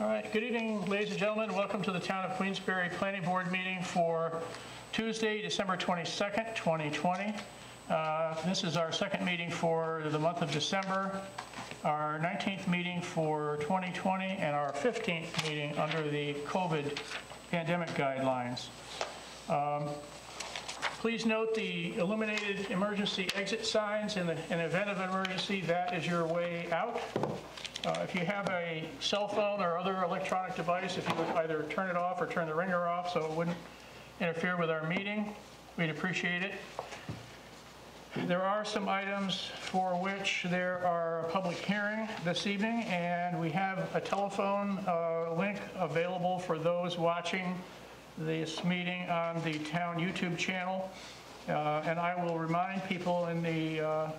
All right, good evening, ladies and gentlemen. Welcome to the Town of Queensbury Planning Board meeting for Tuesday, December 22nd, 2020. Uh, This is our second meeting for the month of December, our 19th meeting for 2020, and our 15th meeting under the COVID pandemic guidelines. Please note the illuminated emergency exit signs in the, in event of an emergency, that is your way out. Uh, If you have a cell phone or other electronic device, if you would either turn it off or turn the ringer off so it wouldn't interfere with our meeting, we'd appreciate it. There are some items for which there are a public hearing this evening, and we have a telephone uh, link available for those watching this meeting on the town YouTube channel. Uh, And I will remind people in the, uh,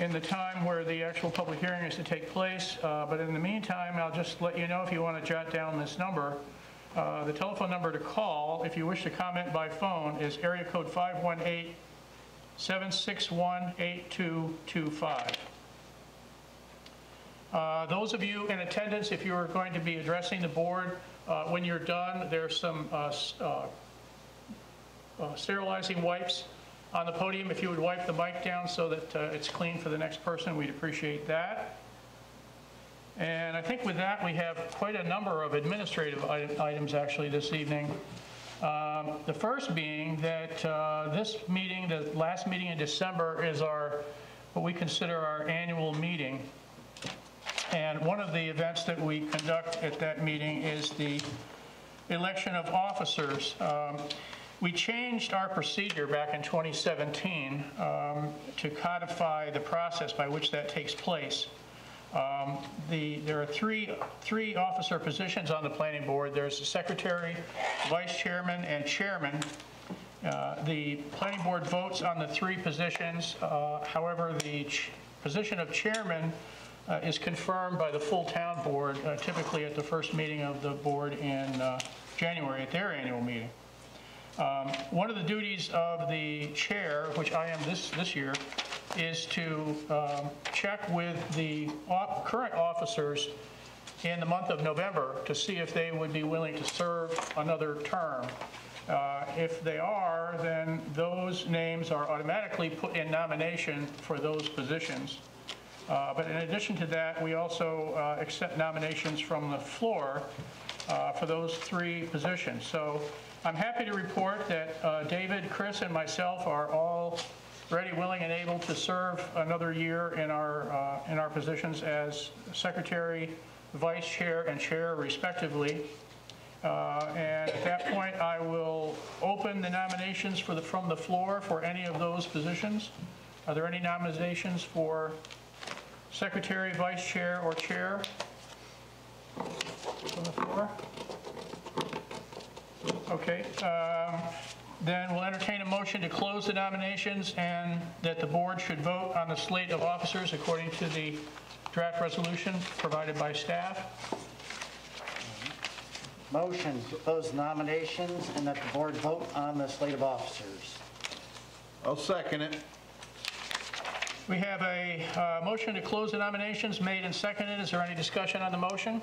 in the time where the actual public hearing is to take place, uh, but in the meantime, I'll just let you know if you want to jot down this number. Uh, The telephone number to call, if you wish to comment by phone, is area code 518 761-8225. Uh, Those of you in attendance, if you are going to be addressing the board, uh, when you're done, there's some uh, uh, uh, sterilizing wipes on the podium. If you would wipe the mic down so that it's clean for the next person, we'd appreciate that. And I think with that, we have quite a number of administrative items actually this evening. Um, The first being that uh, this meeting, the last meeting in December, is our, what we consider our annual meeting. And one of the events that we conduct at that meeting is the election of officers. Um, We changed our procedure back in 2017 um, to codify the process by which that takes place. Um, The, there are three, three officer positions on the planning board. There's the secretary, vice chairman, and chairman. Uh, The planning board votes on the three positions. Uh, However, the position of chairman uh, is confirmed by the full town board, uh, typically at the first meeting of the board in uh, January, at their annual meeting. Um, One of the duties of the chair, which I am this, this year, is to um, check with the op- current officers in the month of November to see if they would be willing to serve another term. Uh, If they are, then those names are automatically put in nomination for those positions. Uh, But in addition to that, we also uh, accept nominations from the floor uh, for those three positions. So I'm happy to report that uh, David, Chris, and myself are all ready, willing, and able to serve another year in our, uh, in our positions as secretary, vice chair, and chair respectively. And at that point, I will open the nominations for the, from the floor for any of those positions. Are there any nominations for secretary, vice chair, or chair? From the floor? Okay, um, then we'll entertain a motion to close the nominations and that the board should vote on the slate of officers according to the draft resolution provided by staff. Motion to close nominations and that the board vote on the slate of officers. I'll second it. We have a uh, motion to close the nominations made and seconded. Is there any discussion on the motion?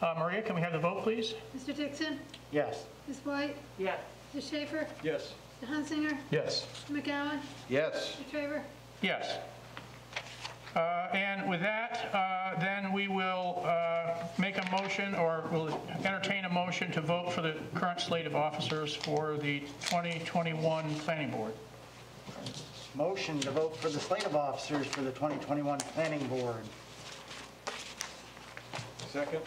Uh, Maria, can we have the vote, please? Mr. Dixon? Yes. Ms. White? Yes. Mr. Schaefer? Yes. Mr. Hunsinger? Yes. Mr. McGowan? Yes. Mr. Traver? Yes. Uh, And with that, uh, then we will uh, make a motion, or we'll entertain a motion to vote for the current slate of officers for the 2021 Planning Board. Motion to vote for the slate of officers for the 2021 Planning Board. Second?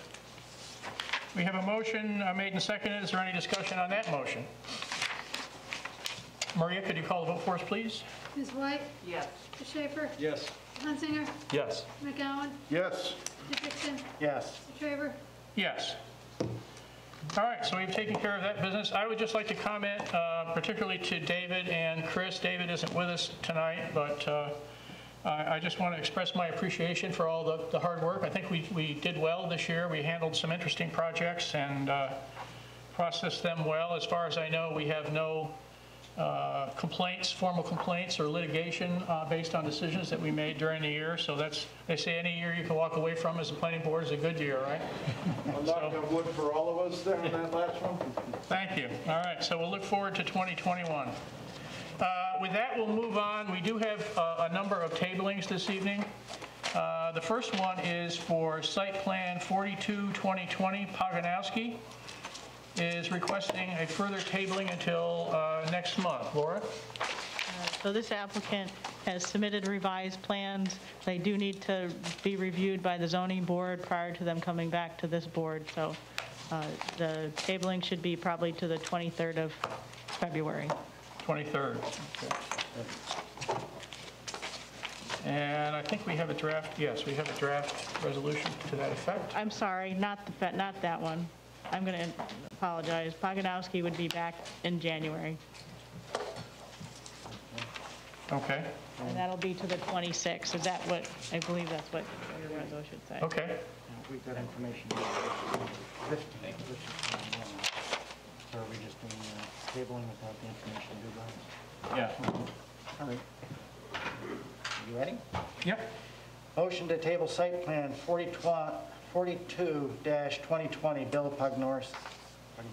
We have a motion uh, made and seconded. Is there any discussion on that motion? Maria, could you call the vote for us, please? Ms. White? Yes. Mr. Schaefer? Yes. Mr. Hunsinger? Yes. Mr. McGowan? Yes. Mr. Dixon? Yes. Mr. Traver? Yes. All right, so we've taken care of that business. I would just like to comment uh, particularly to David and Chris. David isn't with us tonight, but uh, I I just want to express my appreciation for all the the hard work. I think we we did well this year. We handled some interesting projects and uh, processed them well. As far as I know, we have no uh, complaints, formal complaints or litigation uh, based on decisions that we made during the year. So that's, they say any year you can walk away from as a planning board is a good year, right? I'm knocking wood for all of us there on that last one. Thank you. All right, so we'll look forward to 2021. Uh, With that, we'll move on. We do have uh, a number of tablings this evening. Uh, The first one is for Site Plan 42-2020, Poganowski is requesting a further tabling until uh, next month. Laura? So this applicant has submitted revised plans. They do need to be reviewed by the zoning board prior to them coming back to this board. So uh, the tabling should be probably to the 23rd of February. 23rd. Okay. And I think we have a draft, yes, we have a draft resolution to that effect. I'm sorry, not, the not that one. I'm going to apologize. Poganowski would be back in January, Okay, and that'll be to the 26th. Is that what, I believe that's what your resolution should say. okay. We've got information. This- this is, So are we just doing uh, tabling without the information due by? Yeah. All right. You ready? Yep. Motion to table site plan 40 42-2020, Bill Pugnorski,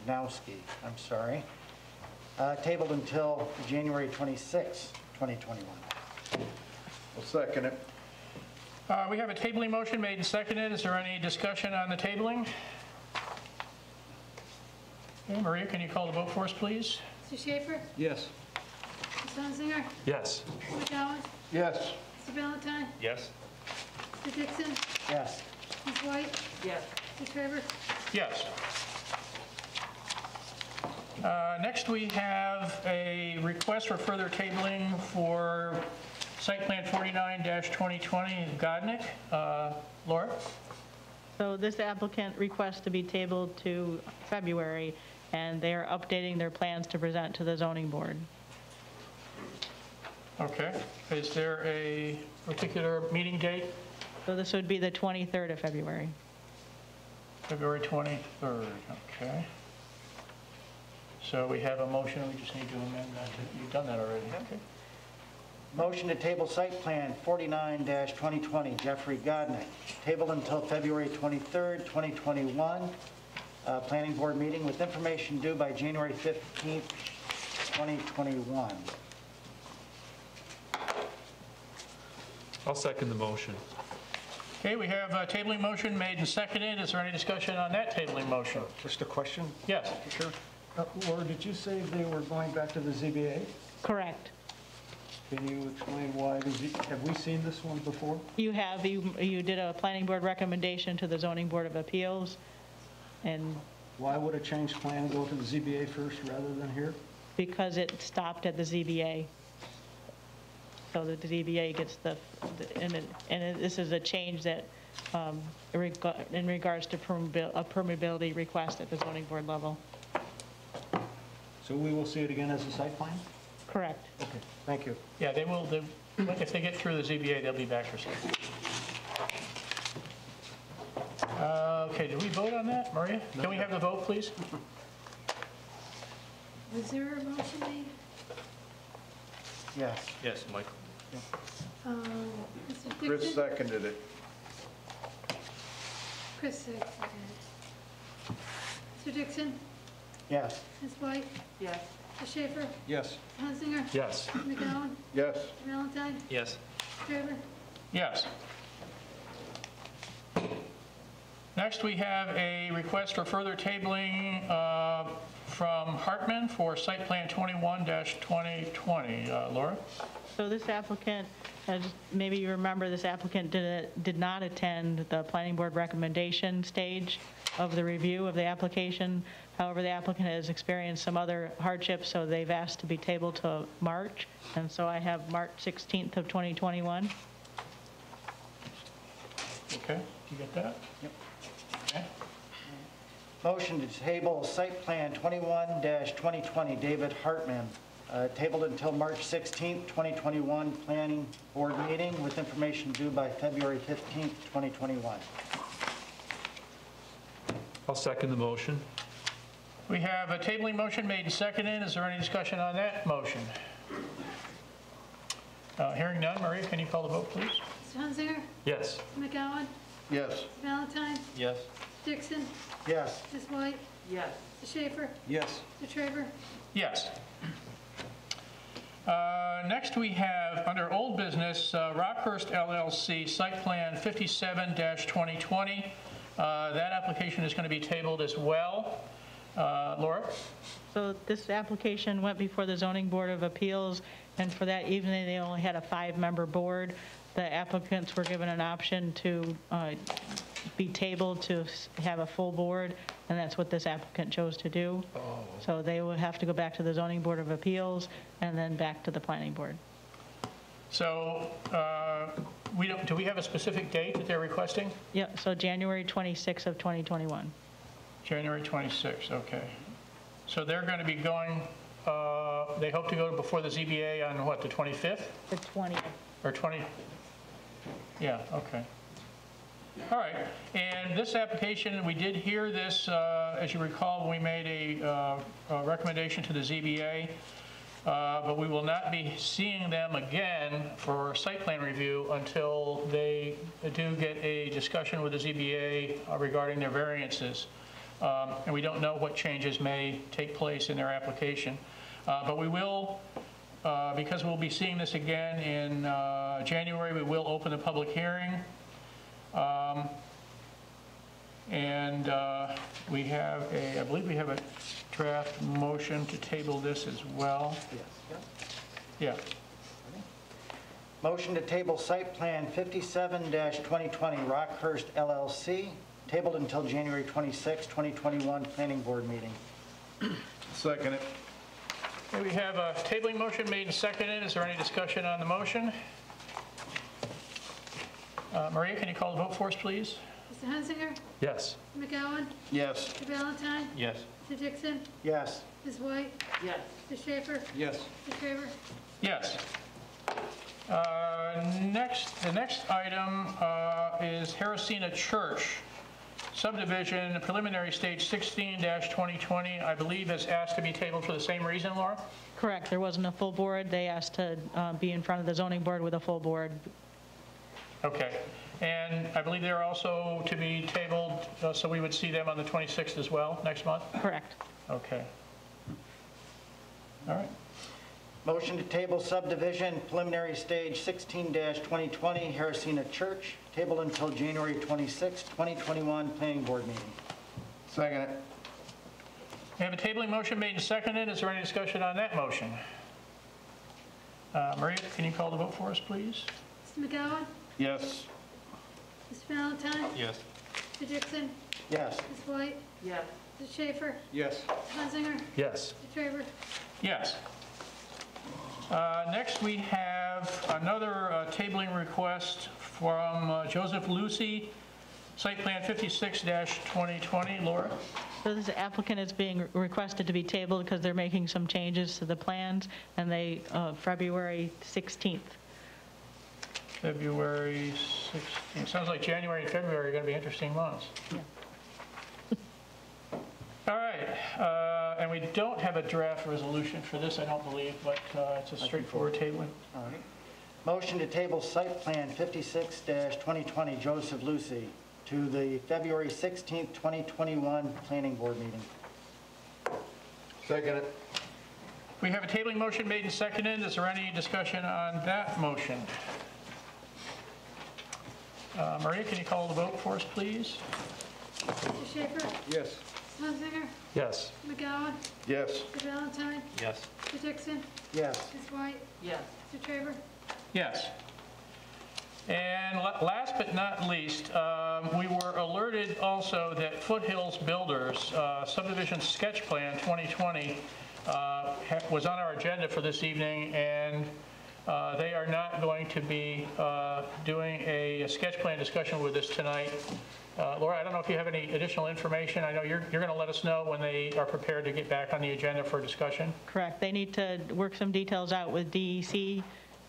Pugnowski, I'm sorry, uh, tabled until January 26, 2021. I'll second it. Uh, We have a tabling motion made and seconded. Is there any discussion on the tabling? Okay, Maria, can you call the vote for us, please? Mr. Schaefer? Yes. Mr. Hunsinger? Yes. Mr. McGowan? Yes. Mr. Valentine? Yes. Mr. Dixon? Yes. Ms. White? Yes. Mr. Traver? Yes. Uh, Next, we have a request for further tabling for Site Plan 49-2020 Godnick. Uh, Laura? So this applicant requests to be tabled to February, and they are updating their plans to present to the zoning board. Okay. Is there a particular meeting date? So this would be the 23rd of February. February 23rd, okay. So we have a motion, we just need to amend that. You've done that already, okay. Motion to table site plan 49-2020, Jeffrey Godnick, tabled until February 23rd, 2021, uh, planning board meeting with information due by January 15th, 2021. I'll second the motion. Okay, we have a tabling motion made and seconded. Is there any discussion on that tabling motion? Just a question. Yes, sure. Uh, Laura, did you say they were going back to the ZBA? Correct. Can you explain why? the Z- Have we seen this one before? You have, you, you did a planning board recommendation to the zoning board of appeals, and Why would a change plan go to the ZBA first rather than here? because it stopped at the ZBA. So that the ZBA gets the, the- and it, and it- this is a change that, um, in in regards to permeabil- a permeability request at the zoning board level. So we will see it again as a site plan? Correct. Okay, thank you. Yeah, they will, they- if they get through the ZBA, they'll be back for something. Uh, Okay, did we vote on that, Maria? Can we have the vote, please? Was there a motion made? Yes. Yes, Michael. Um, Mr. Chris Dixon? seconded it. Chris seconded. Mr. Dixon? Yes. Ms. White? Yes. Mr. Schaefer? Yes. Mr. Hunsinger? Yes. Mr. McGowan? Yes. Mr. Valentine? Yes. Mr. Traver? Yes. Next, we have a request for further tabling uh, from Hartman for Site Plan 21-2020. Uh, Laura? So this applicant, as maybe you remember, this applicant did, did not attend the planning board recommendation stage of the review of the application. However, the applicant has experienced some other hardships, so they've asked to be tabled to March. And so I have March 16th of 2021. Okay, do you get that? Yep. Okay. Motion to table site plan 21-2020, David Hartman, uh, tabled until March 16th, 2021, planning board meeting with information due by February 15th, 2021. I'll second the motion. We have a tabling motion made and seconded. Is there any discussion on that motion? Uh, Hearing none, Maria, can you call the vote, please? Mr. Hunsinger? Yes. Mr. McGowan? Yes. Valentine? Yes. Dixon? Yes. Ms. White? Yes. Mr. Schaefer? Yes. Mr. Traver? Yes. Uh, Next, we have, under old business, uh, Rockhurst LLC Site Plan 57-2020. Uh, That application is going to be tabled as well. Uh, Laura? So this application went before the zoning board of appeals, and for that evening, they only had a five-member board. The applicants were given an option to uh, be tabled to have a full board, and that's what this applicant chose to do. So they would have to go back to the zoning board of appeals and then back to the planning board. So uh, we don't, do we have a specific date that they're requesting? Yep, so January 26th of 2021. January 26th, okay. So they're going to be going, uh, they hope to go before the ZBA on what, the 25th? The 20th. Or 20? Yeah, okay. All right, and this application, we did hear this, uh, as you recall, we made a uh, a recommendation to the ZBA, uh, but we will not be seeing them again for site plan review until they do get a discussion with the ZBA uh, regarding their variances. Um, And we don't know what changes may take place in their application. Uh, But we will uh, because we'll be seeing this again in uh, January, we will open the public hearing. Um, And uh, we have a, I believe we have a draft motion to table this as well. Yes. Yeah, Motion to table site plan 57-2020 Rockhurst LLC, tabled until January 26, 2021 planning board meeting. Second it. Okay, we have a tabling motion made and seconded. Is there any discussion on the motion? Uh, Maria, can you call the vote for us, please? Mr. Hunsinger? Yes. McGowan? Yes. Mr. Valentine? Yes. Mr. Dixon? Yes. Ms. White? Yes. Mr. Schaefer? Yes. Mr. Traver? Yes. Uh, Next, the next item uh, is Harrisena Church subdivision preliminary stage 16-2020, I believe is asked to be tabled for the same reason, Laura? Correct, there wasn't a full board. They asked to uh, be in front of the zoning board with a full board. Okay. And I believe they're also to be tabled, uh, so we would see them on the 26th as well, next month? Correct. Okay. All right. Motion to table subdivision preliminary stage 16-2020 Harrisena Church, tabled until January 26, 2021 planning board meeting. Second it. We have a tabling motion made and seconded. Is there any discussion on that motion? Uh, Maria, can you call the vote for us, please? Mr. McGowan? Yes. Mr. Valentine? Yes. Mr. Dixon? Yes. Ms. White? Yes. Mr. Schaefer? Yes. Mr. Hunsinger? Yes. Mr. Traver? Yes. Uh, Next, we have another uh, tabling request from uh, Joseph Lucy, Site Plan 56-2020. Laura? So this applicant is being requested to be tabled because they're making some changes to the plans, and they, uh, February 16th. February 16th. Sounds like January and February are going to be interesting months. All right, uh, and we don't have a draft resolution for this, I don't believe, but uh, it's a straightforward tabling. All right. Motion to table site plan 56-2020 Joseph Lucy to the February 16, 2021 planning board meeting. Second it. We have a tabling motion made and seconded. Is there any discussion on that motion? Uh, Maria, can you call the vote for us, please? Mr. Schaefer? Yes. Mr. Hunsinger? Yes. McGowan? Yes. Mr. Valentine? Yes. Mr. Dixon? Yes. Ms. White? Yes. Mr. Traver? Yes. And la- last but not least, um, we were alerted also that Foothills Builders uh, subdivision sketch plan 2020 uh, ha- was on our agenda for this evening, and uh, they are not going to be uh, doing a sketch plan discussion with us tonight. Uh, Laura, I don't know if you have any additional information. I know you're you're going to let us know when they are prepared to get back on the agenda for discussion. Correct. They need to work some details out with DEC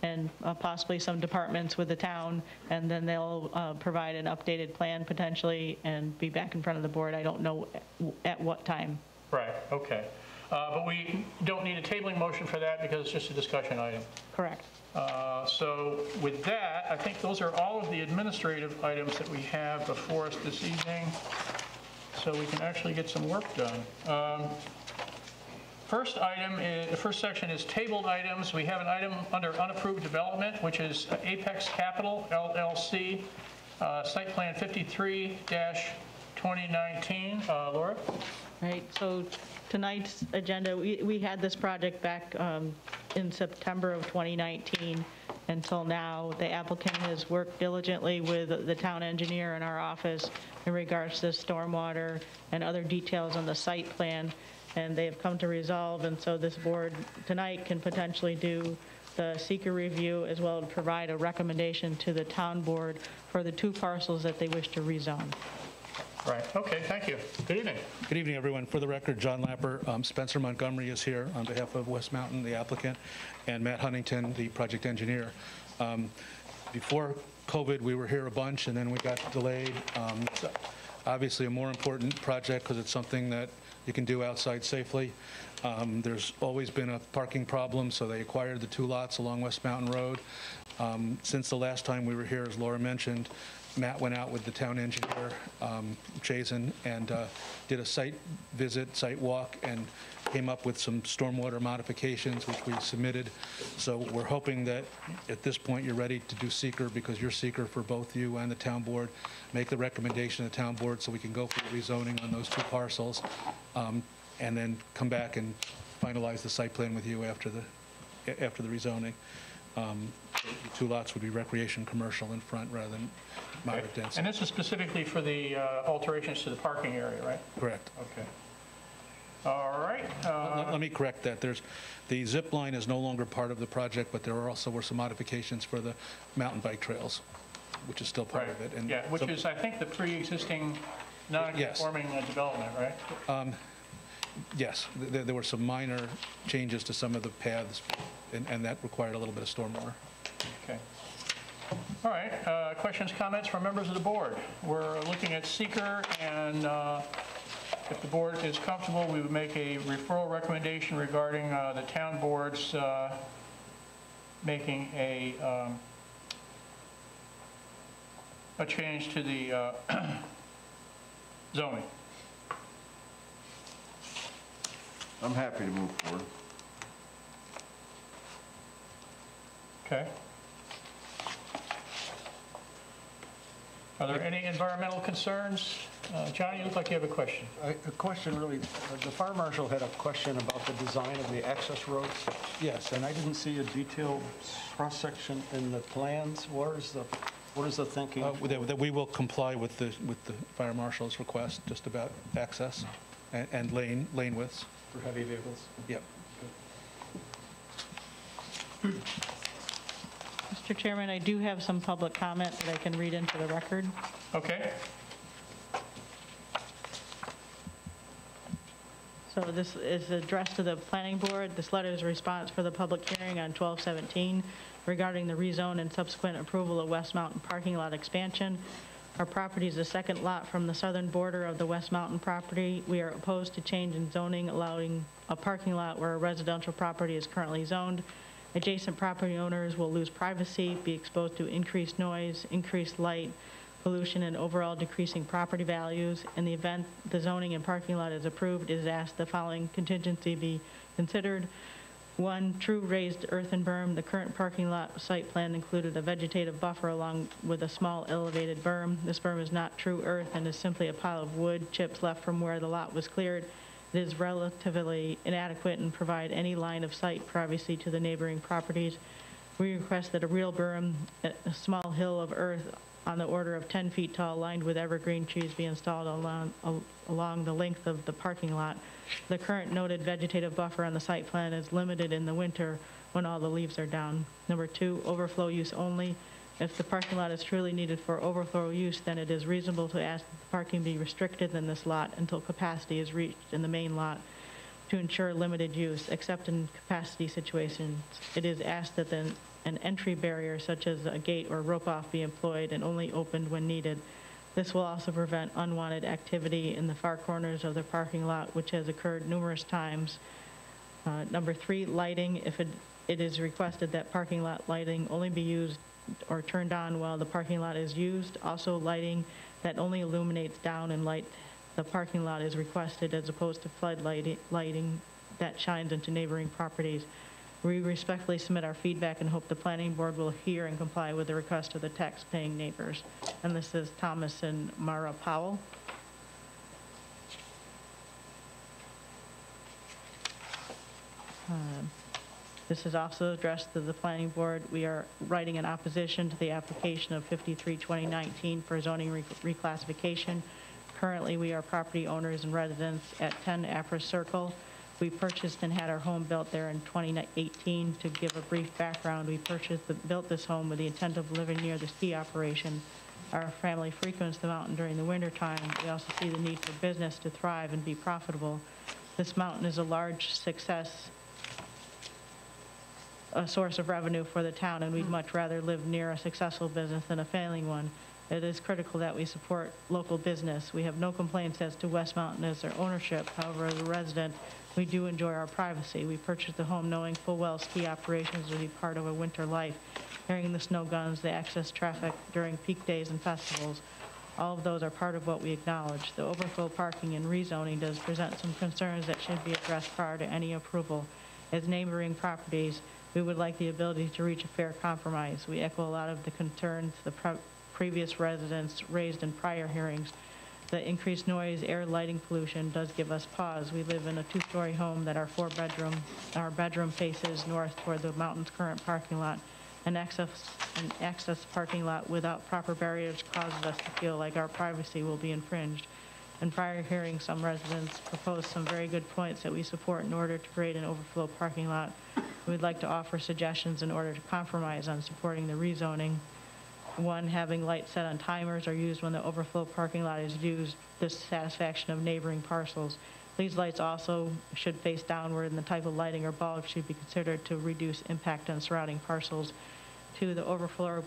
and uh, possibly some departments with the town, and then they'll uh, provide an updated plan potentially and be back in front of the board. I don't know at what time. Right, okay. Uh, But we don't need a tabling motion for that because it's just a discussion item. Correct. Uh, So with that, I think those are all of the administrative items that we have before us this evening, so we can actually get some work done. Um, First item, is- the first section is tabled items. We have an item under unapproved development, which is Apex Capital LLC, uh, Site Plan 53-2019. Uh, Laura? Right, so tonight's agenda, we, we had this project back um, in September of 2019. Until now, the applicant has worked diligently with the town engineer in our office in regards to stormwater and other details on the site plan, and they have come to resolve, and so this board tonight can potentially do the SEQR review as well as provide a recommendation to the town board for the two parcels that they wish to rezone. Right, okay, thank you. Good evening. Good evening, everyone. For the record, John Lapper, um, Spencer Montgomery is here on behalf of West Mountain, the applicant, and Matt Huntington, the project engineer. Um, Before COVID, we were here a bunch, and then we got delayed. Um, obviously a more important project because it's something that you can do outside safely. Um, There's always been a parking problem, so they acquired the two lots along West Mountain Road. Um, Since the last time we were here, as Laura mentioned, Matt went out with the town engineer, um, Jason, and uh, did a site visit, site walk, and came up with some stormwater modifications, which we submitted. So we're hoping that at this point, you're ready to do SEQR, because you're SEQR for both you and the town board. Make the recommendation to the town board so we can go for the rezoning on those two parcels, um, and then come back and finalize the site plan with you after the, after the rezoning. Um, two lots would be recreation, commercial in front rather than moderate And density. this is specifically for the uh, alterations to the parking area, right? Correct. Okay. All right, uh, Let let me correct that. There's, the zip line is no longer part of the project, but there are also were some modifications for the mountain bike trails, which is still part right, of it. And yeah, which some- is, I think, the pre-existing non-conforming uh, development, right? Yes, there there were some minor changes to some of the paths, and and that required a little bit of stormwater. Okay. All right, uh, questions, comments from members of the board? We're looking at SEQR, and uh, if the board is comfortable, we would make a referral recommendation regarding uh, the town boards uh, making a, um, a change to the uh, zoning. I'm happy to move forward. Okay? Are there any environmental concerns? Uh, John, you look like you have a question. A a question really, uh, the fire marshal had a question about the design of the access roads, Yes, and I didn't see a detailed cross-section in the plans. Where is the, what is the thinking? Uh, that that we will comply with the, with the fire marshal's request, just about access and- and lane, lane widths. For heavy vehicles? Yep. Mr. Chairman, I do have some public comment that I can read into the record. Okay? So this is addressed to the planning board. This letter is a response for the public hearing on 1217 regarding the rezone and subsequent approval of West Mountain parking lot expansion. Our property is the second lot from the southern border of the West Mountain property. We are opposed to change in zoning allowing a parking lot where a residential property is currently zoned. Adjacent property owners will lose privacy, be exposed to increased noise, increased light, pollution, and overall decreasing property values. In the event the zoning and parking lot is approved, it is asked the following contingency be considered. One, true raised earthen berm. The current parking lot site plan included a vegetative buffer along with a small elevated berm. This berm is not true earth and is simply a pile of wood chips left from where the lot was cleared. It is relatively inadequate and provide any line of sight privacy to the neighboring properties. We request that a real berm, a small hill of earth on the order of 10 feet tall, lined with evergreen trees, be installed along, al- along the length of the parking lot. The current noted vegetative buffer on the site plan is limited in the winter when all the leaves are down. Number two, overflow use only. If the parking lot is truly needed for overflow use, then it is reasonable to ask that the parking be restricted in this lot until capacity is reached in the main lot to ensure limited use, except in capacity situations. It is asked that an entry barrier such as a gate or rope-off be employed and only opened when needed. This will also prevent unwanted activity in the far corners of the parking lot, which has occurred numerous times. Uh, Number three, lighting. If it it is requested that parking lot lighting only be used or turned on while the parking lot is used. Also, lighting that only illuminates down and light the parking lot is requested as opposed to flood lighti- lighting that shines into neighboring properties. We respectfully submit our feedback and hope the planning board will hear and comply with the request of the tax-paying neighbors. And this is Thomas and Mara Powell. Um, This is also addressed to the planning board. We are writing an opposition to the application of 53-2019 for zoning re- reclassification. Currently, we are property owners and residents at 10 Afra Circle. We purchased and had our home built there in 2018. To give a brief background, we purchased, the- built this home with the intent of living near the ski operation. Our family frequents the mountain during the wintertime. We also see the need for business to thrive and be profitable. This mountain is a large success a source of revenue for the town, and we'd much rather live near a successful business than a failing one. It is critical that we support local business. We have no complaints as to West Mountain as their ownership. However, as a resident, we do enjoy our privacy. We purchased the home knowing full well ski operations would be part of a winter life. Hearing the snow guns, the excess traffic during peak days and festivals, all of those are part of what we acknowledge. The overflow parking and rezoning does present some concerns that should be addressed prior to any approval. As neighboring properties, we would like the ability to reach a fair compromise. We echo a lot of the concerns the pre- previous residents raised in prior hearings. The increased noise, air, lighting pollution does give us pause. We live in a two-story home that our four-bedroom, our bedroom faces north toward the mountain's current parking lot. An access, an access parking lot without proper barriers causes us to feel like our privacy will be infringed. In prior hearings, some residents proposed some very good points that we support in order to create an overflow parking lot. We'd like to offer suggestions in order to compromise on supporting the rezoning. One, having lights set on timers are used when the overflow parking lot is used, the satisfaction of neighboring parcels. These lights also should face downward, and the type of lighting or bulb should be considered to reduce impact on surrounding parcels. Two, the overflow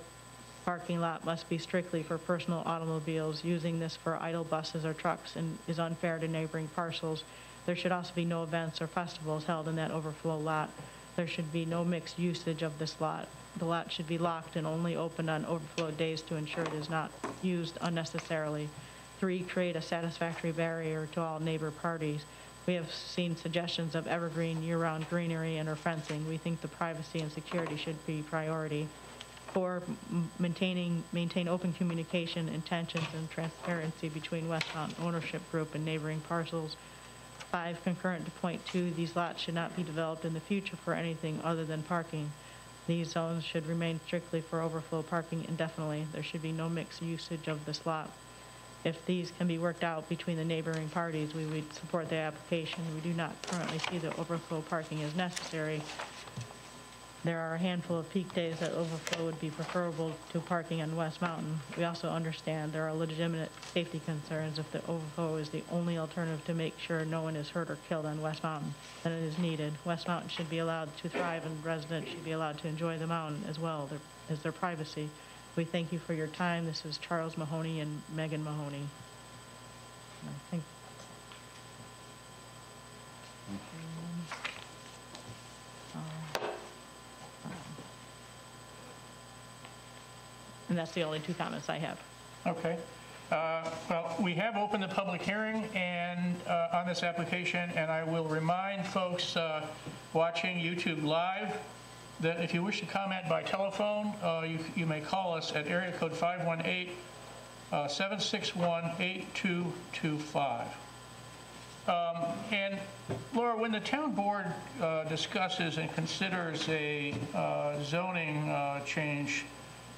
parking lot must be strictly for personal automobiles. Using this for idle buses or trucks and is unfair to neighboring parcels. There should also be no events or festivals held in that overflow lot. There should be no mixed usage of this lot. The lot should be locked and only opened on overflow days to ensure it is not used unnecessarily. Three, create a satisfactory barrier to all neighbor parties. We have seen suggestions of evergreen year-round greenery and or fencing. We think the privacy and security should be priority. Four, maintaining, maintain open communication, intentions, and transparency between West Mountain Ownership Group and neighboring parcels. Five, concurrent to point two, these lots should not be developed in the future for anything other than parking. These zones should remain strictly for overflow parking indefinitely. There should be no mixed usage of this lot. If these can be worked out between the neighboring parties, we would support the application. We do not currently see that overflow parking is necessary. There are a handful of peak days that overflow would be preferable to parking on West Mountain. We also understand there are legitimate safety concerns if the overflow is the only alternative to make sure no one is hurt or killed on West Mountain, then it is needed. West Mountain should be allowed to thrive and residents should be allowed to enjoy the mountain as well as their privacy. We thank you for your time. This is Charles Mahoney and Megan Mahoney. I think And that's the only two comments I have. Okay. Uh, Well, we have opened the public hearing and, uh, on this application, and I will remind folks uh, watching YouTube Live that if you wish to comment by telephone, uh, you you may call us at area code 518-761-8225. Um, And Laura, when the town board uh, discusses and considers a uh, zoning uh, change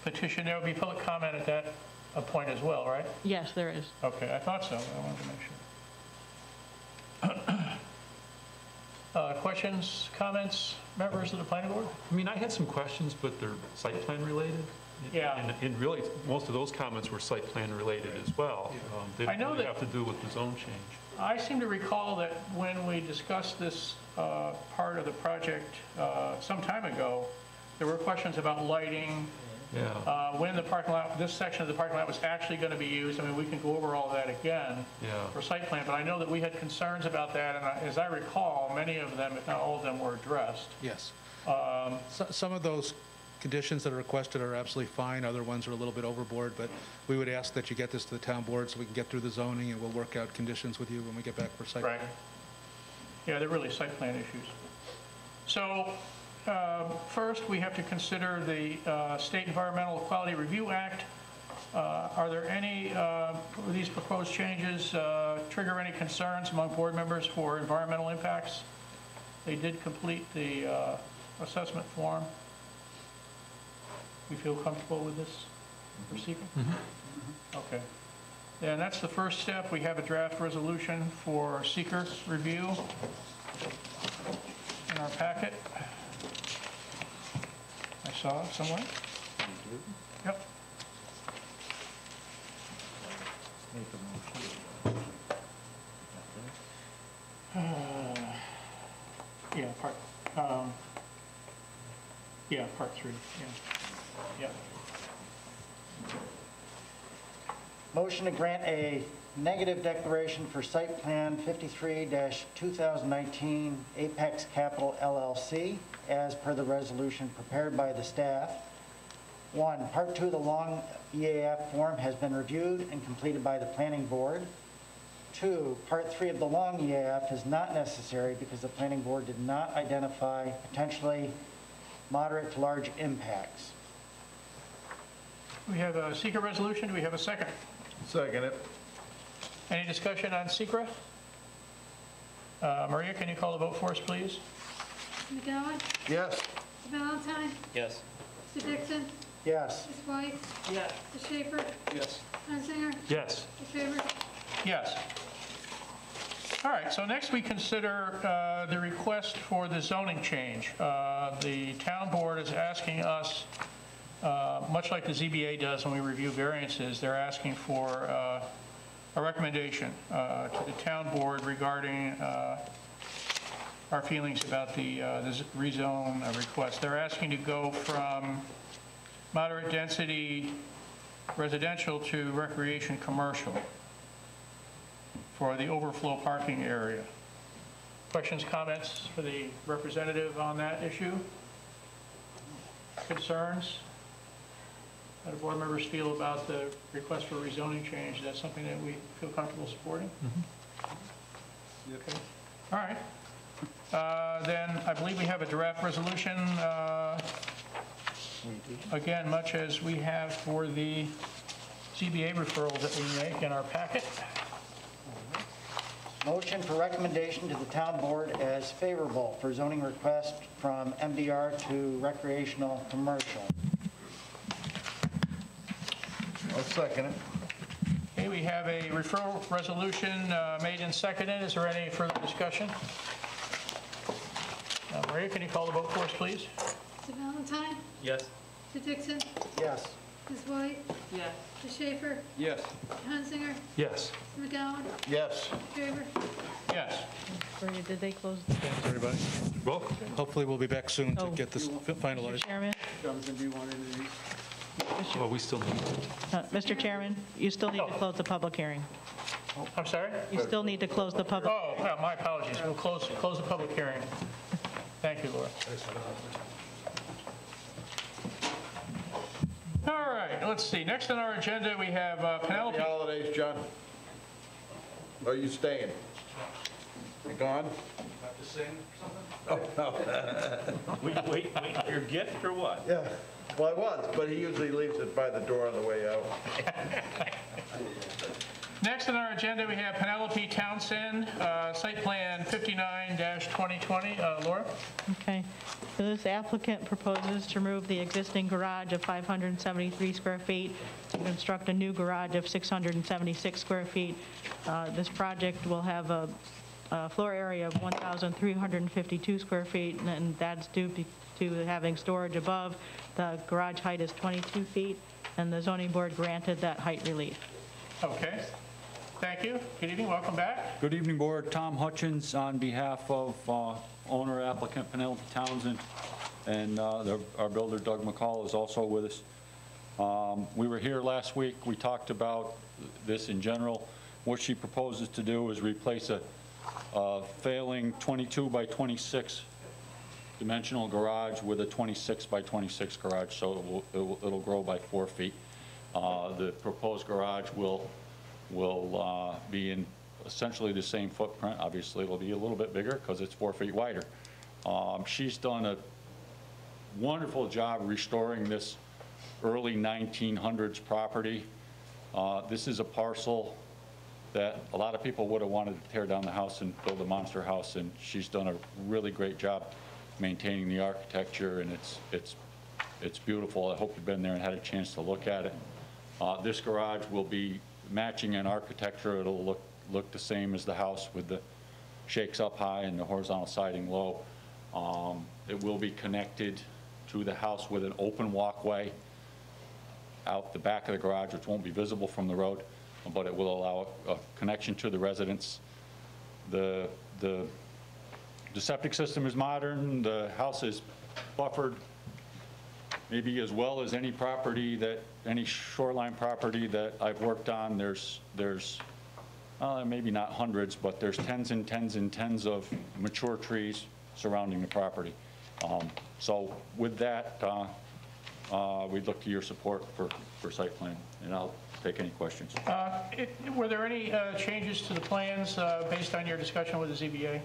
petition, there will be public comment at that uh, point as well, right? Yes, there is. Okay, I thought so, I wanted to make sure. Uh, Questions, comments, members of the planning board? I mean, I had some questions, but they're site plan related. Yeah. And- And really, most of those comments were site plan related as well. Um, They I didn't know really that- have to do with the zone change. I seem to recall that when we discussed this uh, part of the project uh, some time ago, there were questions about lighting Yeah. uh, when the parking lot, this section of the parking lot was actually going to be used. I mean, we can go over all that again Yeah. for site plan, but I know that we had concerns about that, and I- as I recall, many of them, if not all of them, were addressed. Yes. So- Some of those conditions that are requested are absolutely fine, other ones are a little bit overboard, but we would ask that you get this to the town board so we can get through the zoning, and we'll work out conditions with you when we get back for site. Right. Yeah, they're really site plan issues. So um, first, we have to consider the uh, State Environmental Quality Review Act. Uh, Are there any, uh, these proposed changes uh, trigger any concerns among board members for environmental impacts? They did complete the uh, assessment form. We feel comfortable with this procedure? Okay. Then that's the first step. We have a draft resolution for SEQR review in our packet. I saw somewhere. Yep. Yeah, part, um, yeah, part three, yeah. Yeah. Motion to grant a negative declaration for site plan 53-2019 Apex Capital LLC as per the resolution prepared by the staff. One, Part 2 of the long EAF form has been reviewed and completed by the planning board. Two, Part 3 of the long EAF is not necessary because the planning board did not identify potentially moderate to large impacts. We have a SEQR resolution. Do we have a second? Second it. Any discussion on SEQR? Uh, Maria, can you call the vote for us, please? Mr. McGowan? Yes. Mr. Valentine? Yes. Mr. Dixon? Yes. Ms. White? Yes. Mr. Schaefer? Yes. Hunsinger? Yes. Mr. Faber? Yes. All right, so next we consider uh, the request for the zoning change. Uh, The town board is asking us, uh, much like the ZBA does when we review variances, they're asking for uh, a recommendation uh, to the town board regarding uh, our feelings about the uh, the rezone uh, request. They're asking to go from moderate density residential to recreation commercial for the overflow parking area. Questions, comments for the representative on that issue? Concerns? How do board members feel about the request for rezoning change? Is that something that we feel comfortable supporting? Okay. All right. Uh, Then I believe we have a draft resolution, uh, again, much as we have for the ZBA referral that we make in our packet. Motion for recommendation to the town board as favorable for zoning request from MDR to recreational commercial. I'll second it. Okay, we have a referral resolution uh, made and seconded. Is there any further discussion? Uh, Maria, can you call the vote for us, please? Mr. Valentine? Yes. Mr. Dixon? Yes. Ms. White? Yes. Mr. Schaefer? Yes. Mr. Hunsinger? Yes. Mr. McGowan? Yes. Mr. Faber? Yes. Maria, did they close? the- Thanks, everybody. Well, Hopefully, we'll be back soon to Oh. get this Mr. finalized. Chairman? Jonathan, do you want to introduce? well, we still need, Uh, Mr. Chairman, you still need to close the public hearing. I'm sorry? You still need to close the public, Oh, yeah, my apologies. We'll close, close the public hearing. Thank you, Laura. All right, let's see. Next on our agenda, we have uh, Happy Penelope. holidays, John. Are you staying? You gone? Wait, wait, wait, your gift or what? Yeah. Well, I was, but he usually leaves it by the door on the way out. Next on our agenda, we have Penelope Townsend, uh, site plan 59-2020. Uh, Laura? okay. So this applicant proposes to remove the existing garage of 573 square feet and construct a new garage of 676 square feet. Uh, This project will have a a floor area of 1,352 square feet, and that's due to having storage above. The garage height is 22 feet, and the zoning board granted that height relief. Okay. Thank you. Good evening, welcome back. Good evening, Board. Tom Hutchins on behalf of uh, owner applicant Penelope Townsend, and uh, the- our builder Doug McCall is also with us. Um, We were here last week, we talked about this in general. What she proposes to do is replace a a failing 22 by 26 dimensional garage with a 26 by 26 garage, so it will- it will, it'll grow by four feet. Uh, The proposed garage will, will uh, be in essentially the same footprint. Obviously, it'll be a little bit bigger because it's four feet wider. Um, She's done a wonderful job restoring this early 1900s property. Uh, This is a parcel that a lot of people would have wanted to tear down the house and build a monster house, and she's done a really great job maintaining the architecture, and it's, it's, it's beautiful. I hope you've been there and had a chance to look at it. Uh, This garage will be matching in architecture. It'll look, look the same as the house with the shakes up high and the horizontal siding low. Um, It will be connected to the house with an open walkway out the back of the garage, which won't be visible from the road, but it will allow a connection to the residence. The, the, the septic system is modern, the house is buffered maybe as well as any property that, any shoreline property that I've worked on. There's, there's, uh, maybe not hundreds, but there's tens and tens and tens of mature trees surrounding the property. Um, So with that, uh, uh, we'd look to your support for, for site plan, and I'll take any questions. Uh, it- Were there any uh, changes to the plans uh, based on your discussion with the ZBA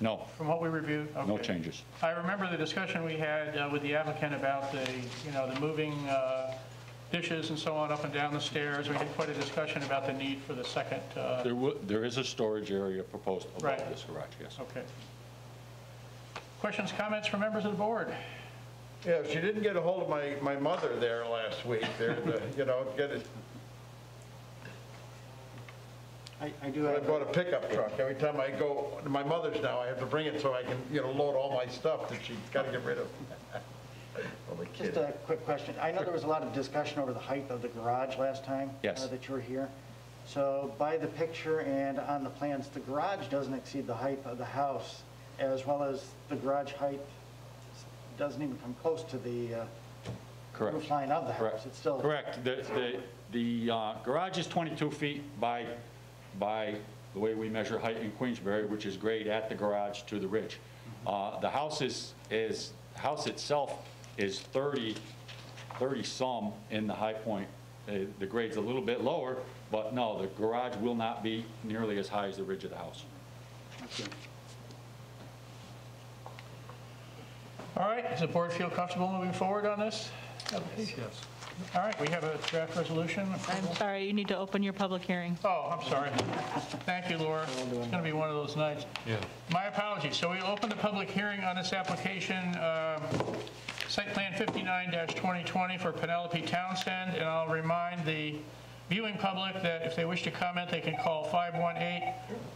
No, from what we reviewed? no Okay. changes. I remember the discussion we had uh, with the applicant about the, you know, the moving uh, dishes and so on up and down the stairs. We had quite a discussion about the need for the second, uh, There wo- there is a storage area proposed above Right. this garage, yes. okay. Questions, comments from members of the board? Yeah, she didn't get a hold of my, my mother there last week, there, to, you know, get it, I I do I have, bought a pickup truck. Every time I go, to my mother's now, I have to bring it so I can, you know, load all my stuff that she's got to get rid of. Well, just kid. a quick question. I know there was a lot of discussion over the height of the garage last time. Yes. uh, That you were here. So by the picture and on the plans, the garage doesn't exceed the height of the house, as well as the garage height doesn't even come close to the uh, Correct. roof line of the house. Correct. It's still, Correct. The, the, the uh, garage is 22 feet by, by the way we measure height in Queensbury, which is grade at the garage to the ridge. Uh, The house is, is, house itself is 30, 30-some in the high point. Uh, The grade's a little bit lower, but no, the garage will not be nearly as high as the ridge of the house. All right, does the board feel comfortable moving forward on this application? Yes. All right, we have a draft resolution. I'm sorry, you need to open your public hearing. Oh, I'm sorry. Thank you, Laura. It's going to be one of those nights. Yeah. My apologies. So we open the public hearing on this application, um, Site Plan 59-2020 for Penelope Townsend, and I'll remind the viewing public that if they wish to comment, they can call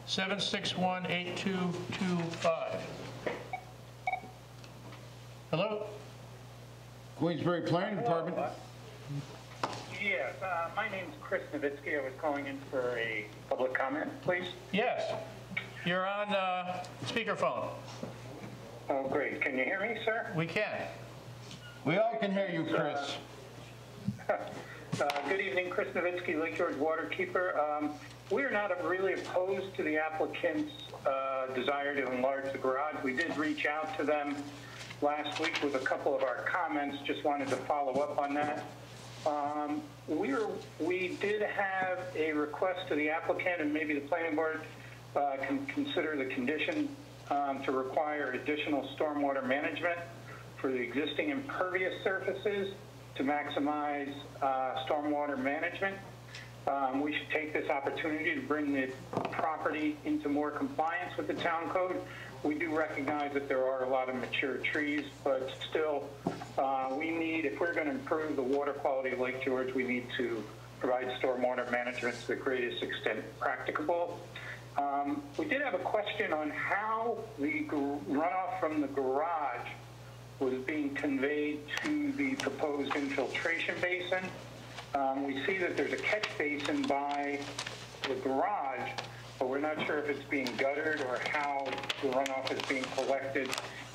518-761-8225. Hello? Queensbury Planning Department. Yes, uh, my name's Chris Navitsky. I was calling in for a public comment, please. Yes, you're on uh, speakerphone. Oh, great. Can you hear me, sir? We can. We all can hear you, Chris. Uh, Good evening, Chris Navitsky, Lake George Waterkeeper. Um, We are not really opposed to the applicant's uh, desire to enlarge the garage. We did reach out to them last week with a couple of our comments, just wanted to follow up on that. Um, We were, we did have a request to the applicant, and maybe the planning board uh, can consider the condition um, to require additional stormwater management for the existing impervious surfaces to maximize uh, stormwater management. Um, We should take this opportunity to bring the property into more compliance with the town code. We do recognize that there are a lot of mature trees, but still, uh, we need, if we're going to improve the water quality of Lake George, we need to provide stormwater management to the greatest extent practicable. Um, We did have a question on how the runoff from the garage was being conveyed to the proposed infiltration basin. Um, We see that there's a catch basin by the garage, but we're not sure if it's being guttered or how the runoff is being collected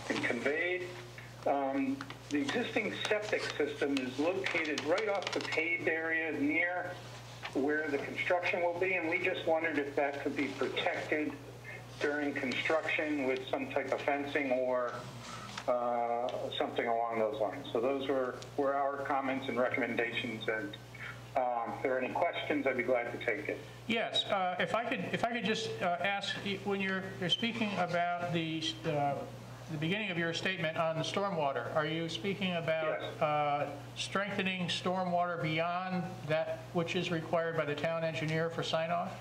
and conveyed. Um, The existing septic system is located right off the paved area near where the construction will be, and we just wondered if that could be protected during construction with some type of fencing or uh, something along those lines. So those were, were our comments and recommendations, and um, if there are any questions, I'd be glad to take it. Yes, uh, if I could, if I could just uh, ask, when you're, you're speaking about the, uh, the beginning of your statement on the stormwater, are you speaking about Yes. uh, strengthening stormwater beyond that which is required by the town engineer for sign-off?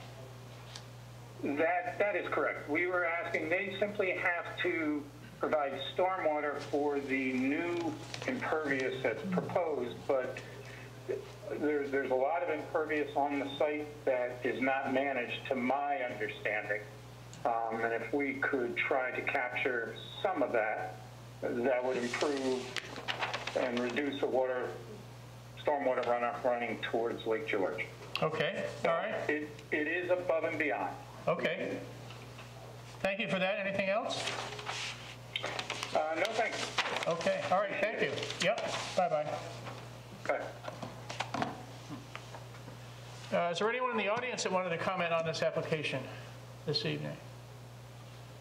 That, that is correct. We were asking, they simply have to provide stormwater for the new impervious that's proposed, but there, there's a lot of impervious on the site that is not managed, to my understanding. Um, and if we could try to capture some of that, that would improve and reduce the water, stormwater runoff running towards Lake George. Okay, all right, It, it is above and beyond. okay. Thank you for that. Anything else? Uh, no, thanks. Okay, all right, thank you. Yep, bye-bye. Okay. Uh, Is there anyone in the audience that wanted to comment on this application this evening?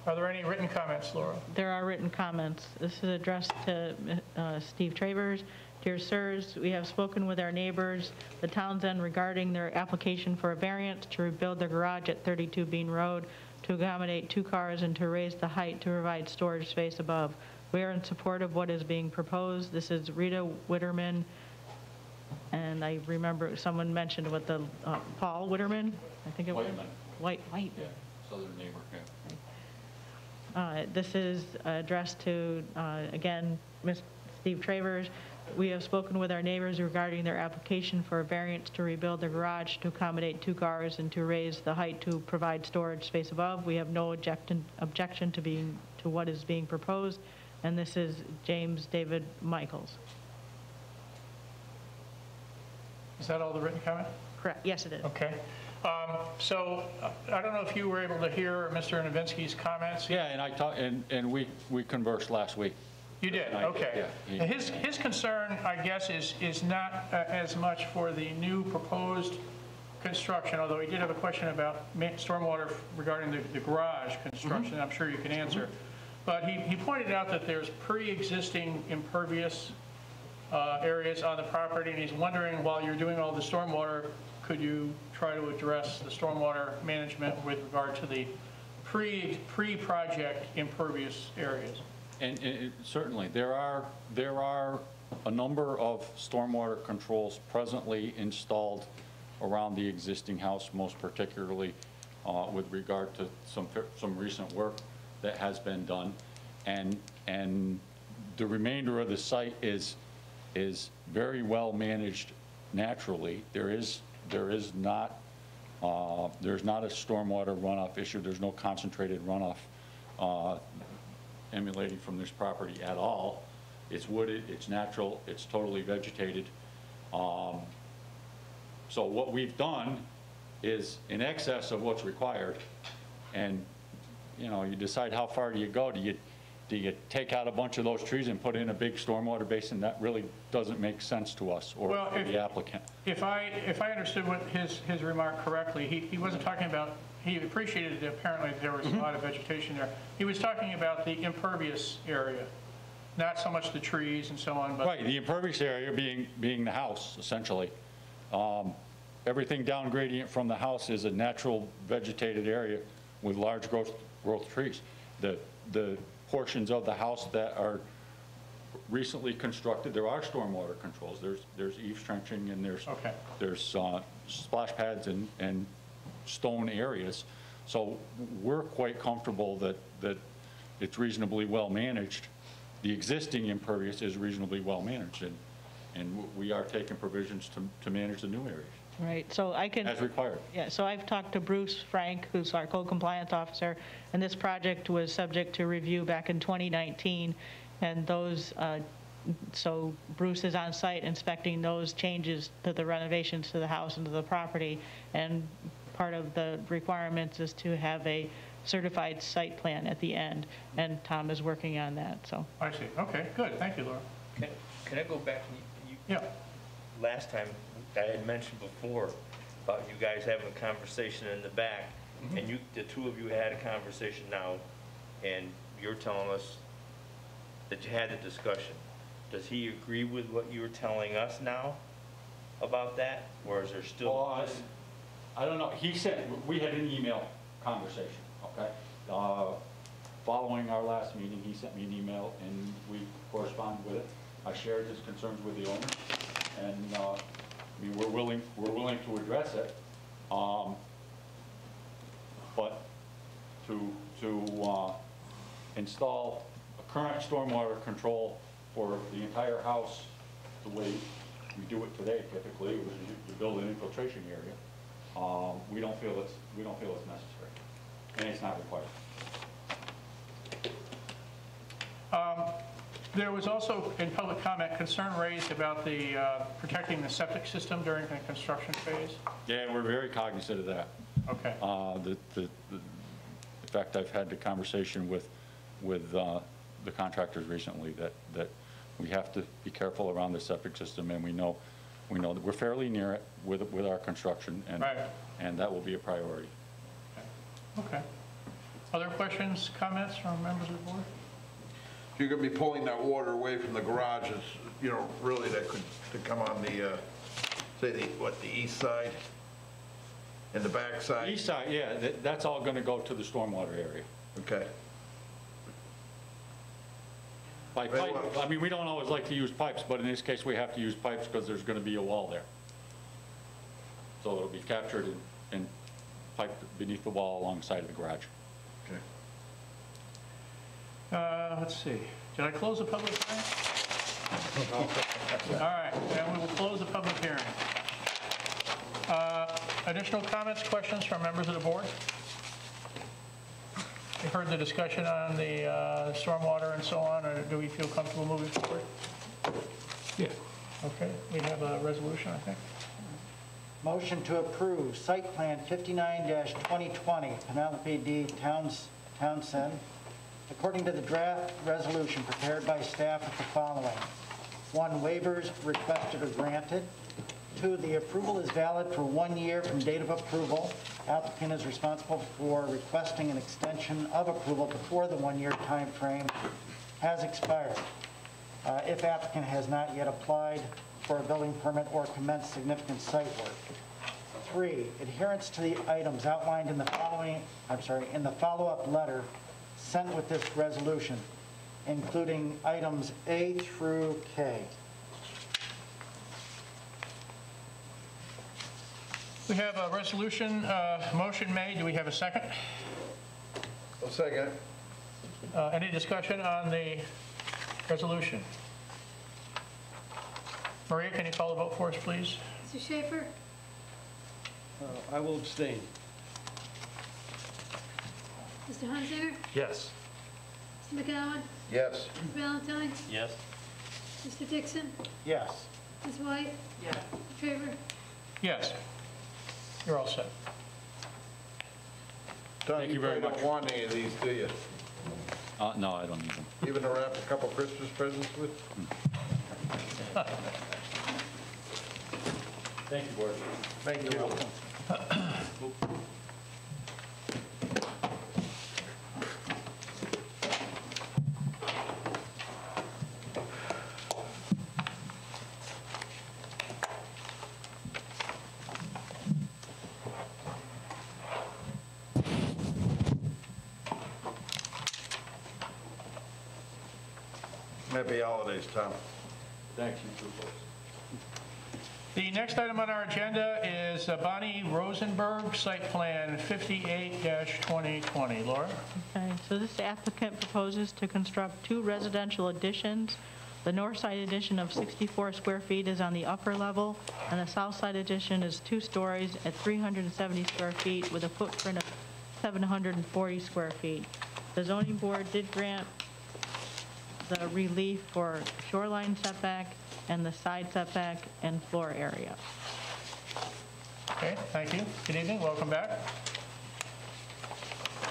Are there any written comments, Laura? There are written comments. This is addressed to uh, Steve Travers. Dear sirs, we have spoken with our neighbors, the Townsend, regarding their application for a variance to rebuild their garage at 32 Bean Road to accommodate two cars and to raise the height to provide storage space above. We are in support of what is being proposed. This is Rita Witterman, and I remember someone mentioned what the, uh, Paul Witterman, I think it was? Whiteman. White, White. Yeah, southern neighbor, yeah. Uh, This is addressed to, uh, again, Ms. Steve Travers. We have spoken with our neighbors regarding their application for a variance to rebuild the garage to accommodate two cars and to raise the height to provide storage space above. We have no objection, objection to being, to what is being proposed, and this is James David Michaels. Is that all the written comment? Correct, yes, it is. Okay. Um, So uh, I don't know if you were able to hear Mr. Navitsky's comments? Yeah, and I talked, and, and we, we conversed last week. You did, I did, okay. yeah. His, his concern, I guess, is, is not uh, as much for the new proposed construction, although he did have a question about stormwater regarding the the garage construction, I'm sure you can answer. But he, he pointed out that there's pre-existing impervious uh, areas on the property, and he's wondering, while you're doing all the stormwater, could you try to address the stormwater management with regard to the pre, pre-project impervious areas? And and certainly, there are, there are a number of stormwater controls presently installed around the existing house, most particularly uh, with regard to some, some recent work that has been done. And, and the remainder of the site is, is very well managed naturally. There is, there is not, uh, there's not a stormwater runoff issue, there's no concentrated runoff uh, emulating from this property at all. It's wooded, it's natural, it's totally vegetated. Um, So what we've done is in excess of what's required, and, you know, you decide how far do you go? Do you, do you take out a bunch of those trees and put in a big stormwater basin? That really doesn't make sense to us or Well, if- the applicant. If I, if I understood what his, his remark correctly, he, he wasn't talking about, he appreciated that apparently there was a lot of vegetation there. He was talking about the impervious area, not so much the trees and so on, but. Right, the impervious area being, being the house, essentially. Um, Everything down gradient from the house is a natural vegetated area with large growth, growth trees. The, the portions of the house that are recently constructed, there are stormwater controls. There's, there's eaves trenching and there's, Okay. there's uh, splash pads and, and stone areas. So we're quite comfortable that, that it's reasonably well managed. The existing impervious is reasonably well managed, and, and we are taking provisions to, to manage the new areas Right, so I can. as required. Yeah, so I've talked to Bruce Frank, who's our code compliance officer, and this project was subject to review back in 2019, and those, uh, so Bruce is on site inspecting those changes to the renovations to the house and to the property, and part of the requirements is to have a certified site plan at the end, and Tom is working on that, so. I see, okay, good, thank you, Laura. Can can I go back? You- you- Yeah, Last time, I had mentioned before about you guys having a conversation in the back, and you, the two of you had a conversation now, and you're telling us that you had a discussion. Does he agree with what you were telling us now about that, or is there still? Well, I, I don't know, he sent, we had an email conversation, okay? Uh, Following our last meeting, he sent me an email and we corresponded with it. I shared his concerns with the owner and, uh, I mean, we're willing, we're willing to address it. Um, But to, to uh, install a current stormwater control for the entire house, the way we do it today typically, is you build an infiltration area, um, we don't feel it's, we don't feel it's necessary, and it's not required. There was also, in public comment, concern raised about the, uh, protecting the septic system during the construction phase. Yeah, we're very cognizant of that. Okay, Uh, the- the- the- In fact, I've had the conversation with, with uh, the contractors recently that, that we have to be careful around the septic system, and we know, we know that we're fairly near it with, with our construction, and, Right. and that will be a priority. okay. Other questions, comments from members of the board? You're gonna be pulling that water away from the garages, you know, really that could, to come on the, uh, say the, what, the east side? And the back side? East side, yeah, that, that's all gonna go to the stormwater area. Okay. By Very pipe, well. I mean, we don't always like to use pipes, but in this case, we have to use pipes because there's gonna be a wall there. So it'll be captured and, and piped beneath the wall alongside of the garage. Okay. Uh, Let's see, did I close the public hearing? All right, and we will close the public hearing. Uh, Additional comments, questions from members of the board? You heard the discussion on the uh, stormwater and so on, or do we feel comfortable moving forward? Yeah. Okay, we have a resolution, I think. Motion to approve site plan 59-2020 Penelope D. Towns Townsend, according to the draft resolution prepared by staff the following. One, waivers requested or granted. Two, the approval is valid for one year from date of approval. Applicant is responsible for requesting an extension of approval before the one-year time frame has expired. Uh, if applicant has not yet applied for a building permit or commenced significant site work. Three, adherence to the items outlined in the following, I'm sorry, in the follow-up letter sent with this resolution, including items A through K. We have a resolution, uh, motion made, do we have a second? I'll second. Uh, Any discussion on the resolution? Maria, can you call the vote for us, please? Mr. Schaefer? Uh, I will abstain. Mr. Hunsinger? Yes. Mr. Magowan? Yes. Mr. Valentine? Yes? Mr. Dixon? Yes. Ms. White? Yes. Favor? Yes. You're all set. Tom, Thank you very probably much. don't want any of these, do you? Uh, no, I don't need them. Even to wrap a couple Christmas presents with? Thank you, Board. Thank you. Happy holidays, Tom. Thanks, you too, folks. The next item on our agenda is uh, Bonnie Rosenberg, Site Plan 58-2020. Laura? Okay, so this applicant proposes to construct two residential additions. The north side addition of 64 square feet is on the upper level, and the south side addition is two stories at 370 square feet with a footprint of 740 square feet. The zoning board did grant the relief for shoreline setback and the side setback and floor area. Okay, thank you. Good evening, welcome back.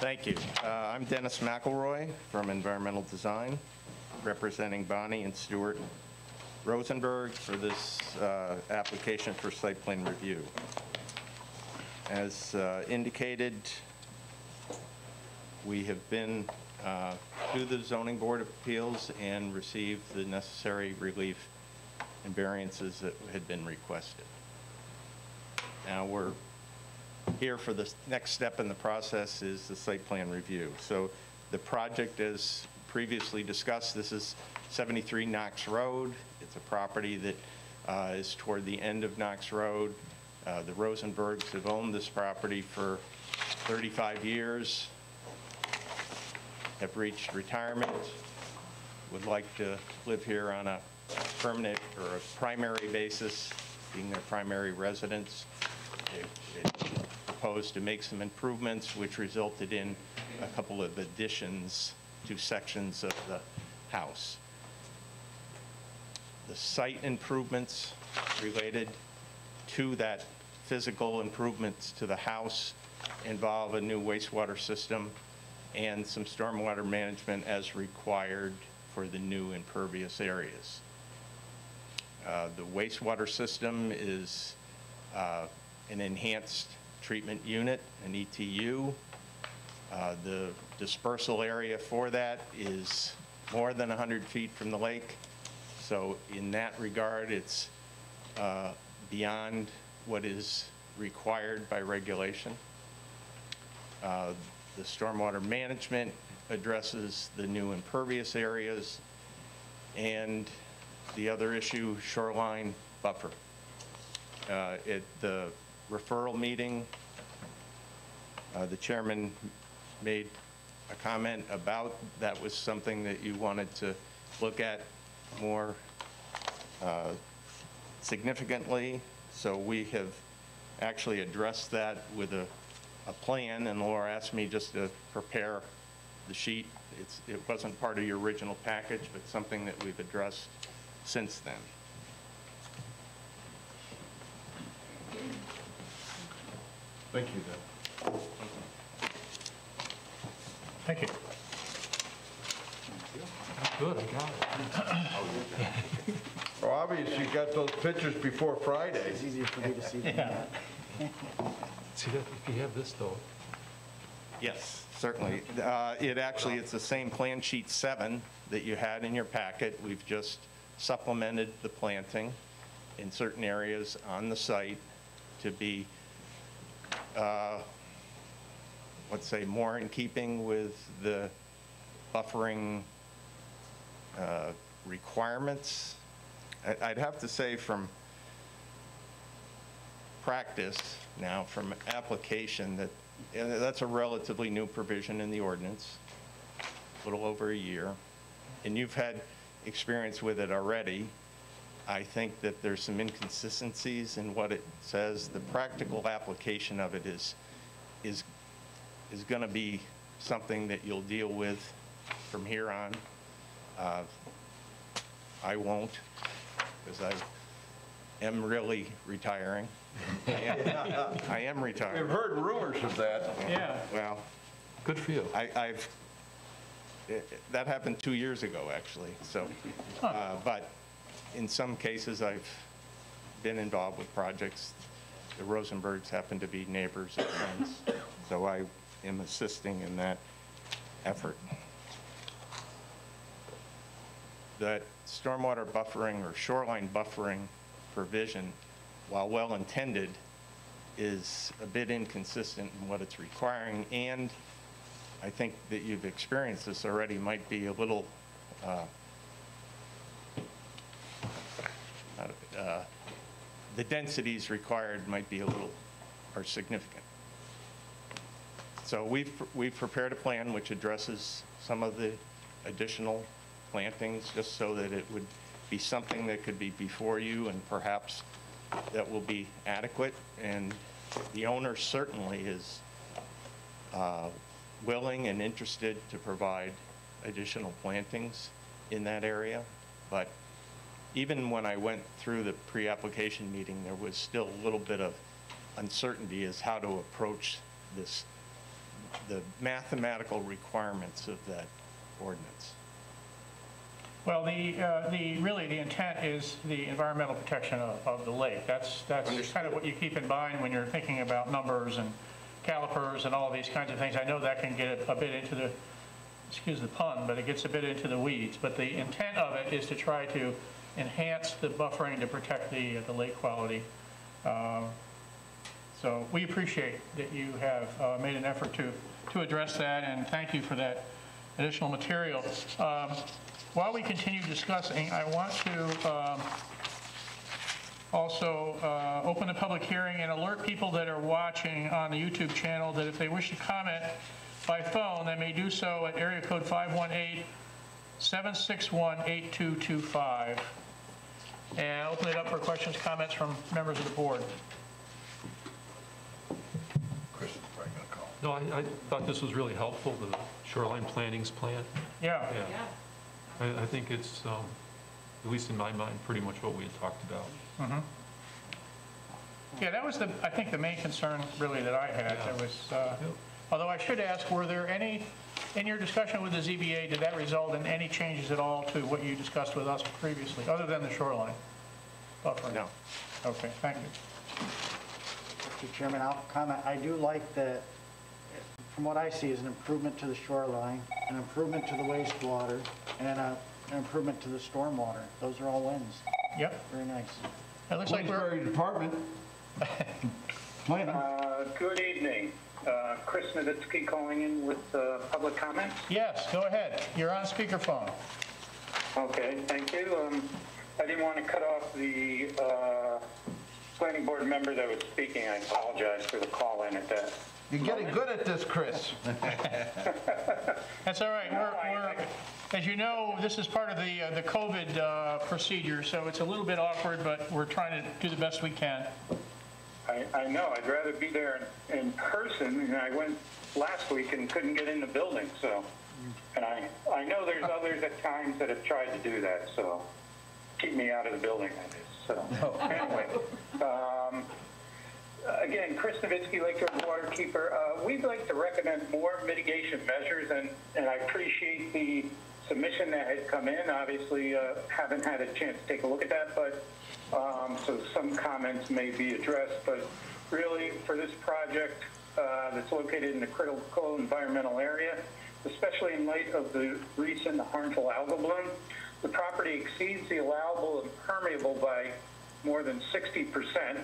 Thank you. Uh, I'm Dennis McElroy from Environmental Design, representing Bonnie and Stuart Rosenberg for this uh, application for site plan review. As uh, indicated, we have been uh, to the Zoning Board of Appeals and received the necessary relief and variances that had been requested. Now, we're here for the next step in the process is the site plan review. So the project, as previously discussed, this is 73 Knox Road. It's a property that uh, is toward the end of Knox Road. Uh, The Rosenbergs have owned this property for 35 years, have reached retirement, would like to live here on a permanent or a primary basis, being their primary residence. They- they proposed to make some improvements, which resulted in a couple of additions to sections of the house. The site improvements related to that physical improvements to the house involve a new wastewater system and some stormwater management as required for the new impervious areas. Uh, The wastewater system is uh, an enhanced treatment unit, an ETU. Uh, The dispersal area for that is more than 100 feet from the lake. So in that regard, it's uh, beyond what is required by regulation. The stormwater management addresses the new impervious areas, and the other issue, shoreline buffer. Uh, At the referral meeting, uh, the chairman made a comment about that was something that you wanted to look at more uh, significantly. So we have actually addressed that with a, a plan, and Laura asked me just to prepare the sheet. It's, it wasn't part of your original package, but something that we've addressed since then. Thank you, Dan. Thank you. Good, I got it. Well, obviously, you got those pictures before Friday. It's easier for me to see than that. See, that, if you have this, though, Yes, certainly. Uh, It actually, it's the same Plan Sheet 7 that you had in your packet. We've just supplemented the planting in certain areas on the site to be, uh, let's say, more in keeping with the buffering uh, requirements. I- I'd have to say from practice now, from application, that, that's a relatively new provision in the ordinance, a little over a year, and you've had experience with it already. I think that there's some inconsistencies in what it says. The practical application of it is, is, is going to be something that you'll deal with from here on. Uh, I won't, because I am really retiring. I am- I am We've retiring. heard rumors of that. Yeah. Well, good for you. I, I've, it- it- that happened two years ago, actually, so, uh, but in some cases, I've been involved with projects. The Rosenbergs happen to be neighbors and friends, so I am assisting in that effort. That stormwater buffering or shoreline buffering provision, while well-intended, is a bit inconsistent in what it's requiring, and I think that you've experienced this already, might be a little, uh, uh, the densities required might be a little, are significant. So we've, we've prepared a plan which addresses some of the additional plantings, just so that it would be something that could be before you, and perhaps that will be adequate. And the owner certainly is uh, willing and interested to provide additional plantings in that area. But even when I went through the pre-application meeting, there was still a little bit of uncertainty as how to approach this the mathematical requirements of that ordinance. Well, the, uh, the, really, the intent is the environmental protection of, of the lake. That's, that's kind of what you keep in mind when you're thinking about numbers and calipers and all these kinds of things. I know that can get a bit into the, excuse the pun, but it gets a bit into the weeds. But the intent of it is to try to enhance the buffering to protect the, the lake quality. Um, So we appreciate that you have uh, made an effort to, to address that, and thank you for that additional material. Um, While we continue discussing, I want to um, also uh, open the public hearing and alert people that are watching on the YouTube channel that if they wish to comment by phone, they may do so at area code 518-761-8225. And open it up for questions, comments from members of the board. Chris is probably gonna call. No, I, I thought this was really helpful, the shoreline planning's plan. Yeah. Yeah. I, I think it's, um, at least in my mind, pretty much what we had talked about. Yeah, that was the, I think, the main concern really that I had. There was, uh, although I should ask, were there any, in your discussion with the ZBA, did that result in any changes at all to what you discussed with us previously, other than the shoreline buffer? No. Okay, thank you. Mr. Chairman, I'll comment. I do like the, from what I see, is an improvement to the shoreline, an improvement to the wastewater, and a- an improvement to the stormwater. Those are all wins. Yep, Very nice. it looks like we're, Queensbury Department. Planning. Uh, Good evening. Uh, Chris Navitsky calling in with uh, public comments. yes, go ahead. You're on speakerphone. Okay, thank you. Um, I didn't want to cut off the uh, planning board member that was speaking. I apologize for the call in at that. You're getting good at this, Chris. That's all right. We're, we're, as you know, this is part of the, uh, the COVID uh, procedure, so it's a little bit awkward, but we're trying to do the best we can. I, I know, I'd rather be there in in person, and I went last week and couldn't get in the building, so. And I, I know there's others at times that have tried to do that, so keep me out of the building, that is, so. Anyway, um, again, Chris Navitsky, Lake Waterkeeper, uh, we'd like to recommend more mitigation measures, and, and I appreciate the submission that had come in. Obviously, uh, haven't had a chance to take a look at that, but, um, so some comments may be addressed, but really, for this project, uh, that's located in a critical environmental area, especially in light of the recent harmful algal bloom, the property exceeds the allowable and permeable by more than 60%,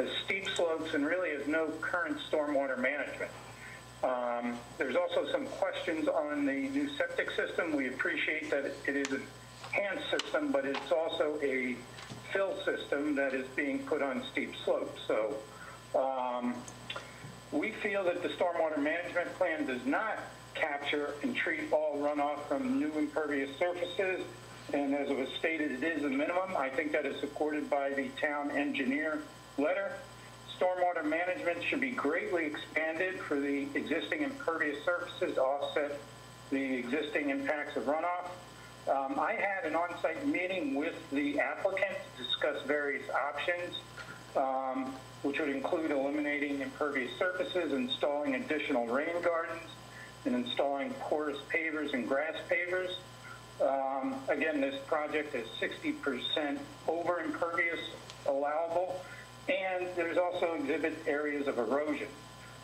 has steep slopes, and really has no current stormwater management. Um, There's also some questions on the new septic system. We appreciate that it is a hand system, but it's also a fill system that is being put on steep slopes. So um, we feel that the stormwater management plan does not capture and treat all runoff from new impervious surfaces. And as it was stated, it is a minimum. I think that is supported by the town engineer letter. Stormwater management should be greatly expanded for the existing impervious surfaces to offset the existing impacts of runoff. Um, I had an on-site meeting with the applicant to discuss various options, um, which would include eliminating impervious surfaces, installing additional rain gardens, and installing porous pavers and grass pavers. Um, Again, this project is 60% over impervious allowable, and there's also exhibit areas of erosion.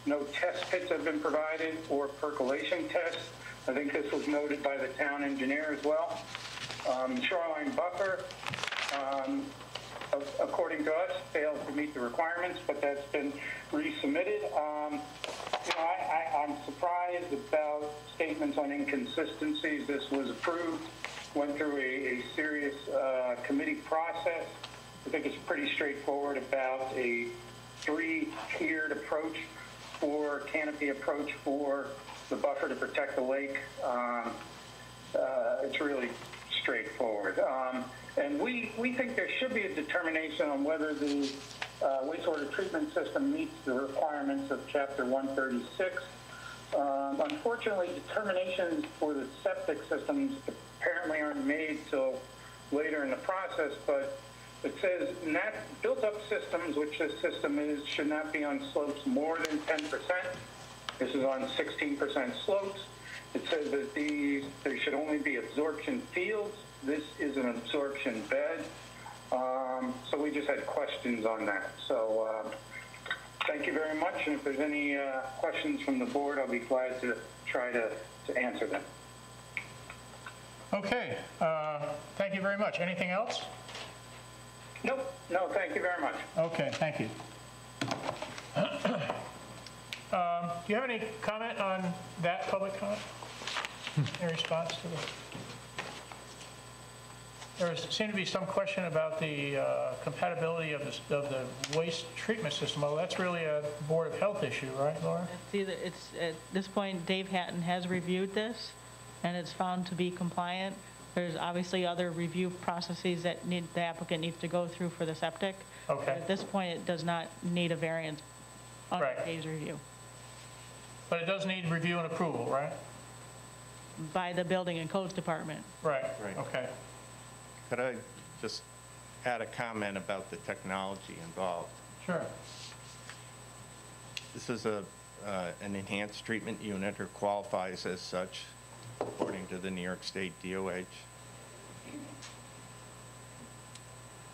No test pits have been provided or percolation tests. I think this was noted by the town engineer as well. Um, Shoreline buffer, um, according to us, failed to meet the requirements, but that's been resubmitted. Um, You know, I, I, I'm surprised about statements on inconsistencies. This was approved, went through a, a serious uh, committee process. I think it's pretty straightforward about a three-tiered approach for canopy approach for the buffer to protect the lake. Um, uh, it's really straightforward. Um, and we, we think there should be a determination on whether the uh, wastewater treatment system meets the requirements of Chapter 136. Um, unfortunately, determinations for the septic systems apparently aren't made till later in the process, but it says nat- built-up systems, which this system is, should not be on slopes more than 10%. This is on 16% slopes. It says that these, there should only be absorption fields. This is an absorption bed. Um, So we just had questions on that. So uh, thank you very much, and if there's any uh, questions from the board, I'll be glad to try to to answer them. Okay, uh, thank you very much. Anything else? Nope, no, thank you very much. Okay, thank you. Um, Do you have any comment on that public comment? In response to the? There was- seemed to be some question about the uh, compatibility of the, of the waste treatment system. Well, that's really a Board of Health issue, right, Laura? It's either, it's, at this point, Dave Hatin has reviewed this, and it's found to be compliant. There's obviously other review processes that need, the applicant needs to go through for the septic. Okay. But At this point, it does not need a variance under Right. Dave's review But it does need review and approval, right? by the Building and Codes Department. Right, Right. okay. Could I just add a comment about the technology involved? Sure. This is a, uh, an enhanced treatment unit or qualifies as such according to the New York State DOH.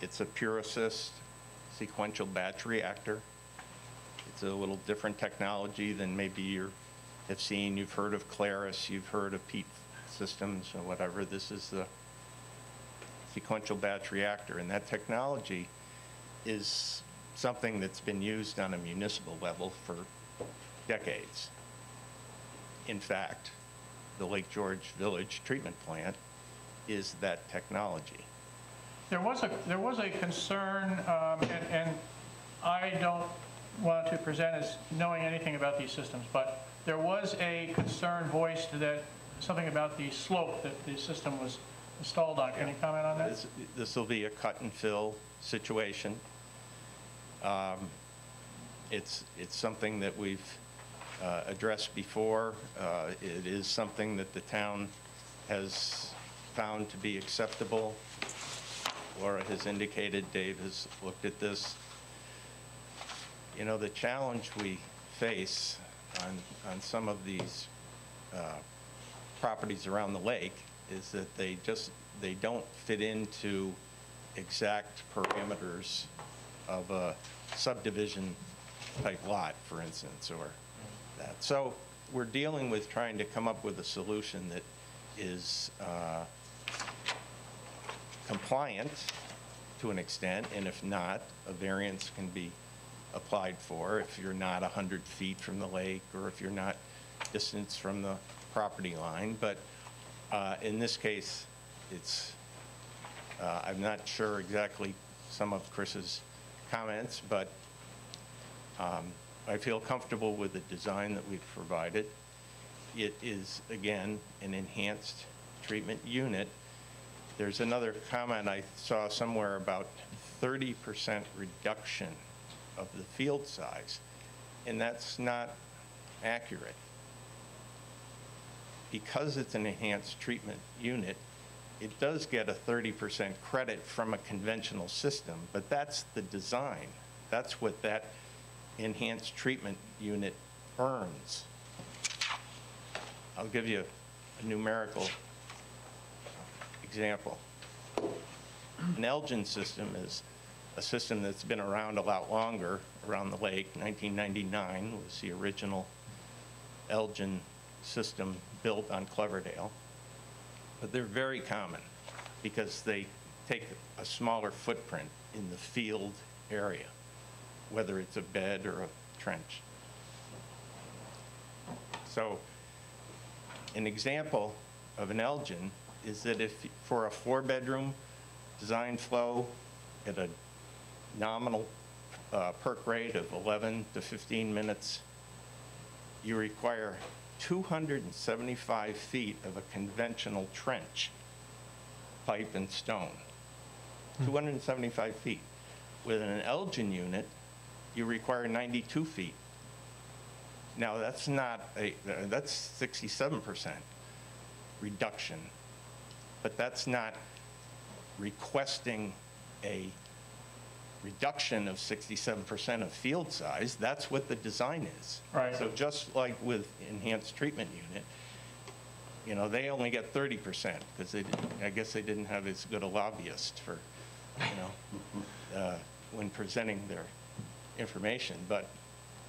It's a Pure Assist sequential batch reactor. It's a little different technology than maybe you have seen. You've heard of Claris, you've heard of Peat Systems or whatever. This is the sequential batch reactor, and that technology is something that's been used on a municipal level for decades. In fact, the Lake George Village Treatment Plant is that technology. There was a, there was a concern, um, and, and I don't want to present as knowing anything about these systems, but there was a concern voiced that, something about the slope that the system was installed on. Can you comment on that? This- This will be a cut and fill situation. Um, It's, it's something that we've uh, addressed before. Uh, It is something that the town has found to be acceptable. Laura has indicated, Dave has looked at this. You know, the challenge we face on, on some of these uh, properties around the lake is that they just, they don't fit into exact parameters of a subdivision type lot, for instance, or that. So we're dealing with trying to come up with a solution that is uh, compliant to an extent, and if not, a variance can be applied for if you're not 100 feet from the lake or if you're not distance from the property line. But uh, in this case, it's, uh, I'm not sure exactly some of Chris's comments, but um, I feel comfortable with the design that we've provided. It is, again, an enhanced treatment unit. There's another comment I saw somewhere about 30% reduction of the field size, and that's not accurate. Because it's an enhanced treatment unit, it does get a 30% credit from a conventional system, but that's the design. That's what that enhanced treatment unit earns. I'll give you a numerical example. An Eljen system is a system that's been around a lot longer around the lake. 1999 was the original Eljen system built on Cleverdale. But they're very common because they take a smaller footprint in the field area, whether it's a bed or a trench. So an example of an Eljen is that if, for a four-bedroom design flow at a nominal uh, perk rate of 11 to 15 minutes, you require 275 feet of a conventional trench, pipe and stone. 275 feet. With an Eljen unit, you require 92 feet. Now, that's not a, that's 67% reduction, but that's not requesting a reduction of 67% of field size, that's what the design is. Right. So just like with enhanced treatment unit, you know, they only get 30% because they, didn't- I guess they didn't have as good a lobbyist for, you know, uh, when presenting their information. But,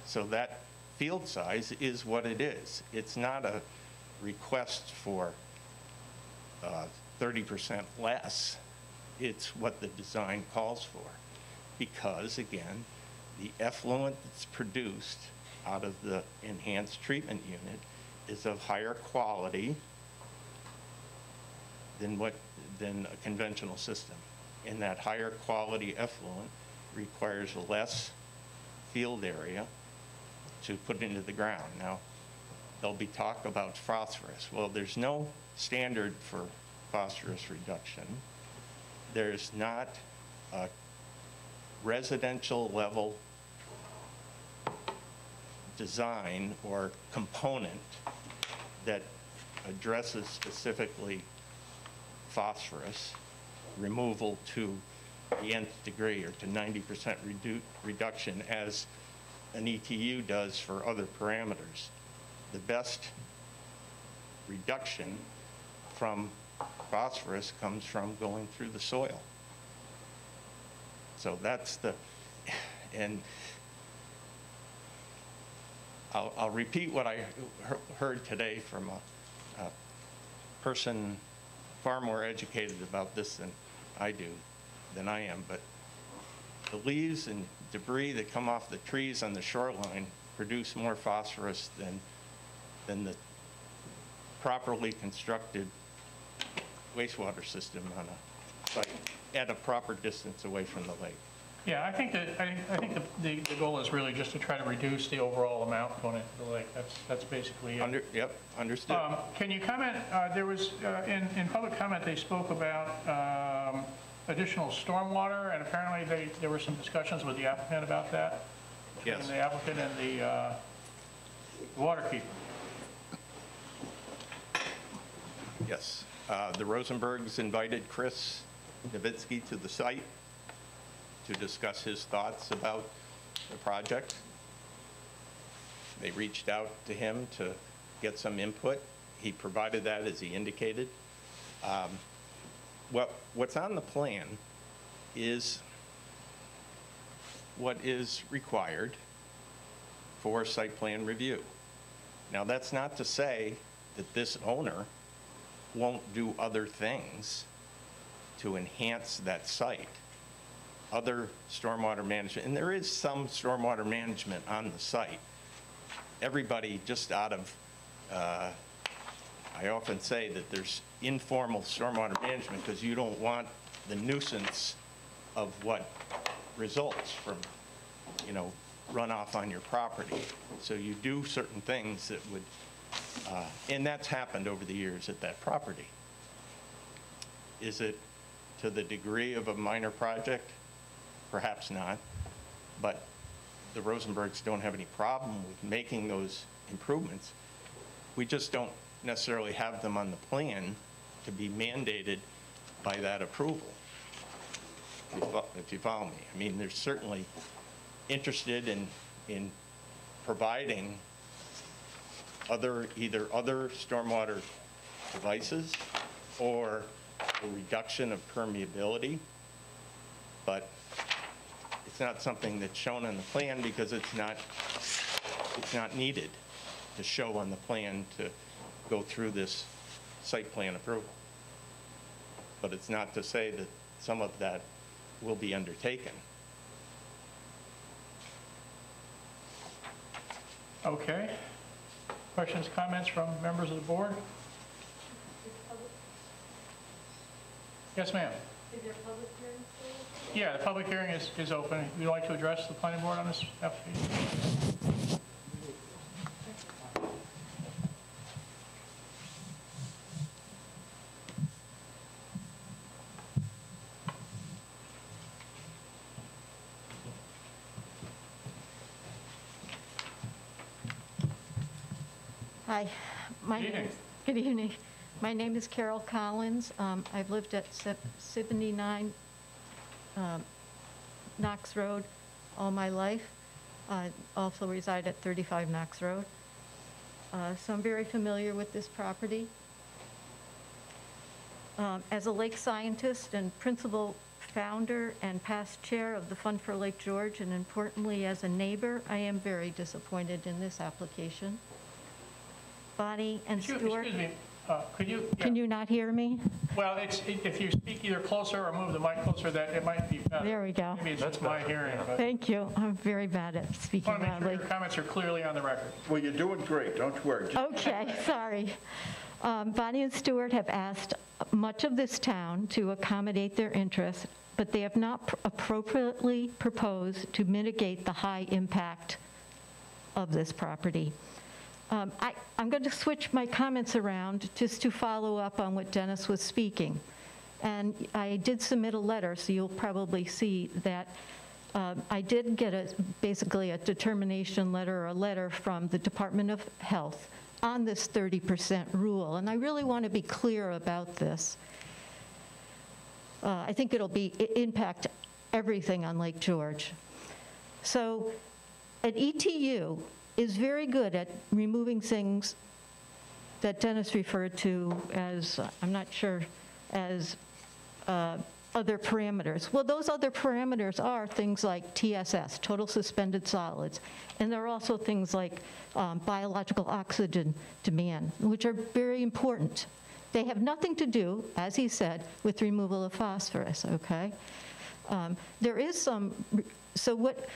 so that field size is what it is. It's not a request for uh, 30% less. It's what the design calls for. Because, again, the effluent that's produced out of the enhanced treatment unit is of higher quality than what, than a conventional system. And that higher quality effluent requires less field area to put into the ground. Now, there'll be talk about phosphorus. Well, there's no standard for phosphorus reduction. There's not a residential level design or component that addresses specifically phosphorus removal to the nth degree or to 90% redu- reduction as an ETU does for other parameters. The best reduction from phosphorus comes from going through the soil. So that's the, and I'll, I'll repeat what I heard today from a, a person far more educated about this than I do, than I am, but the leaves and debris that come off the trees on the shoreline produce more phosphorus than, than the properly constructed wastewater system on a site at a proper distance away from the lake. Yeah, I think that, I think, I think the, the the goal is really just to try to reduce the overall amount going into the lake. That's, that's basically it. Under, yep, understood. Um, Can you comment, uh, there was, uh, in, in public comment, they spoke about um, additional stormwater, and apparently they, there were some discussions with the applicant about that? Yes. Between the applicant and the uh, water keeper. Yes. Uh, The Rosenbergs invited Chris Navitsky to the site to discuss his thoughts about the project. They reached out to him to get some input. He provided that as he indicated. Um, What, what's on the plan is what is required for site plan review. Now, that's not to say that this owner won't do other things to enhance that site. Other stormwater management, and there is some stormwater management on the site. Everybody just out of, uh, I often say that there's informal stormwater management because you don't want the nuisance of what results from, you know, runoff on your property. So you do certain things that would, uh, and that's happened over the years at that property. Is it to the degree of a minor project? Perhaps not. But the Rosenbergs don't have any problem with making those improvements. We just don't necessarily have them on the plan to be mandated by that approval, if you follow me. I mean, they're certainly interested in, in providing other, either other stormwater devices or a reduction of permeability, but it's not something that's shown on the plan because it's not, it's not needed to show on the plan to go through this site plan approval. But it's not to say that some of that will be undertaken. Okay. Questions, comments from members of the board? Yes, ma'am. Is there public hearing still? Yeah, the public hearing is, is open. Would you like to address the planning board on this application? Hi, my Good name evening. is, good evening. My name is Carol Collins. Um, I've lived at 79 um, Knox Road all my life. I also reside at 35 Knox Road. Uh, So I'm very familiar with this property. Um, As a lake scientist and principal founder and past chair of the Fund for Lake George, and importantly, as a neighbor, I am very disappointed in this application. Bonnie and Excuse Stuart, excuse me, uh, could you? yeah. can you not hear me? Well, it's, if you speak either closer or move the mic closer, that, it might be better. There we go. Maybe it's just my hearing, but I Thank you. I'm very bad at speaking want to make sure loudly. your comments are clearly on the record. Well, you're doing great, don't worry. Just- Okay, sorry. Um, Bonnie and Stuart have asked much of this town to accommodate their interests, but they have not pr- appropriately proposed to mitigate the high impact of this property. Um, I, I'm going to switch my comments around just to follow up on what Dennis was speaking. And I did submit a letter, so you'll probably see that um, I did get a, basically a determination letter or a letter from the Department of Health on this 30% rule. And I really want to be clear about this. Uh, I think it'll be, impact everything on Lake George. So an ETU is very good at removing things that Dennis referred to as, I'm not sure, as uh, other parameters. Well, those other parameters are things like TSS, total suspended solids, and there are also things like um, biological oxygen demand, which are very important. They have nothing to do, as he said, with removal of phosphorus, okay? Um, There is some, so what,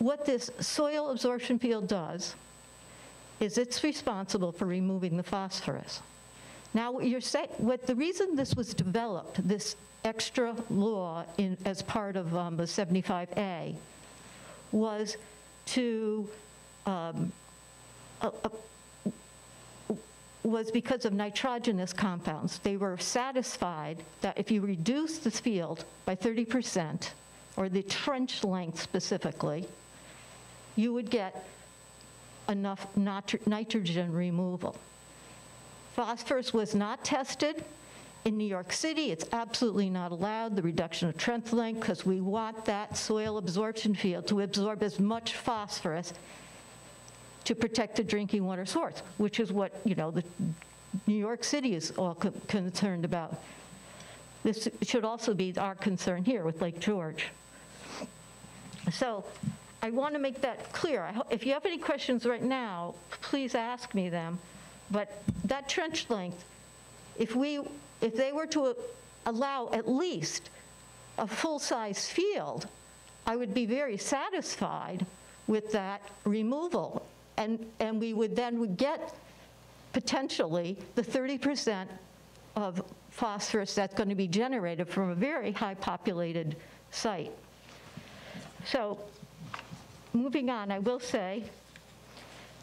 what this soil absorption field does is it's responsible for removing the phosphorus. Now, you're saying, what the reason this was developed, this extra law in, as part of um, the 75A, was to, um, was because of nitrogenous compounds. They were satisfied that if you reduce this field by 30%, or the trench length specifically, you would get enough nitrogen removal. Phosphorus was not tested. In New York City, it's absolutely not allowed, the reduction of trench length, because we want that soil absorption field to absorb as much phosphorus to protect the drinking water source, which is what, you know, the New York City is all co- concerned about. This should also be our concern here with Lake George. So I want to make that clear. If you have any questions right now, please ask me them. But that trench length, if we, if they were to uh, allow at least a full-size field, I would be very satisfied with that removal. And, and we would then would get potentially the 30% of phosphorus that's going to be generated from a very high populated site. So, moving on, I will say,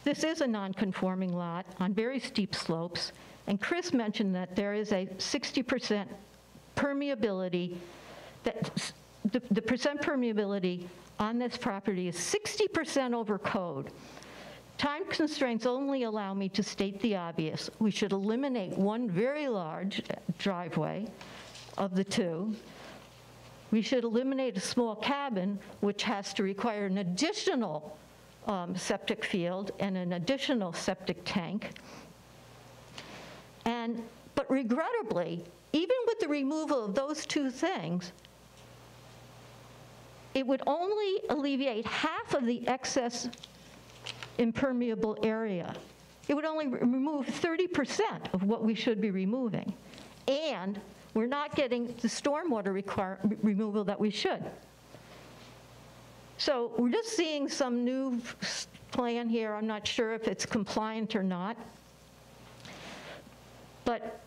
this is a non-conforming lot on very steep slopes, and Chris mentioned that there is a 60% permeability, that, the the percent permeability on this property is 60% over code. Time constraints only allow me to state the obvious. We should eliminate one very large driveway of the two. We should eliminate a small cabin, which has to require an additional um, septic field and an additional septic tank. And, but regrettably, even with the removal of those two things, it would only alleviate half of the excess impermeable area. It would only remove 30% of what we should be removing. And we're not getting the stormwater require, re- removal that we should. So we're just seeing some new plan here. I'm not sure if it's compliant or not. But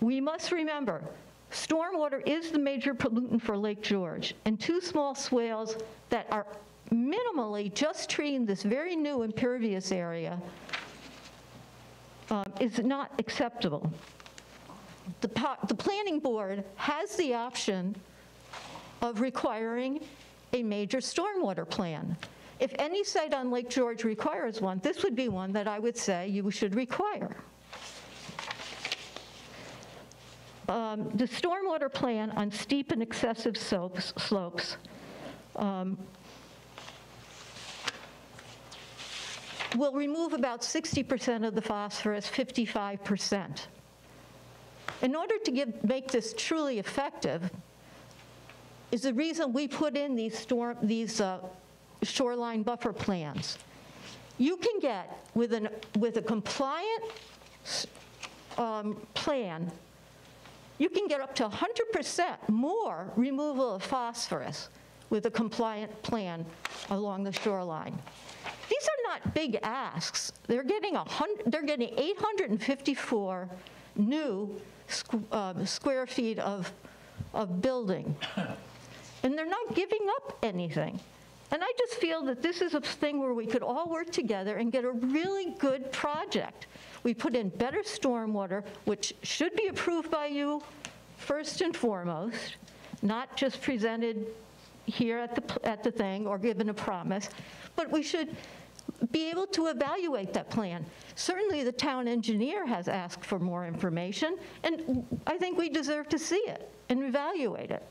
we must remember, stormwater is the major pollutant for Lake George, and two small swales that are minimally just treating this very new impervious area um, is not acceptable. The, the planning board has the option of requiring a major stormwater plan. If any site on Lake George requires one, this would be one that I would say you should require. um, the stormwater plan on steep and excessive slopes, slopes um, will remove about 60% of the phosphorus, 55%. In order to give, make this truly effective, is the reason we put in these storm, these uh, shoreline buffer plans. You can get, with an, with a compliant um, plan, you can get up to 100% more removal of phosphorus with a compliant plan along the shoreline. These are not big asks. They're getting, they're getting 854 new squ- uh, square feet of, of building. And they're not giving up anything. And I just feel that this is a thing where we could all work together and get a really good project. We put in better stormwater, which should be approved by you first and foremost, not just presented here at the, at the thing or given a promise, but we should be able to evaluate that plan. Certainly, the town engineer has asked for more information, and I think we deserve to see it and evaluate it.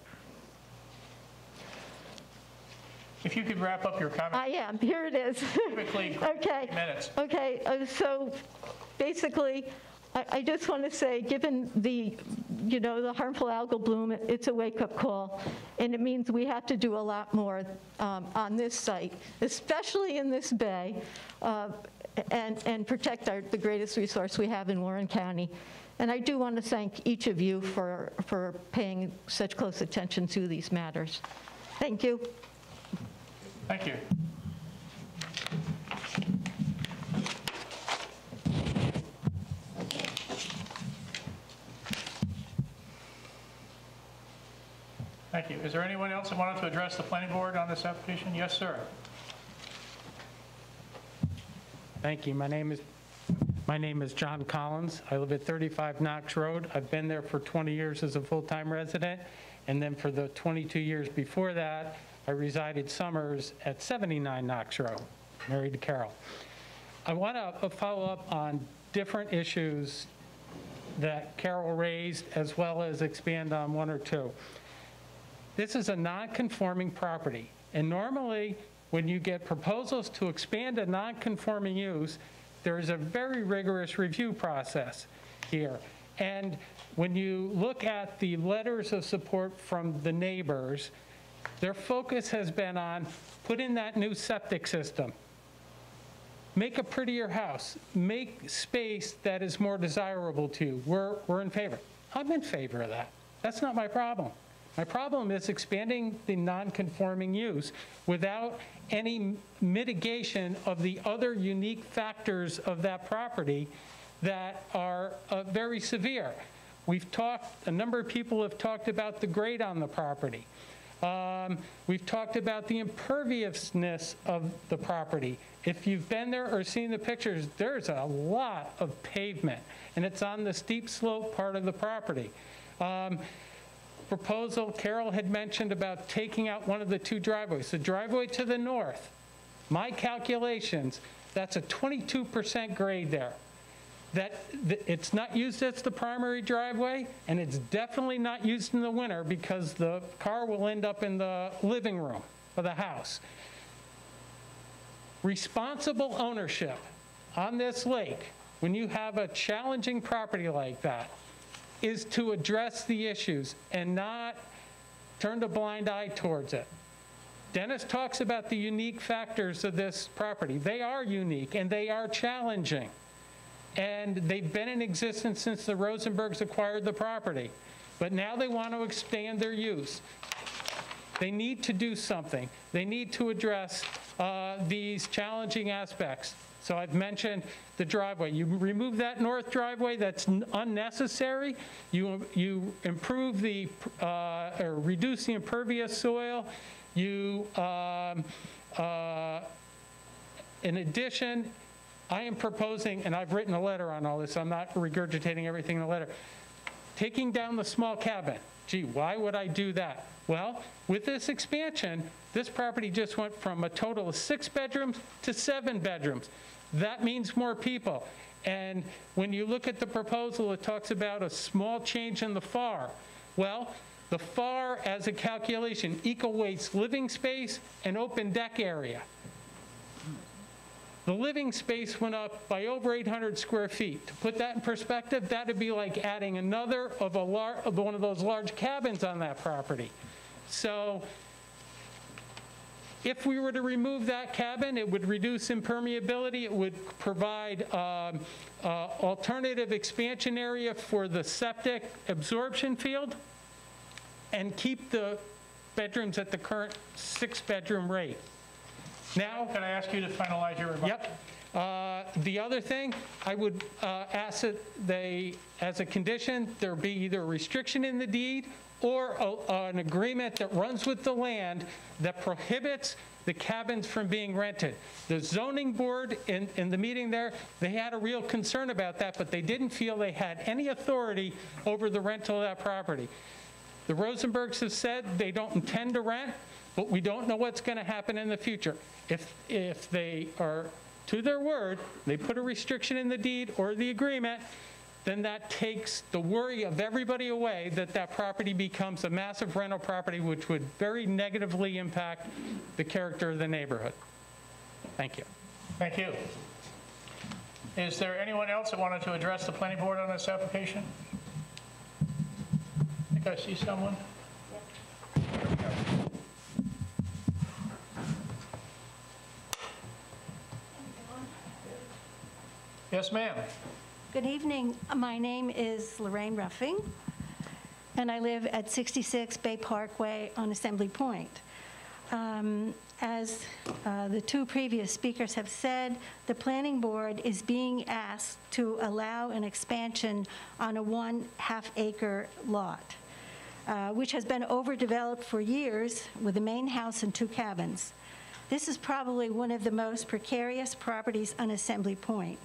If you could wrap up your comment. I am, here it is. Quickly, Okay. minutes. Okay, uh, so basically, I I just want to say, given the, you know, the harmful algal bloom, it- it's a wake-up call, and it means we have to do a lot more um, on this site, especially in this bay, uh, and and protect our, the greatest resource we have in Warren County. And I do want to thank each of you for for paying such close attention to these matters. Thank you. Thank you. Thank you. Is there anyone else that wanted to address the planning board on this application? Yes, sir. Thank you. My name is, my name is John Collins. I live at 35 Knox Road. I've been there for 20 years as a full-time resident, and then for the 22 years before that, I resided summers at 79 Knox Road, married to Carol. I want to uh, follow up on different issues that Carol raised, as well as expand on one or two. This is a non-conforming property, and normally, when you get proposals to expand a non-conforming use, there is a very rigorous review process here. And when you look at the letters of support from the neighbors, their focus has been on put in that new septic system, make a prettier house, make space that is more desirable to you. We're, we're in favor. I'm in favor of that. That's not my problem. My problem is expanding the non-conforming use without any mitigation of the other unique factors of that property that are uh, very severe. We've talked, a number of people have talked about the grade on the property. Um, We've talked about the imperviousness of the property. If you've been there or seen the pictures, there's a lot of pavement, and it's on the steep slope part of the property. Um, Proposal, Carol had mentioned about taking out one of the two driveways. The driveway to the north, my calculations, that's a 22% grade there that th- it's not used as the primary driveway, and it's definitely not used in the winter because the car will end up in the living room of the house. Responsible ownership on this lake, when you have a challenging property like that, is to address the issues and not turn a blind eye towards it. Dennis talks about the unique factors of this property. They are unique and they are challenging and they've been in existence since the Rosenbergs acquired the property. But now they want to expand their use. They need to do something. They need to address uh, these challenging aspects. So I've mentioned the driveway. You remove that north driveway that's unnecessary. You, you improve the, uh, or reduce the impervious soil. You, um, uh, in addition, I am proposing, and I've written a letter on all this, I'm not regurgitating everything in the letter, taking down the small cabin. Gee, why would I do that? Well, with this expansion, this property just went from a total of six bedrooms to seven bedrooms. That means more people. And when you look at the proposal, it talks about a small change in the FAR. Well, the FAR, as a calculation, equates living space and open deck area. The living space went up by over 800 square feet. To put that in perspective, that'd be like adding another of a lar, of one of those large cabins on that property. So if we were to remove that cabin, it would reduce impermeability, it would provide um, uh, alternative expansion area for the septic absorption field, and keep the bedrooms at the current six-bedroom rate. Now, Can I ask you to finalize your remarks? Yep. Uh, The other thing, I would uh, ask that they, as a condition, there be either a restriction in the deed or a- uh, an agreement that runs with the land that prohibits the cabins from being rented. The zoning board, in, in the meeting there, they had a real concern about that, but they didn't feel they had any authority over the rental of that property. The Rosenbergs have said they don't intend to rent, but we don't know what's going to happen in the future. If, if they are to their word, they put a restriction in the deed or the agreement, then that takes the worry of everybody away that that property becomes a massive rental property, which would very negatively impact the character of the neighborhood. Thank you. Thank you. Is there anyone else that wanted to address the planning board on this application? I think I see someone. Yes, ma'am. Good evening. My name is Lorraine Ruffing, and I live at 66 Bay Parkway on Assembly Point. Um, As uh, the two previous speakers have said, the planning board is being asked to allow an expansion on a one-half acre lot, uh, which has been overdeveloped for years with a main house and two cabins. This is probably one of the most precarious properties on Assembly Point.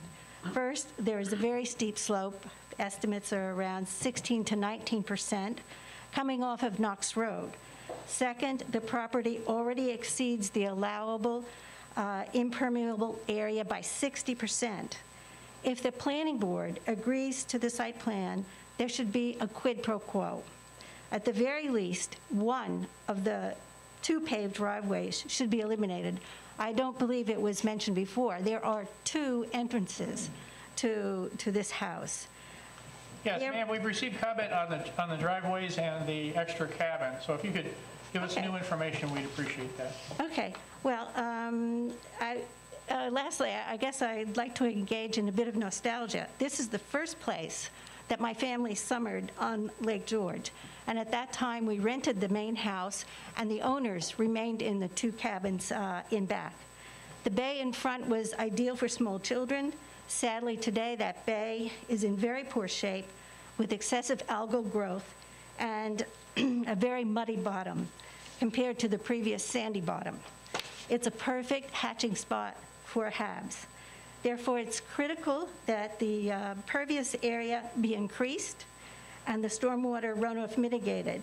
First, there is a very steep slope. Estimates are around 16 to 19 percent, coming off of Knox Road. Second, the property already exceeds the allowable uh, impermeable area by 60 percent. If the planning board agrees to the site plan, there should be a quid pro quo. At the very least, one of the two paved driveways should be eliminated. I don't believe it was mentioned before. There are two entrances to, to this house. Yes, There- ma'am, we've received comment on the, on the driveways and the extra cabin, so if you could give us Okay. new information, we'd appreciate that. Okay, well, um, I, uh, lastly, I I guess I'd like to engage in a bit of nostalgia. This is the first place that my family summered on Lake George, and at that time, we rented the main house, and the owners remained in the two cabins uh, in back. The bay in front was ideal for small children. Sadly, today, that bay is in very poor shape with excessive algal growth and a very muddy bottom compared to the previous sandy bottom. It's a perfect hatching spot for HABs. Therefore, it's critical that the uh, pervious area be increased and the stormwater runoff mitigated,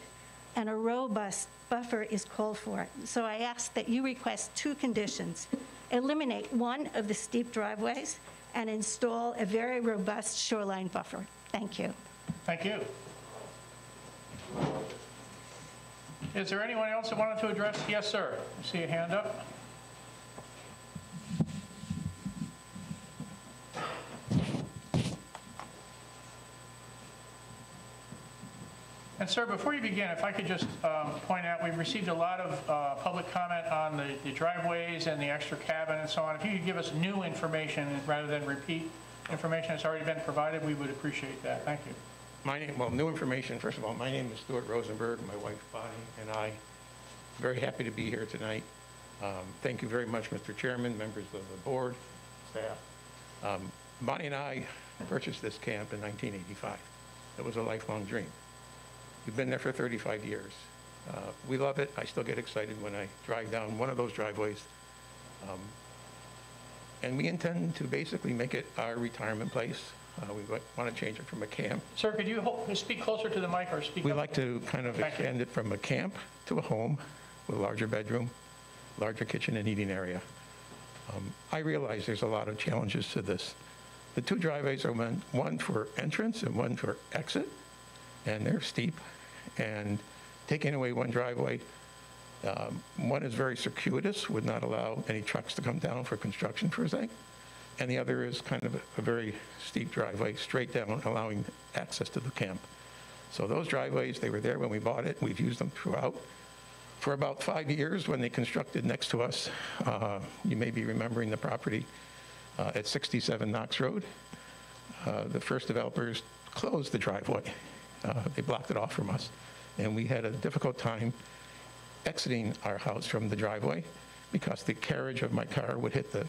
and a robust buffer is called for. So I ask that you request two conditions. Eliminate one of the steep driveways and install a very robust shoreline buffer. Thank you. Thank you. Is there anyone else that wanted to address? Yes, sir. I see a hand up. And sir, before you begin, if I could just um, point out, we've received a lot of uh, public comment on the the driveways and the extra cabin and so on. If you could give us new information rather than repeat information that's already been provided, we would appreciate that. Thank you. My name, well, new information, first of all, my name is Stuart Rosenberg, my wife Bonnie and I, very happy to be here tonight. Um, Thank you very much, Mr. Chairman, members of the board, staff. Um, Bonnie and I purchased this camp in 1985. It was a lifelong dream. We've been there for 35 years. Uh, We love it. I still get excited when I drive down one of those driveways. Um, And we intend to basically make it our retirement place. Uh, We want to change it from a camp Sir, could you speak closer to the mic or speak we like to kind of Thank you. extend it from a camp to a home with a larger bedroom, larger kitchen and eating area. Um, I realize there's a lot of challenges to this, the two driveways are one one for entrance and one for exit, and they're steep. And taking away one driveway, um, one is very circuitous, would not allow any trucks to come down for construction, per se. And the other is kind of a- a very steep driveway, straight down, allowing access to the camp. So those driveways, they were there when we bought it, we've used them throughout. For about five years, when they constructed next to us, uh, you may be remembering the property uh, at 67 Knox Road, uh, the first developers closed the driveway. Uh, They blocked it off from us, and we had a difficult time exiting our house from the driveway because the carriage of my car would hit the,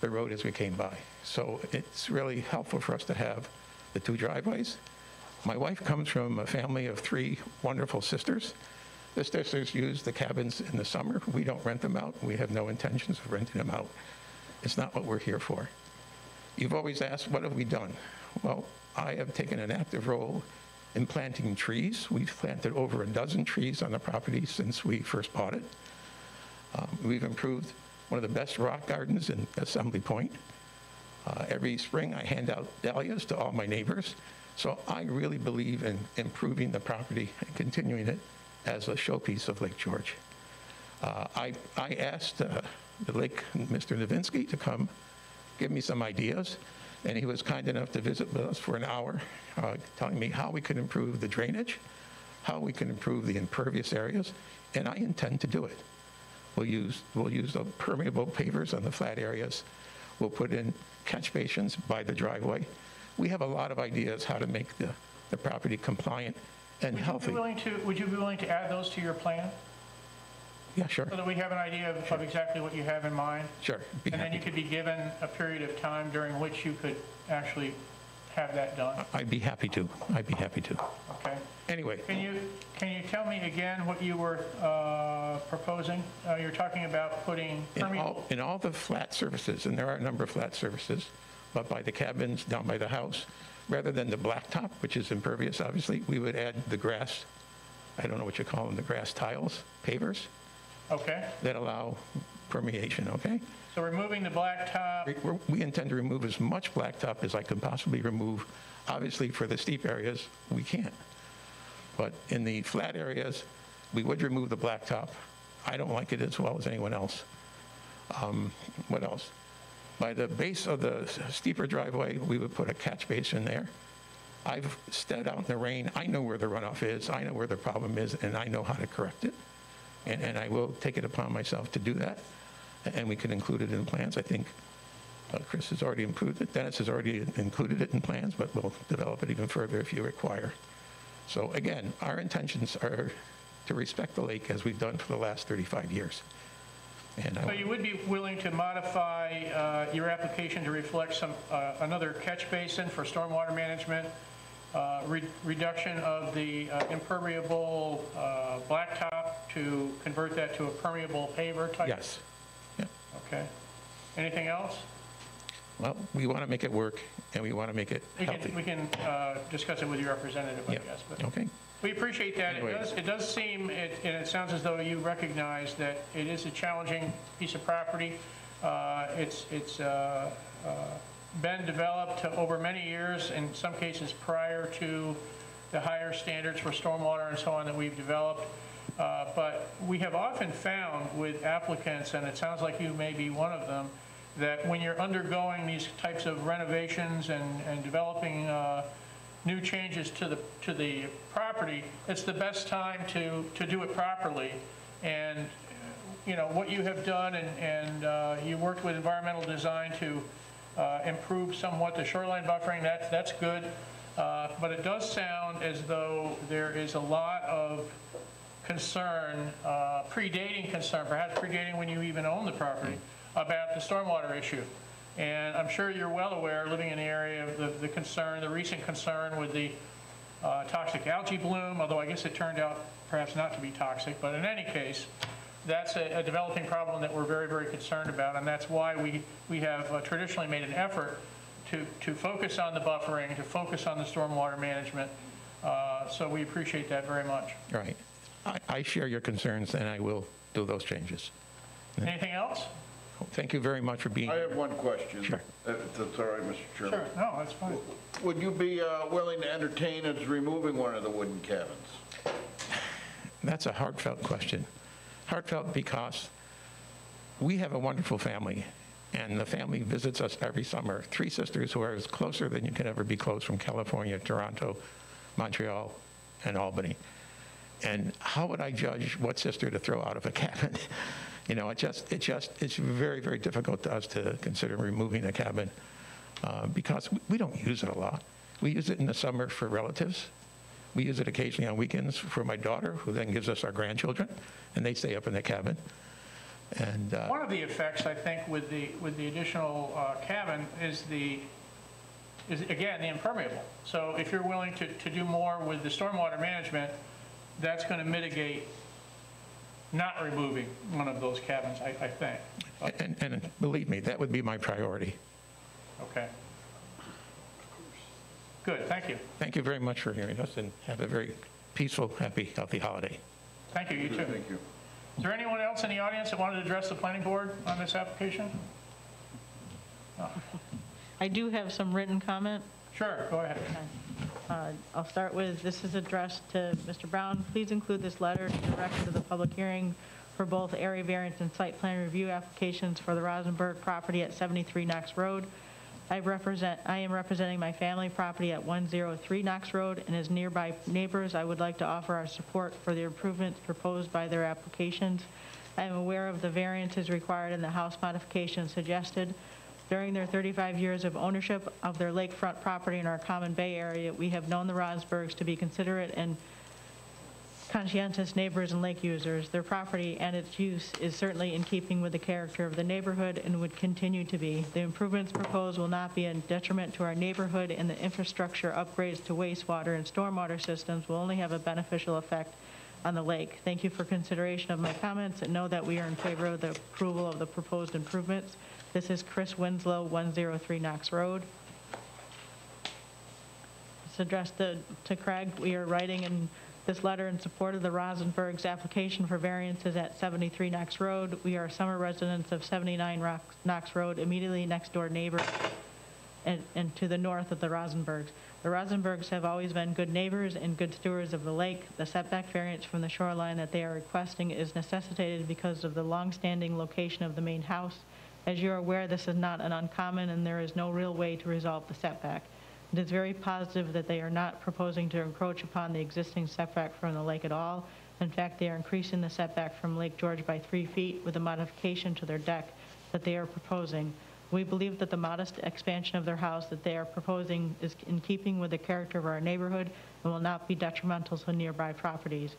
the road as we came by. So it's really helpful for us to have the two driveways. My wife comes from a family of three wonderful sisters. The sisters use the cabins in the summer. We don't rent them out. We have no intentions of renting them out. It's not what we're here for. You've always asked, what have we done? Well, I have taken an active role in planting trees. We've planted over a dozen trees on the property since we first bought it. Um, We've improved one of the best rock gardens in Assembly Point. Uh, Every spring, I hand out dahlias to all my neighbors. So I really believe in improving the property and continuing it as a showpiece of Lake George. Uh, I, I asked uh, the Lake, Mr. Navitsky, to come give me some ideas, and he was kind enough to visit with us for an hour, uh, telling me how we could improve the drainage, how we can improve the impervious areas, and I intend to do it. We'll use, we'll use the permeable pavers on the flat areas. We'll put in catch basins by the driveway. We have a lot of ideas how to make the, the property compliant and Would you be healthy. willing to, would you be willing to add those to your plan? Yeah, sure, So that we have an idea of of exactly what you have in mind? sure. Be And then happy you could be given a period of time during which you could actually have that done, I'd be happy to. I'd be happy to. okay? Anyway, Can you, can you tell me again what you were uh, proposing? Uh, You're talking about putting in all, in all the flat surfaces, and there are a number of flat surfaces, but by the cabins, down by the house, rather than the blacktop, which is impervious, obviously, we would add the grass, I don't know what you call them, the grass tiles, pavers, okay? that allow permeation, okay? So removing the blacktop, We- we're- intend to remove as much blacktop as I can possibly remove. Obviously, for the steep areas, we can't. But in the flat areas, we would remove the blacktop. I don't like it as well as anyone else. Um, What else? By the base of the steeper driveway, we would put a catch basin there. I've stepped out in the rain. I know where the runoff is. I know where the problem is, and I know how to correct it. And, and I will take it upon myself to do that. And we can include it in plans. I think uh, Chris has already included it, Dennis has already included it in plans, but we'll develop it even further if you require. So again, our intentions are to respect the lake as we've done for the last 35 years. And so you would be willing to modify uh, your application to reflect some, uh, another catch basin for stormwater management, uh, re- reduction of the uh, impermeable uh, blacktop to convert that to a permeable paver type? Yes. Yeah. Okay. Anything else? Well, we want to make it work, and we want to make it We healthy. can, we can uh, discuss it with your representative, I Yeah. guess. but- Okay? We appreciate that. It does, it does seem, it- and it sounds as though you recognize that it is a challenging piece of property. Uh, It's, it's uh, uh, been developed over many years, in some cases prior to the higher standards for stormwater and so on that we've developed. Uh, But we have often found with applicants, and it sounds like you may be one of them, that when you're undergoing these types of renovations and, and developing uh, new changes to the, to the property, it's the best time to, to do it properly. And, you know, what you have done, and, and uh, you worked with environmental design to uh, improve somewhat the shoreline buffering, that's, that's good. Uh, But it does sound as though there is a lot of concern, uh, predating concern, perhaps predating when you even owned the property, about the stormwater issue. And I'm sure you're well aware, living in the area, of the, the concern, the recent concern with the uh, toxic algae bloom, although I guess it turned out perhaps not to be toxic. But in any case, that's a, a developing problem that we're very, very concerned about. And that's why we, we have uh, traditionally made an effort to, to focus on the buffering, to focus on the stormwater management. Uh, So we appreciate that very much. Right. I, I share your concerns, and I will do those changes. Anything else? Thank you very much for being I here. have one question. Sure. If that's all right, Mr. Chairman. Sure, no, that's fine. Would you be uh, willing to entertain us removing one of the wooden cabins? That's a heartfelt question. Heartfelt because we have a wonderful family, and the family visits us every summer. Three sisters who are as closer than you can ever be close from California, Toronto, Montreal, and Albany. And how would I judge what sister to throw out of a cabin? You know, it just, it just, it's very, very difficult to us to consider removing a cabin uh, because we- we don't use it a lot. We use it in the summer for relatives. We use it occasionally on weekends for my daughter, who then gives us our grandchildren, and they stay up in the cabin. And uh, One of the effects, I think, with the, with the additional uh, cabin is the, is again, the impermeable. So if you're willing to, to do more with the stormwater management, that's going to mitigate not removing one of those cabins, I, I think. And, and believe me, that would be my priority. Okay. Good, thank you. Thank you very much for hearing us, and have a very peaceful, happy, healthy holiday. Thank you, you too. Thank you. Is there anyone else in the audience that wanted to address the planning board on this application? I do have some written comment. Sure, go ahead. Uh, I'll start with, this is addressed to Mr. Brown. Please include this letter to the record of the public hearing for both area variance and site plan review applications for the Rosenberg property at 73 Knox Road. I represent, I am representing my family property at 103 Knox Road, and as nearby neighbors, I would like to offer our support for the improvements proposed by their applications. I am aware of the variances required in the house modifications suggested. During their 35 years of ownership of their lakefront property in our common bay area, we have known the Rosenbergs to be considerate and conscientious neighbors and lake users. Their property and its use is certainly in keeping with the character of the neighborhood and would continue to be. The improvements proposed will not be a detriment to our neighborhood, and the infrastructure upgrades to wastewater and stormwater systems will only have a beneficial effect on the lake. Thank you for consideration of my comments, and know that we are in favor of the approval of the proposed improvements. This is Chris Winslow, 103 Knox Road. It's addressed to to Craig. We are writing in this letter in support of the Rosenbergs' application for variances at 73 Knox Road. We are summer residents of 79 Rock- Knox Road, immediately next door neighbor and, and to the north of the Rosenbergs. The Rosenbergs have always been good neighbors and good stewards of the lake. The setback variance from the shoreline that they are requesting is necessitated because of the longstanding location of the main house. As you're aware, this is not an uncommon, and there is no real way to resolve the setback. It is very positive that they are not proposing to encroach upon the existing setback from the lake at all. In fact, they are increasing the setback from Lake George by three feet with a modification to their deck that they are proposing. We believe that the modest expansion of their house that they are proposing is in keeping with the character of our neighborhood and will not be detrimental to nearby properties.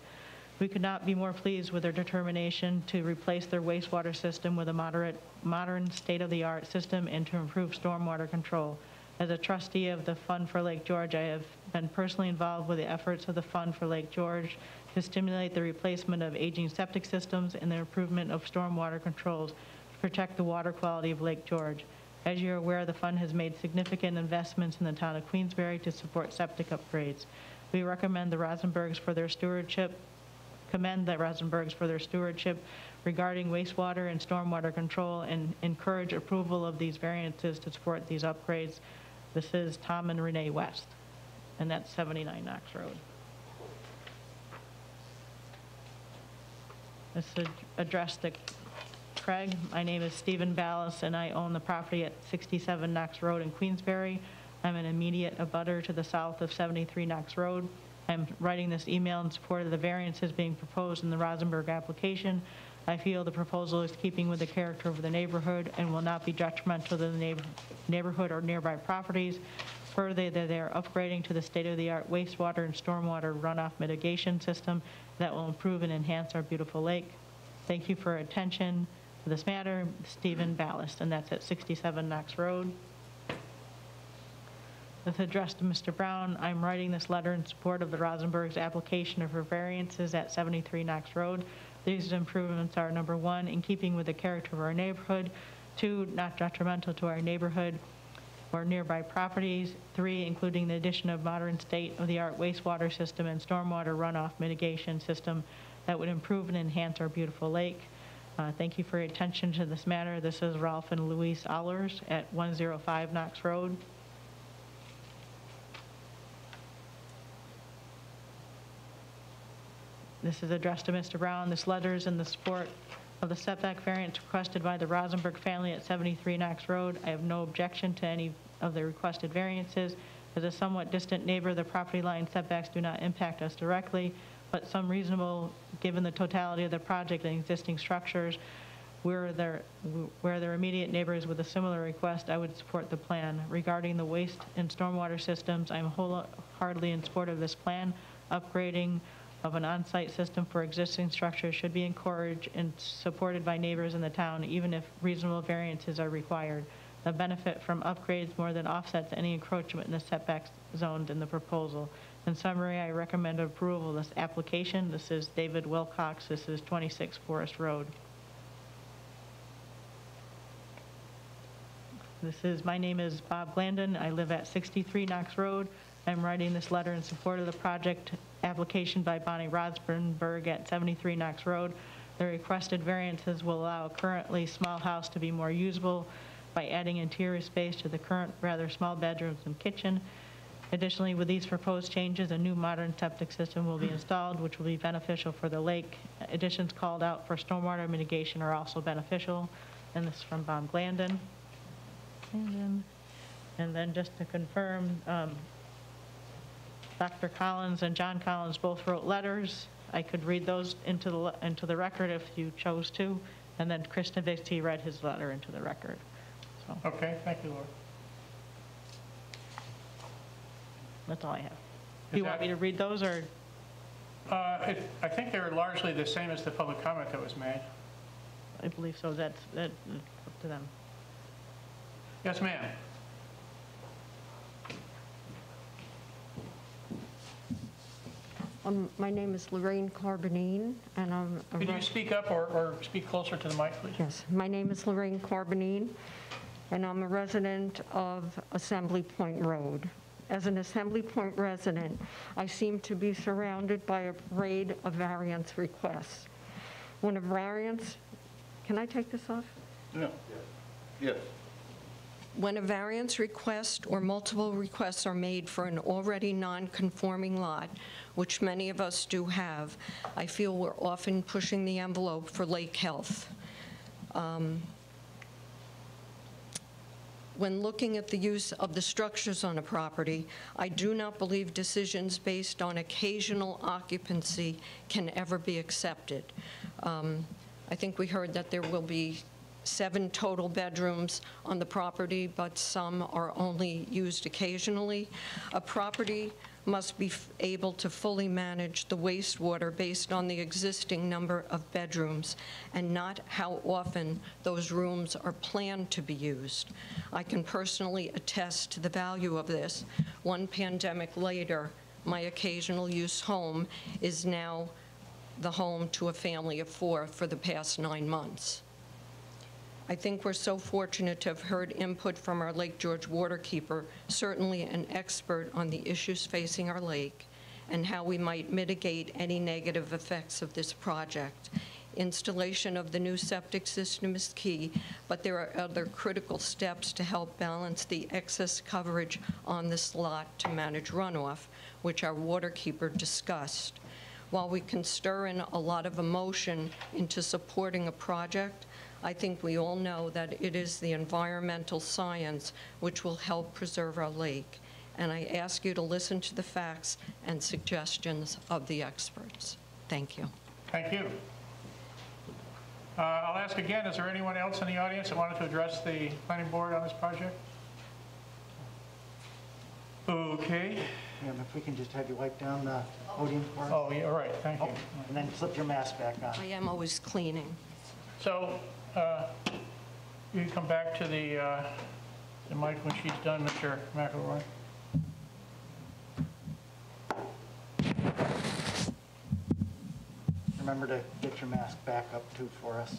We could not be more pleased with their determination to replace their wastewater system with a moderate, modern, state-of-the-art system and to improve stormwater control. As a trustee of the Fund for Lake George, I have been personally involved with the efforts of the Fund for Lake George to stimulate the replacement of aging septic systems and the improvement of stormwater controls to protect the water quality of Lake George. As you're aware, the fund has made significant investments in the town of Queensbury to support septic upgrades. We recommend the Rosenbergs for their stewardship commend the Rosenbergs for their stewardship regarding wastewater and stormwater control and encourage approval of these variances to support these upgrades. This is Tom and Renee West, and that's 79 Knox Road. This is addressed to Craig. My name is Stephen Ballas, and I own the property at 67 Knox Road in Queensbury. I'm an immediate abutter to the south of 73 Knox Road. I'm writing this email in support of the variances being proposed in the Rosenberg application. I feel the proposal is keeping with the character of the neighborhood and will not be detrimental to the neighbor- neighborhood or nearby properties. Further, that they are upgrading to the state-of-the-art wastewater and stormwater runoff mitigation system that will improve and enhance our beautiful lake. Thank you for attention to this matter. Stephen Ballast, and that's at 67 Knox Road. With address to Mr. Brown, I'm writing this letter in support of the Rosenberg's application of for variances at 73 Knox Road. These improvements are, number one, in keeping with the character of our neighborhood, two, not detrimental to our neighborhood or nearby properties, three, including the addition of modern state-of-the-art wastewater system and stormwater runoff mitigation system that would improve and enhance our beautiful lake. Uh, Thank you for your attention to this matter. This is Ralph and Louise Allers at 105 Knox Road. This is addressed to Mr. Brown. This letter is in the support of the setback variance requested by the Rosenberg family at 73 Knox Road. I have no objection to any of the requested variances. As a somewhat distant neighbor, the property line setbacks do not impact us directly, but some reasonable, given the totality of the project and existing structures, where their, where their immediate neighbors with a similar request, I would support the plan. Regarding the waste and stormwater systems, I'm wholeheartedly in support of this plan. Upgrading of an on-site system for existing structures should be encouraged and supported by neighbors in the town, even if reasonable variances are required. The benefit from upgrades more than offsets any encroachment in the setbacks zoned in the proposal. In summary, I recommend approval of this application. This is David Wilcox. This is 26 Forest Road. This is, my name is Bob Glandon. I live at 63 Knox Road. I'm writing this letter in support of the project application by Bonnie Rosenberg at 73 Knox Road. The requested variances will allow a currently small house to be more usable by adding interior space to the current rather small bedrooms and kitchen. Additionally, with these proposed changes, a new modern septic system will be installed, which will be beneficial for the lake. Additions called out for stormwater mitigation are also beneficial. And this is from Bob Glandon. And then, and then just to confirm, um, Dr. Collins and John Collins both wrote letters. I could read those into the, into the record if you chose to. And then Chris Navitsky read his letter into the record. So Okay, thank you, Laura. that's all I have. Do you want me to read those or? Uh, it- I think they're largely the same as the public comment that was made. I believe so. That's, that's up to them. Yes, ma'am. Um, My name is Lorraine Carbonine, and I'm... a Could you speak up or, or speak closer to the mic, please? Yes, my name is Lorraine Carbonine, and I'm a resident of Assembly Point Road. As an Assembly Point resident, I seem to be surrounded by a parade of variance requests. When a variance, can I take this off? No. Yes. When a variance request or multiple requests are made for an already non-conforming lot, which many of us do have, I feel we're often pushing the envelope for lake health. Um, When looking at the use of the structures on a property, I do not believe decisions based on occasional occupancy can ever be accepted. Um, I think we heard that there will be seven total bedrooms on the property, but some are only used occasionally. A property must be able to fully manage the wastewater based on the existing number of bedrooms and not how often those rooms are planned to be used. I can personally attest to the value of this. One pandemic later, my occasional use home is now the home to a family of four for the past nine months. I think we're so fortunate to have heard input from our Lake George waterkeeper, certainly an expert on the issues facing our lake and how we might mitigate any negative effects of this project. Installation of the new septic system is key, but there are other critical steps to help balance the excess coverage on this lot to manage runoff, which our waterkeeper discussed. While we can stir in a lot of emotion into supporting a project, I think we all know that it is the environmental science which will help preserve our lake. And I ask you to listen to the facts and suggestions of the experts. Thank you. Thank you. Uh, I'll ask again, is there anyone else in the audience that wanted to address the planning board on this project? Okay. Ma'am, if we can just have you wipe down the podium for us? Oh, yeah, all right, thank you. And then flip your mask back on. I am always cleaning. So, uh, you can come back to the, uh, the mic when she's done, Mr. McElroy. Remember to get your mask back up too for us.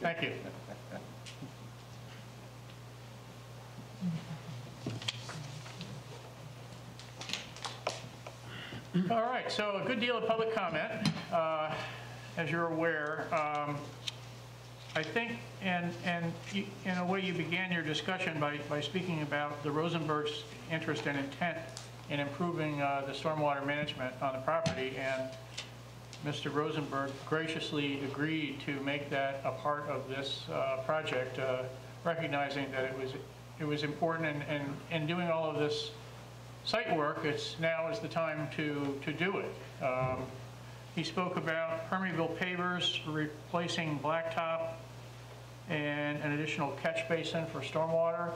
Thank you. All right, so a good deal of public comment, uh, as you're aware. Um, I think, and, and in a way, you began your discussion by, by speaking about the Rosenberg's interest and intent in improving uh, the stormwater management on the property, and Mr. Rosenberg graciously agreed to make that a part of this uh, project, uh, recognizing that it was, it was important, and, and in doing all of this site work, it's, now is the time to, to do it. Um, He spoke about permeable pavers, replacing blacktop, and an additional catch basin for stormwater.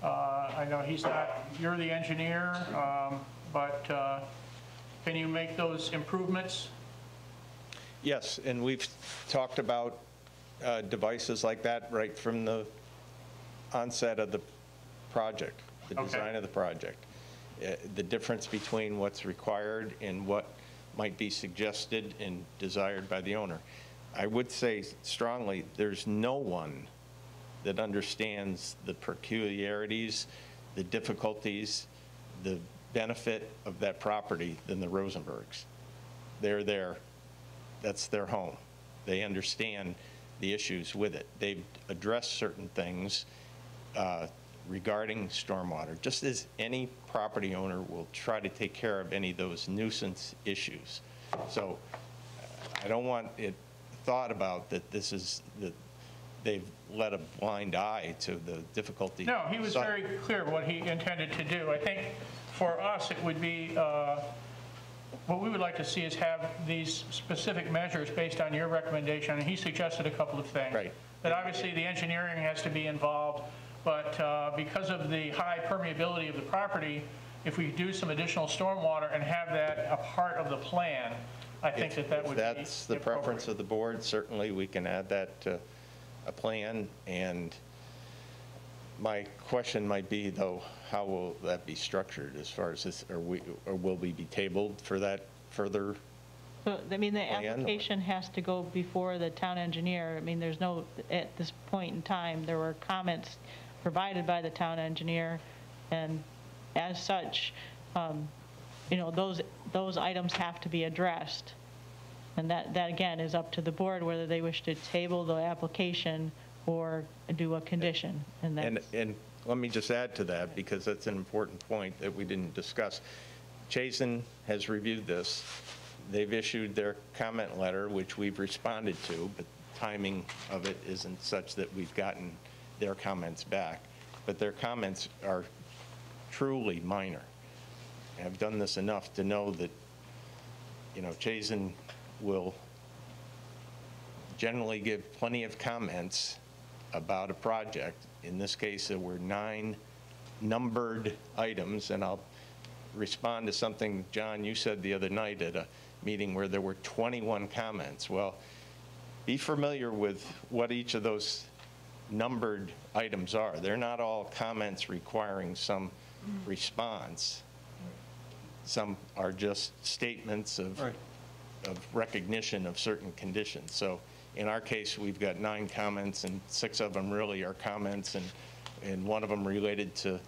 Uh, I know he's not, you're the engineer, um, but uh, can you make those improvements? Yes, and we've talked about uh, devices like that right from the onset of the project, the Okay. design of the project. Uh, The difference between what's required and what might be suggested and desired by the owner. I would say strongly, there's no one that understands the peculiarities, the difficulties, the benefit of that property than the Rosenbergs. They're there, that's their home. They understand the issues with it. They've addressed certain things uh, regarding stormwater, just as any property owner will try to take care of any of those nuisance issues. So I don't want it thought about that this is, that they've let a blind eye to the difficulty. No, he was very clear what he intended to do. I think for us, it would be, uh, what we would like to see is have these specific measures based on your recommendation, and he suggested a couple of things. Right. That obviously the engineering has to be involved, but uh, because of the high permeability of the property, if we do some additional stormwater and have that a part of the plan, I think that that If would be that's the preference of the board, certainly we can add that to a plan. And my question might be, though, how will that be structured as far as this, or we, or will we be tabled for that further? So, I mean, the application has to go before the town engineer. I mean, there's no, at this point in time, there were comments provided by the town engineer, and as such, um, you know, those, those items have to be addressed. And that, that again is up to the board whether they wish to table the application or do a condition. And And, that's, and let me just add to that, because that's an important point that we didn't discuss. Chazen has reviewed this. They've issued their comment letter, which we've responded to, but timing of it isn't such that we've gotten their comments back. But their comments are truly minor. I've done this enough to know that, you know, Chazen will generally give plenty of comments about a project. In this case, there were nine numbered items, and I'll respond to something, John, you said the other night at a meeting where there were 21 comments. Well, be familiar with what each of those numbered items are. They're not all comments requiring some response. Some are just statements of, of recognition of certain conditions. So in our case, we've got nine comments, and six of them really are comments, and, and one of them related to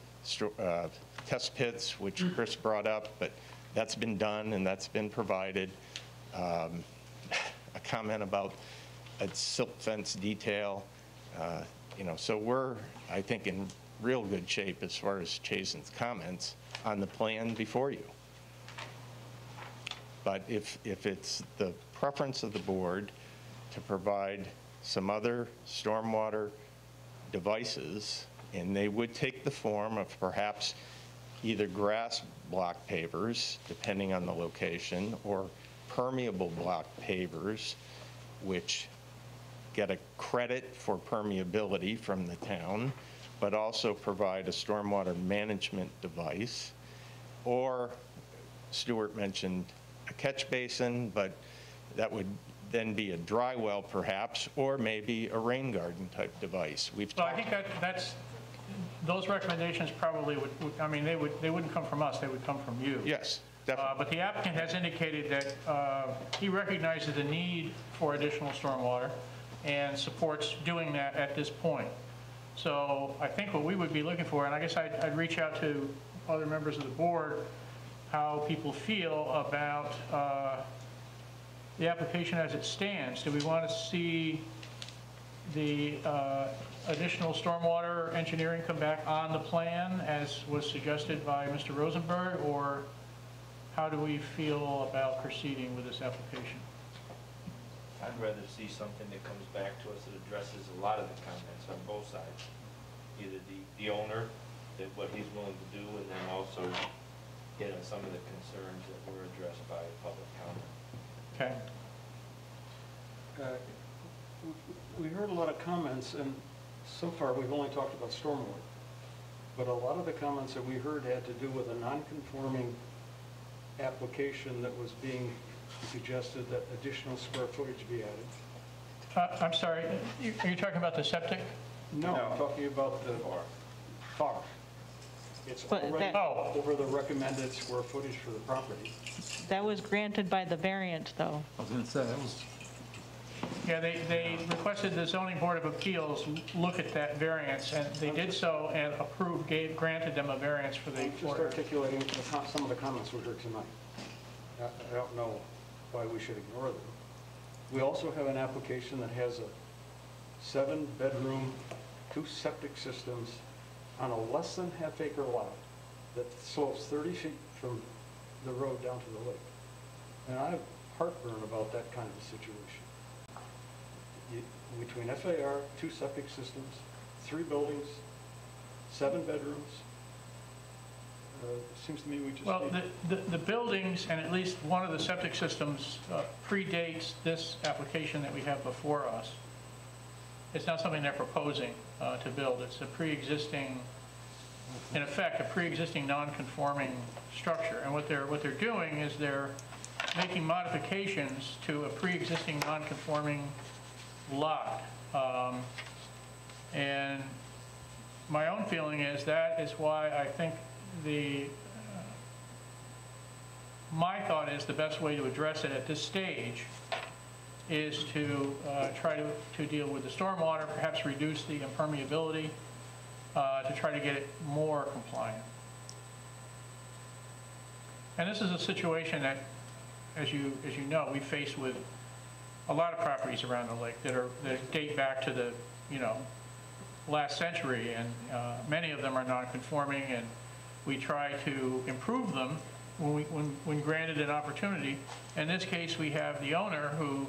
uh, test pits, which Chris brought up, but that's been done and that's been provided. Um, A comment about a silt fence detail, uh, you know, so we're, I think, in real good shape as far as Chazen's comments on the plan before you. But if, if it's the preference of the board to provide some other stormwater devices, and they would take the form of perhaps either grass block pavers, depending on the location, or permeable block pavers, which get a credit for permeability from the town, but also provide a stormwater management device, or Stuart mentioned a catch basin, but that would then be a dry well perhaps, or maybe a rain garden type device. We've So I think that, that's, those recommendations probably would, would- I mean, they would, they wouldn't come from us, they would come from you. Yes, Uh, But the applicant has indicated that uh, he recognizes the need for additional stormwater and supports doing that at this point. So I think what we would be looking for, and I guess I'd, I'd reach out to other members of the board, how people feel about uh, the application as it stands. Do we want to see the uh, additional stormwater engineering come back on the plan as was suggested by Mr. Rosenberg? Or how do we feel about proceeding with this application? I'd rather see something that comes back to us that addresses a lot of the comments on both sides. Either the, the owner, that what he's willing to do, and then also hit on some of the concerns that were addressed by public comment. Okay. Uh, We heard a lot of comments, and so far, we've only talked about stormwater. But a lot of the comments that we heard had to do with a non-conforming application that was being suggested that additional square footage be added. Uh, I'm sorry, you- are you talking about the septic? No, I'm talking about the FAR. It's But already that- Oh. over the recommended square footage for the property. That was granted by the variant, though. I was going to say, that was Yeah, they, they requested the zoning board of appeals look at that variance, and they did so and approved, gave, granted them a variance for the, I'm just for- articulating the com- some of the comments we heard tonight. I I don't know why we should ignore them. We also have an application that has a seven-bedroom, two septic systems on a less than half-acre lot that slopes 30 feet from the road down to the lake. And I have heartburn about that kind of a situation. Between FAR, two septic systems, three buildings, seven bedrooms, uh, seems to me we just well, the, the the buildings and at least one of the septic systems uh, predates this application that we have before us. It's not something they're proposing uh, to build, it's a pre-existing, in effect, a pre-existing non-conforming structure. And what they're, what they're doing is they're making modifications to a pre-existing non-conforming lot. Um, And my own feeling is that is why I think the, uh, my thought is the best way to address it at this stage is to uh, try to, to deal with the stormwater, perhaps reduce the impermeability, uh, to try to get it more compliant. And this is a situation that, as you, as you know, we face with a lot of properties around the lake that are, that date back to the, you know, last century, and uh, many of them are non-conforming, and we try to improve them when we, when, when granted an opportunity. In this case, we have the owner who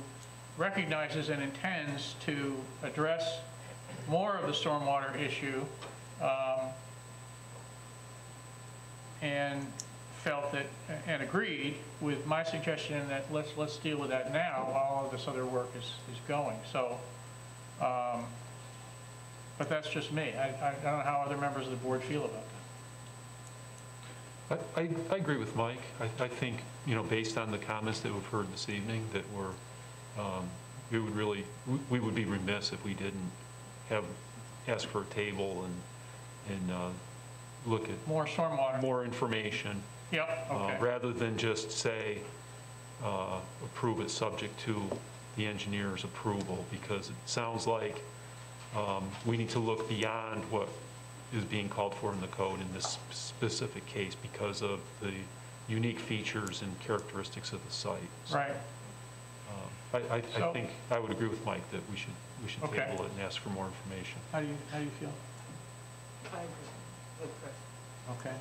recognizes and intends to address more of the stormwater issue, um, and felt that, and agreed with my suggestion that let's, let's deal with that now while all of this other work is, is going. So, um, but that's just me. I, I don't know how other members of the board feel about that. I, I, I agree with Mike. I, I think, you know, based on the comments that we've heard this evening, that we're, um, we would really, we- we would be remiss if we didn't have, ask for a table and, and uh, look at More stormwater. more information. Yep, uh, okay. Rather than just say, uh, approve it subject to the engineer's approval, because it sounds like um, we need to look beyond what is being called for in the code in this specific case because of the unique features and characteristics of the site. So, Right. um, I, I So- I think, I would agree with Mike that we should, we should Okay. table it and ask for more information. How do you, how do you feel? I agree with Chris. Okay,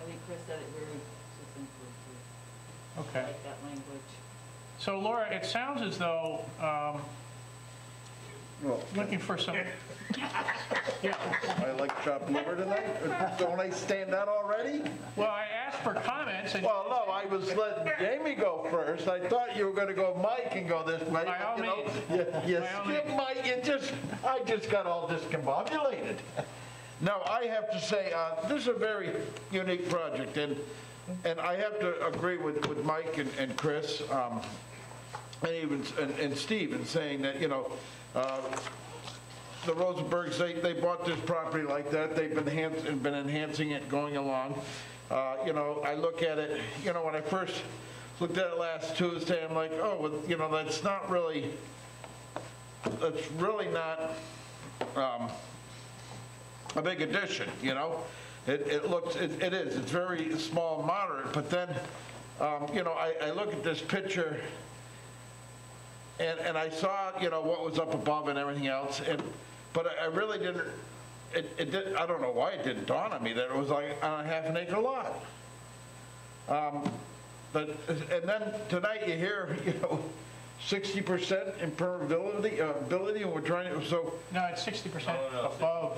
I think Chris said it very succinctly, too. I okay. like that language. So Laura, it sounds as though, um, looking for some, yeah. I like chopped liver tonight. Don't I stand out already? Well, I asked for comments and. Well, no, I was letting Jamie go first. I thought you were gonna go Mike and go this way. By all you know. means. You you By all skip means. Mike, you just, I just got all discombobulated. Now, I have to say, uh, this is a very unique project, and, and I have to agree with, with Mike and, and Chris, um, and even, and, and Steve in saying that, you know, the Rosenbergs, they, they bought this property like that, they've been been enhancing it going along. Uh, You know, I look at it, you know, when I first looked at it last Tuesday, I'm like, oh, well, you know, that's not really, that's really not um, a big addition, you know? It, it looks, it it is, it's very small, moderate, but then, um, you know, I, I look at this picture, and, and I saw, you know, what was up above and everything else, and, but I I really didn't, it, it did, I don't know why it didn't dawn on me that it was like on a half an acre lot. Um, But, and then tonight you hear, you know, 60% impermeability, uh, ability, and we're trying to, so, No, it's 60% above.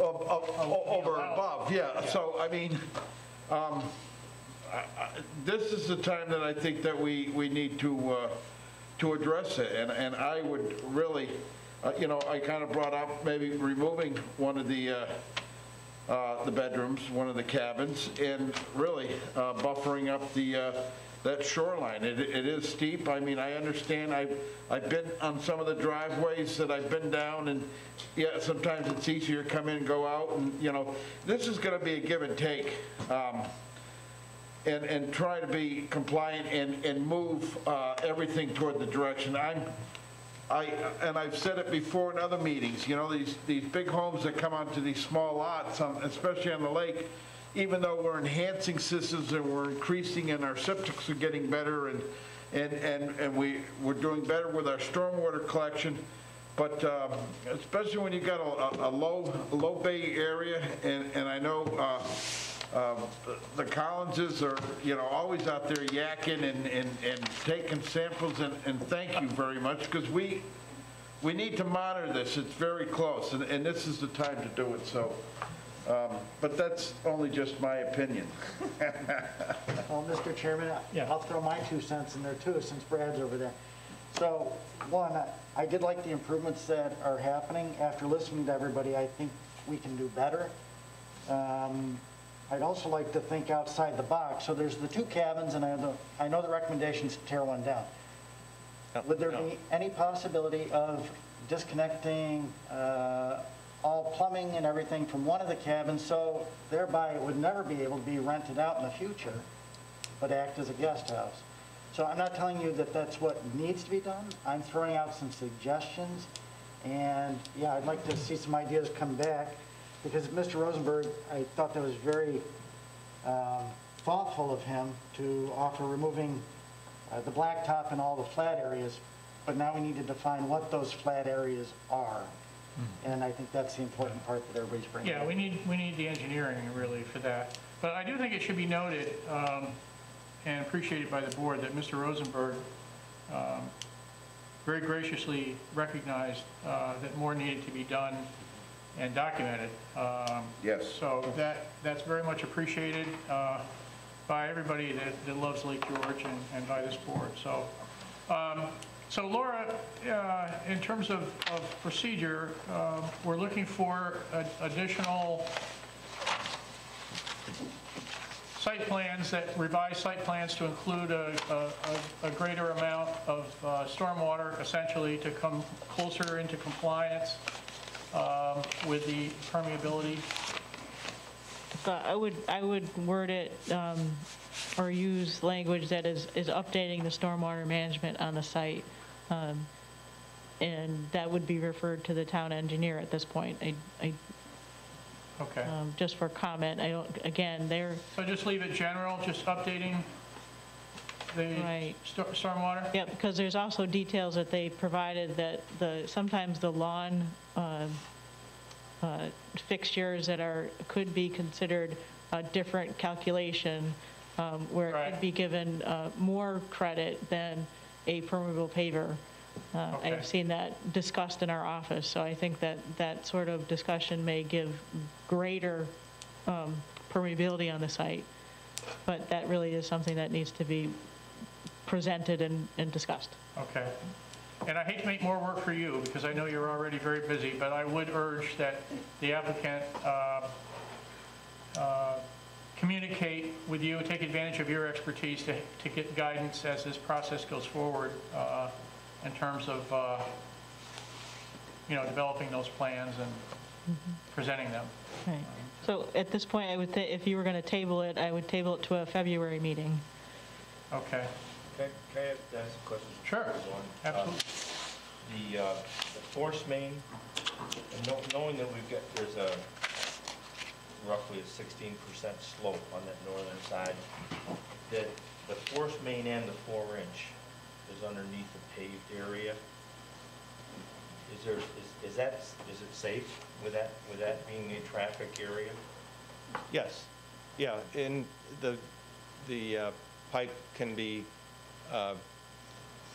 of- of- o- over and above, yeah. So, I mean, um, I- I- this is the time that I think that we, we need to, uh, to address it. And, and I would really, uh, you know, I kind of brought up maybe removing one of the, uh, uh, the bedrooms, one of the cabins, and really uh, buffering up the, uh, that shoreline. It, it is steep. I mean, I understand. I've, I've been on some of the driveways that I've been down, and yeah, sometimes it's easier to come in and go out, and, you know, this is going to be a give and take. Um, and, and try to be compliant and, and move uh, everything toward the direction. I'm, I, and I've said it before in other meetings, you know, these, these big homes that come onto these small lots, on- especially on the lake, even though we're enhancing systems and we're increasing and our septics are getting better and, and, and, and we, we're doing better with our stormwater collection, but um, especially when you've got a, a- a low, low bay area, and, and I know uh, uh, the Collinses are, you know, always out there yakking and, and, and taking samples, and, and thank you very much, because we, we need to monitor this, it's very close, and, and this is the time to do it, so, um, but that's only just my opinion. Well, Mr. Chairman, yeah. I'll throw my two cents in there too, since Brad's over there. So, one, I- did like the improvements that are happening. After listening to everybody, I think we can do better. Um, I'd also like to think outside the box. So there's the two cabins, and I know, I know the recommendation's to tear one down. Would there be any possibility of disconnecting uh, all plumbing and everything from one of the cabins, so thereby it would never be able to be rented out in the future, but act as a guest house? So I'm not telling you that that's what needs to be done. I'm throwing out some suggestions, and yeah, I'd like to see some ideas come back, because Mr. Rosenberg, I thought that was very um, thoughtful of him to offer removing uh, the blacktop and all the flat areas, but now we need to define what those flat areas are. And I think that's the important part that everybody's bringing Yeah, up. we need, we need the engineering really for that. But I do think it should be noted um, and appreciated by the board that Mr. Rosenberg um, very graciously recognized uh, that more needed to be done and documented. Um, Yes. So that, that's very much appreciated uh, by everybody that, that loves Lake George and, and by this board. So, um, so Laura, uh, in terms of, of procedure, um, we're looking for a- additional site plans that, revise site plans to include a, a- a, greater amount of uh, stormwater, essentially to come closer into compliance um, with the permeability. So I would, I would word it um, or use language that is, is updating the stormwater management on the site. Um, And that would be referred to the town engineer at this point. I, I, Okay. um, just for comment, I don't, again, they're, So just leave it general, just updating the Right. sto- stormwater? yeah, because there's also details that they provided that the, sometimes the lawn um, uh, fixtures that are, could be considered a different calculation, um, where it could be given uh, more credit than a permeable paver. Uh, Okay. I've seen that discussed in our office, so I think that that sort of discussion may give greater um, permeability on the site, but that really is something that needs to be presented and and discussed. Okay. And I hate to make more work for you, because I know you're already very busy, but I would urge that the applicant uh, uh, communicate with you, take advantage of your expertise to to get guidance as this process goes forward uh, in terms of, uh, you know, developing those plans and presenting them. Right. So at this point, I would, thi- if you were going to table it, I would table it to a February meeting. Okay. Can can I ask a question? Sure, absolutely. The, uh, the force main, and know- knowing that we've got, there's a roughly a 16% slope on that northern side. The, the force main and the four inch is underneath the paved area. Is there, is, is that, is it safe with that, with that being a traffic area? Yes, yeah, and the, the uh, pipe can be uh,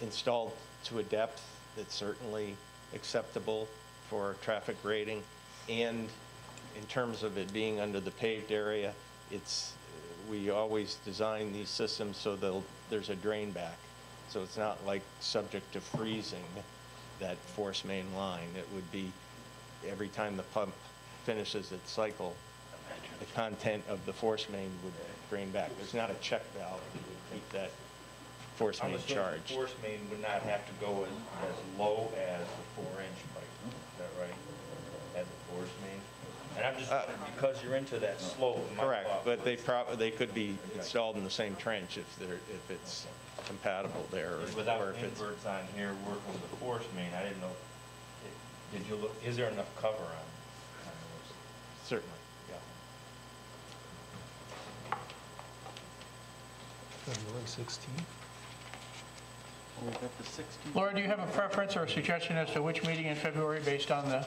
installed to a depth that's certainly acceptable for traffic grading, and in terms of it being under the paved area, it's, we always design these systems so there's a drain back. So it's not like subject to freezing that force main line. It would be, every time the pump finishes its cycle, the content of the force main would drain back. There's not a check valve that would keep that force I'm main assuming the charged. force main would not have to go as, as low as the four inch pipe, is that right? As a force main? And I'm just, wondering, because you're into that slope. my Uh, Correct, thought but they was- prob, they could be installed in the same trench if they're, if it's compatible there, or- Without or if it's, inverts on here working with the force main, I didn't know, did you look, is there enough cover on, on those? certainly. Yeah. February 16th? We got the 16th. Laura, do you have a preference or a suggestion as to which meeting in February based on the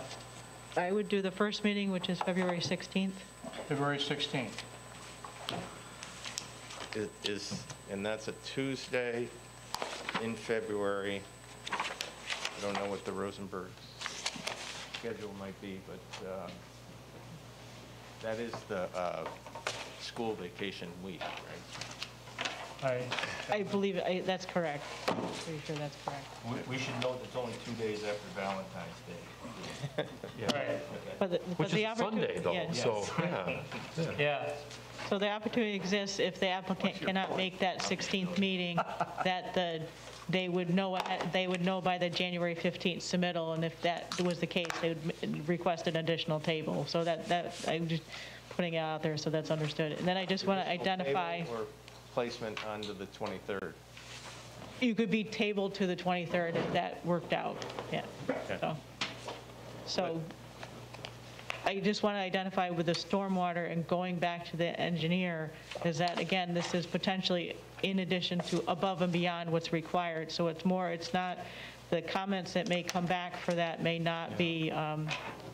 I would do the first meeting, which is February 16th. February 16th? It is, and that's a Tuesday in February. I don't know what the Rosenberg schedule might be, but um, that is the uh, school vacation week, right? I, I believe, I- that's correct. Pretty sure that's correct. We, we should note it's only two days after Valentine's Day. right, But the- but Which the is Sunday, though, yes. so, yeah. yeah. So the opportunity exists if the applicant cannot make that 16th meeting, that the, they would know, they would know by the January 15th submittal, and if that was the case, they would request an additional table. So that, that, I'm just putting it out there so that's understood. And then I just want to identify, Or placement onto the 23rd. you could be tabled to the 23rd if that worked out, yeah. So, so I just want to identify with the stormwater and going back to the engineer, is that, again, this is potentially in addition to above and beyond what's required. So it's more, it's not, the comments that may come back for that may not be um,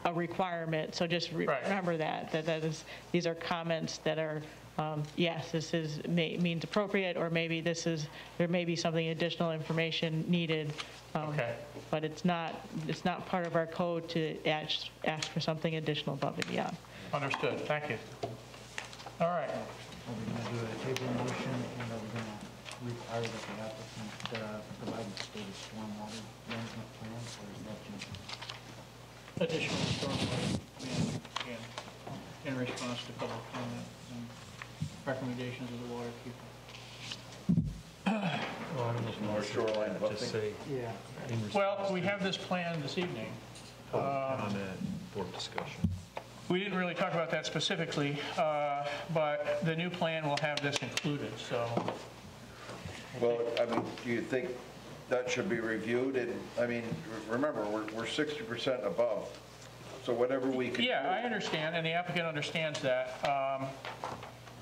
a requirement. So just re- Right. remember that, that that is, these are comments that are, um, yes, this is, may- means appropriate, or maybe this is, there may be something additional information needed. um, Okay. But it's not, it's not part of our code to ask, ask for something additional above and beyond. Understood, thank you. All right, Are we going to do a table motion, and are we going to require that the applicant uh, provide the stated stormwater management plan, or is that just? additional stormwater management plan in response to public comment and recommendations of the water keeper. North shoreline Just say, Yeah. in response Well, we have this plan this evening. comment, board discussion. We didn't really talk about that specifically, uh, but the new plan will have this included, so, Well, I mean, do you think that should be reviewed? And, I mean, remember, we're, we're 60% above, so whatever we can. yeah, do- I understand, and the applicant understands that. Um,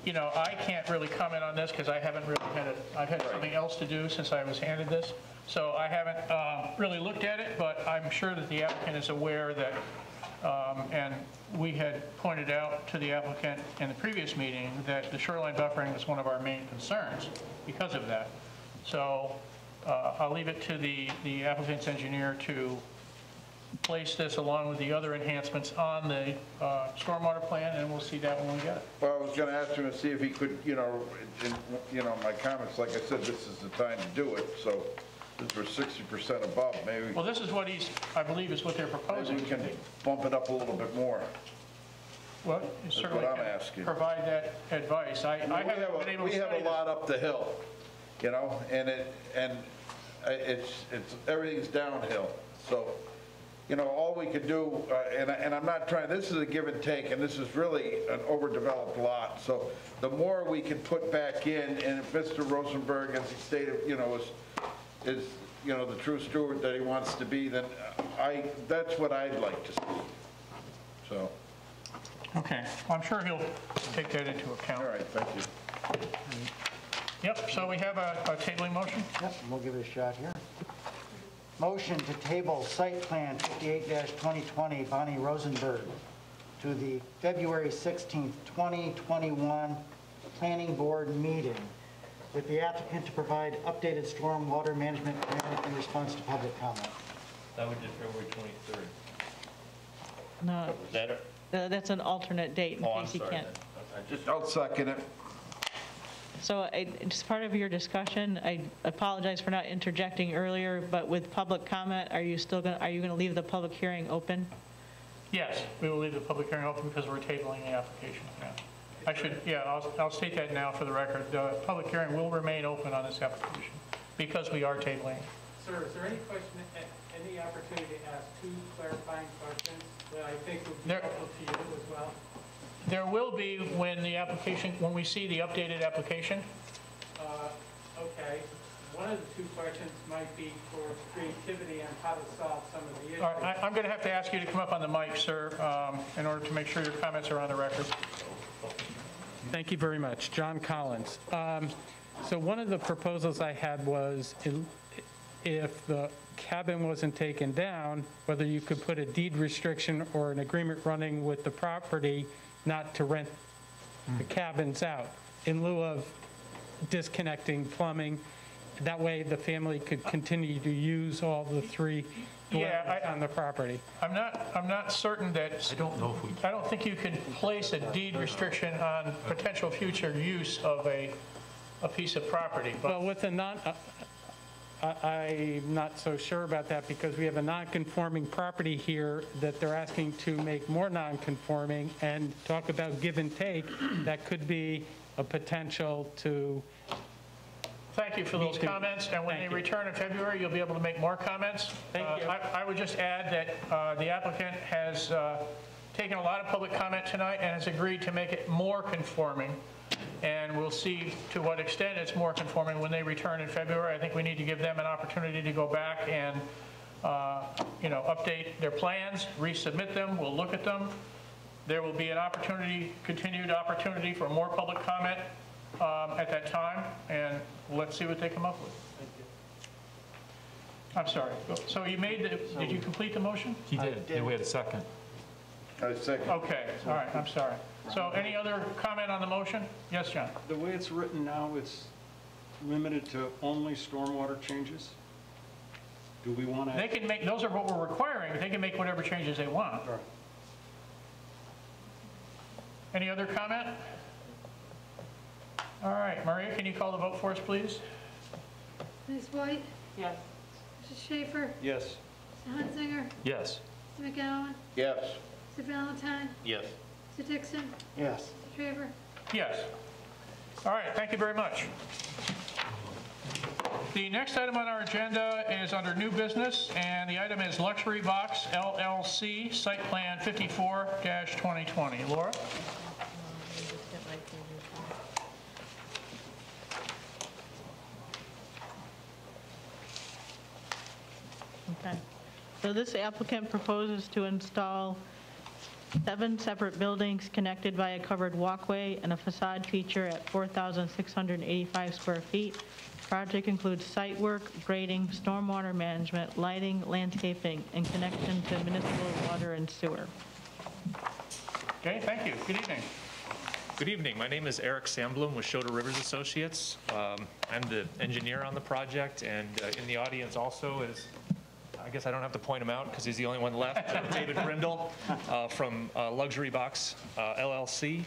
You know, I can't really comment on this because I haven't really had it, I've had something else to do since I was handed this, so I haven't um, really looked at it, but I'm sure that the applicant is aware that, um, and we had pointed out to the applicant in the previous meeting that the shoreline buffering was one of our main concerns because of that. So uh, I'll leave it to the the applicant's engineer to place this along with the other enhancements on the uh, stormwater plan, and we'll see that when we get it. Well, I was going to ask him to see if he could, you know, in, you know, my comments, like I said, this is the time to do it, so since we're 60% above, maybe Well, this is what he's, I believe is what they're maybe proposing. we can bump it up a little bit more. Well, you That's certainly what I'm asking. provide that advice. I I We have haven't a- been able to We have a this. lot up the hill, you know, and it, and it's, it's, everything's downhill. So, you know, all we could do, uh, and, I- and I'm not trying, this is a give and take, and this is really an overdeveloped lot. So the more we can put back in, and if Mr. Rosenberg, as he stated, you know, is, is, you know, the true steward that he wants to be, then I, that's what I'd like to see. So, Okay, well, I'm sure he'll take that into account. All right, thank you. Yep, so we have a a tabling motion? Yep, we'll give it a shot here. Motion to table site plan 58-2020 Bonnie Rosenberg to the February 16th, 2021 Planning Board meeting with the applicant to provide updated stormwater management plan in response to public comment. That would be February 23rd. No, Is that it? uh, that's an alternate date in Oh, I'm case you sorry. can't. then. I just, I'll second it. So I- as part of your discussion, I apologize for not interjecting earlier, but with public comment, are you still going, to are you going to leave the public hearing open? Yes, we will leave the public hearing open because we're tabling the application now. I should, yeah, I'll, I'll state that now for the record. The public hearing will remain open on this application because we are tabling. Sir, is there any question, any opportunity to ask two clarifying questions that I think would be There- helpful to you as well? There will be when the application, when we see the updated application. Uh, Okay, one of the two questions might be for creativity on how to solve some of the issues. All right, I- I'm going to have to ask you to come up on the mic, sir, um, in order to make sure your comments are on the record. Thank you very much. John Collins. Um, So one of the proposals I had was in- if the cabin wasn't taken down, whether you could put a deed restriction or an agreement running with the property not to rent the cabins out in lieu of disconnecting plumbing. That way, the family could continue to use all the three Yeah, dwellings I- on the property. I'm not, I'm not certain that, I don't know if we, I don't think you can place a deed restriction on potential future use of a, a piece of property, but Well, with a non, uh, I- I'm not so sure about that because we have a non-conforming property here that they're asking to make more non-conforming and talk about give and take, that could be a potential to, Thank you for those too. comments, and when they Thank you. return in February, you'll be able to make more comments. Thank Uh, you. I I would just add that uh, the applicant has uh, taken a lot of public comment tonight and has agreed to make it more conforming, and we'll see to what extent it's more conforming when they return in February. I think we need to give them an opportunity to go back and, uh, you know, update their plans, resubmit them, we'll look at them. There will be an opportunity, continued opportunity for more public comment um, at that time, and let's see what they come up with. I'm sorry. So you made the, did you complete the motion? he did, yeah, we had a second. I second. Okay, all right, I'm sorry. So any other comment on the motion? Yes, John? The way it's written now, it's limited to only stormwater changes? Do we want to? They can make, those are what we're requiring, they can make whatever changes they want. Any other comment? All right, Maria, can you call the vote for us, please? Ms. White? Yes. Mr. Schaefer? Yes. Mr. Hunsinger? Yes. Mr. Magowan? Yes. Mr. Valentine? yes. Mr. Dixon? Yes. Mr. Traver? Yes. All right, thank you very much. The next item on our agenda is under new business, and the item is Luxury Box LLC, Site Plan 54-2020. Laura? Okay. So this applicant proposes to install seven separate buildings connected by a covered walkway and a facade feature at 4,685 square feet. Project includes site work, grading, stormwater management, lighting, landscaping, and connection to municipal water and sewer. Okay, thank you. Good evening. Good evening. My name is Eric Sandblum with Schoder Rivers Associates. Um, I'm the engineer on the project, and uh, in the audience also is, I guess I don't have to point him out because he's the only one left, uh, David Brindle uh, from uh, Luxury Box uh, LLC.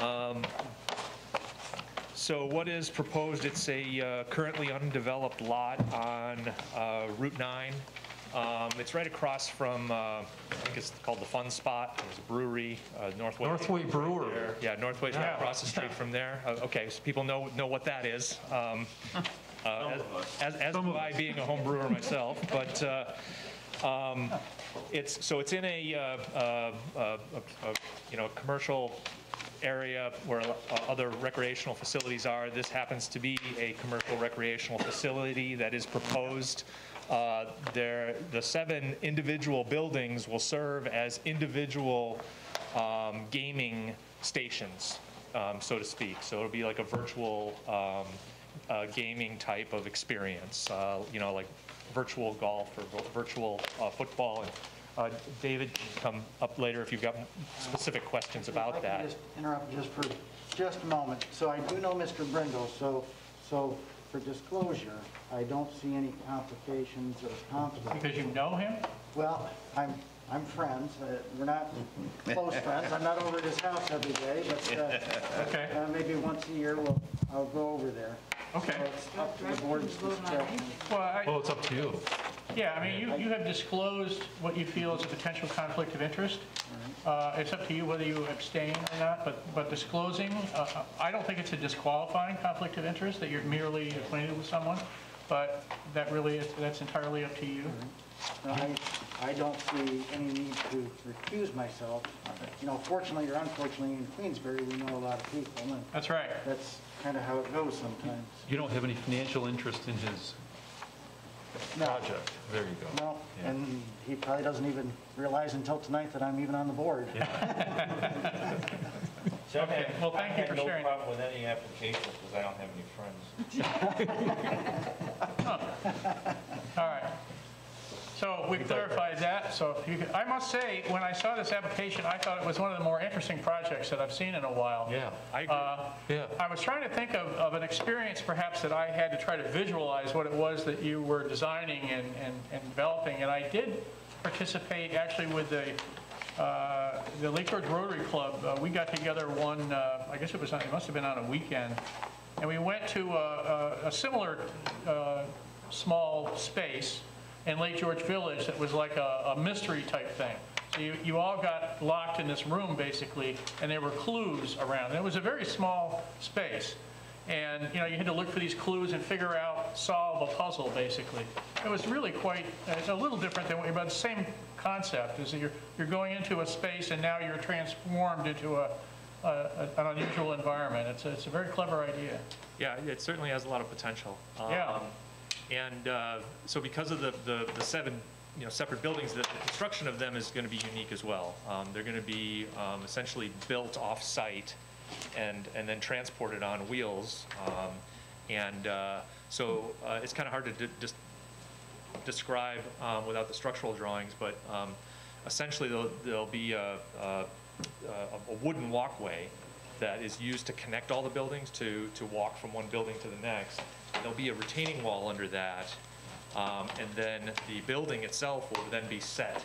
Um, So what is proposed, it's a uh, currently undeveloped lot on uh, Route 9. Um, It's right across from, uh, I think it's called the Fun Spot, there's a brewery, uh, Northway. Northway Brewer. Yeah, Northway's right across the street from there. Uh, Okay, so people know, know what that is. Um, uh, As, as do I, being a home brewer myself, but uh, um, it's, so it's in a, uh, uh, uh, a- a, you know, commercial area where uh, other recreational facilities are. This happens to be a commercial recreational facility that is proposed. Uh, There, the seven individual buildings will serve as individual um, gaming stations, um, so to speak. So it'll be like a virtual um, uh, gaming type of experience, uh, you know, like virtual golf or virtual uh, football. And uh, David can come up later if you've got specific questions about that. just interrupt just for just a moment. So I do know Mr. Brindle, so, so for disclosure, I don't see any complications or conflict. Because you know him? Well, I'm, I'm friends. Uh, We're not close friends. I'm not over at his house every day, but uh, Okay. uh, maybe once a year we'll, I'll go over there. Okay. It's up to the board's discretion. Well, I- Well, it's up to you. Yeah, I mean, you, you have disclosed what you feel is a potential conflict of interest. Uh, It's up to you whether you abstain or not, but, but disclosing, uh, I don't think it's a disqualifying conflict of interest, that you're merely acquainted with someone, but that really, is that's entirely up to you. No, I, I don't see any need to recuse myself. You know, fortunately or unfortunately, in Queensbury, we know a lot of people, and That's right. that's kind of how it goes sometimes. You don't have any financial interest in his No. project. There you go. No, Yeah. and he probably doesn't even realize until tonight that I'm even on the board. So I've Okay, had- well, thank you for sharing. I had no problem with any application because I don't have any friends. All right. So we clarified that, so if you could, I must say, when I saw this application, I thought it was one of the more interesting projects that I've seen in a while. Yeah, I agree. Uh, Yeah. I was trying to think of, of an experience perhaps that I had to try to visualize what it was that you were designing and, and, and developing. And I did participate actually with the, uh, the Lake George Rotary Club. Uh, we got together one, uh, I guess it was, on- it must have been on a weekend. And we went to a, a, a similar uh, small space in Lake George Village that was like a, a mystery type thing. So you, you all got locked in this room basically, and there were clues around. And it was a very small space. And, you know, you had to look for these clues and figure out, solve a puzzle, basically. It was really quite, it's a little different than, what- but the same concept, is that you're, you're going into a space and now you're transformed into a, a, an unusual environment. It's a, it's a very clever idea. Yeah, it certainly has a lot of potential. Yeah. Um, And uh, so because of the, the the seven, you know, separate buildings, the the construction of them is going to be unique as well. Um, They're going to be um, essentially built off-site and, and then transported on wheels. Um, And uh, so uh, it's kind of hard to de- just describe um, without the structural drawings, but um, essentially there'll, there'll be a, a, a wooden walkway that is used to connect all the buildings to, to walk from one building to the next. There'll be a retaining wall under that, um, and then the building itself will then be set,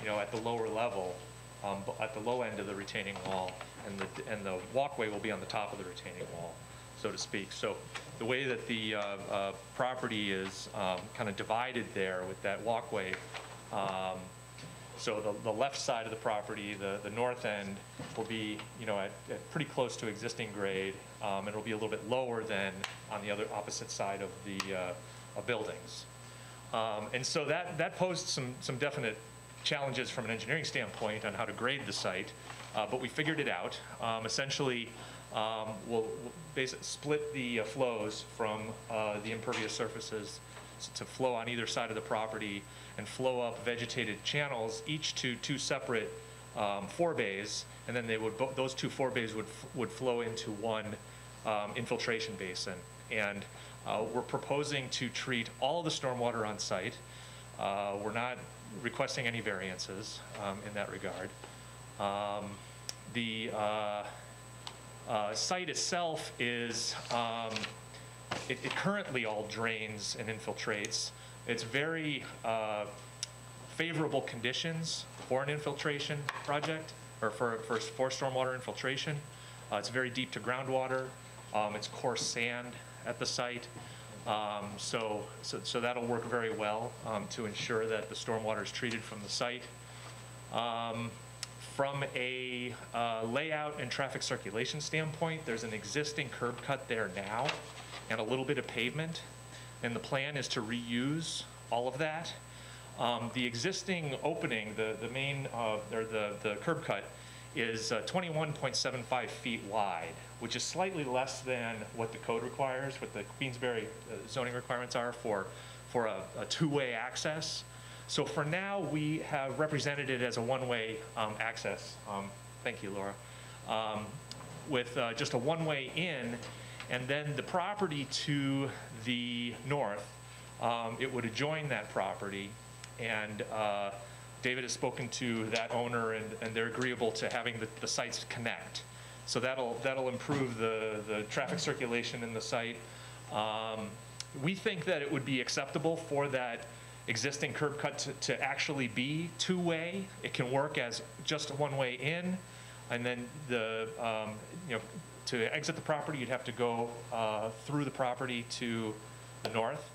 you know, at the lower level, um, at the low end of the retaining wall, and the, and the walkway will be on the top of the retaining wall, so to speak. So the way that the uh, uh, property is kind of divided there with that walkway, um, so the, the left side of the property, the, the north end, will be, you know, at, at pretty close to existing grade. Um, it'll be a little bit lower than on the other opposite side of the, uh, uh, buildings. Um, and so that, that posed some, some definite challenges from an engineering standpoint on how to grade the site. Uh, but we figured it out. Um, essentially, um, we'll, we'll basically split the uh, flows from, uh, the impervious surfaces to flow on either side of the property and flow up vegetated channels, each to two separate um, forebays, and then they would, those two forebays would, would flow into one um, infiltration basin. And uh, we're proposing to treat all the stormwater on site. Uh, We're not requesting any variances um, in that regard. Um, The uh, uh, site itself is, um, it it currently all drains and infiltrates. It's very uh, favorable conditions for an infiltration project, or for, for, for stormwater infiltration. Uh, It's very deep to groundwater. Um, It's coarse sand at the site. Um, So, so so that'll work very well um, to ensure that the stormwater is treated from the site. Um, From a uh, layout and traffic circulation standpoint, there's an existing curb cut there now and a little bit of pavement. And the plan is to reuse all of that. Um, The existing opening, the, the main, uh, or the, the curb cut is uh, 21.75 feet wide, which is slightly less than what the code requires, what the Queensbury uh, zoning requirements are for, for a, a two-way access. So for now, we have represented it as a one-way um, access um, thank you, Laura, um, with uh, just a one-way in, and then the property to the north, um, it would adjoin that property, and uh, David has spoken to that owner, and and they're agreeable to having the the sites connect. So that'll, that'll improve the, the traffic circulation in the site. Um, We think that it would be acceptable for that existing curb cut to, to actually be two-way. It can work as just a one-way in, and then the, um, you know, to exit the property, you'd have to go uh, through the property to the north.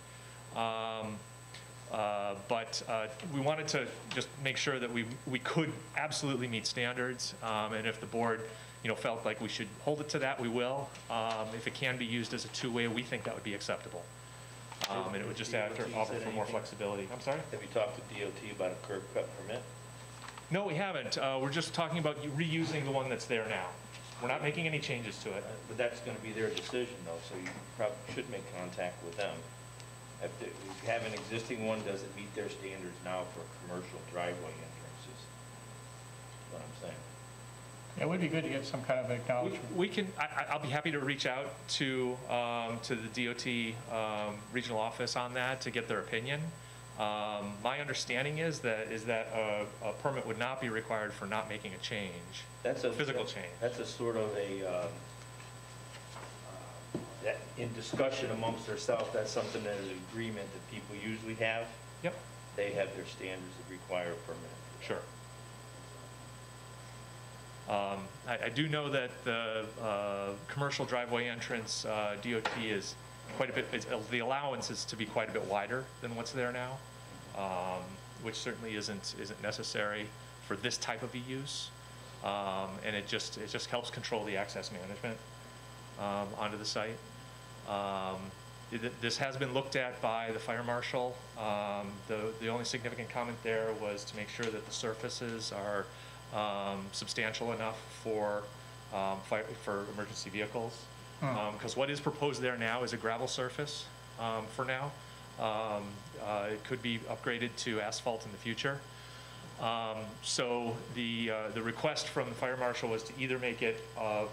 Um, uh, But uh, we wanted to just make sure that we, we could absolutely meet standards, um, and if the board, you know, felt like we should hold it to that, we will. Um, If it can be used as a two-way, we think that would be acceptable. Um, And it would just DOT offer for more flexibility. I'm sorry? Have you talked to DOT about a curb cut permit? No, we haven't. Uh, We're just talking about reusing the one that's there now. We're not making any changes to it. But that's going to be their decision, though, so you probably should make contact with them. If they- if you have an existing one, does it meet their standards now for a commercial driveway entrances? That's what I'm saying. It would be good to get some kind of acknowledgement. We can, I, I- I'll be happy to reach out to, um, to the DOT um, regional office on that to get their opinion. Um, My understanding is that, is that a, a permit would not be required for not making a change. That's a. Physical change. That's a sort of a, um, uh, that, in discussion amongst ourselves, that's something that is agreement that people usually have. Yep. They have their standards that require a permit. Sure. Um, I, I do know that the uh, commercial driveway entrance, uh, DOT is quite a bit, it's- the allowance is to be quite a bit wider than what's there now, um, which certainly isn't, isn't necessary for this type of a use. Um, And it just, it just helps control the access management um, onto the site. Um, it- This has been looked at by the fire marshal. Um, The, the only significant comment there was to make sure that the surfaces are um, substantial enough for, um, fire, for emergency vehicles. Hmm. Because what is proposed there now is a gravel surface um, for now. Um, uh, It could be upgraded to asphalt in the future. Um, So the, uh, the request from the fire marshal was to either make it, uh, uh,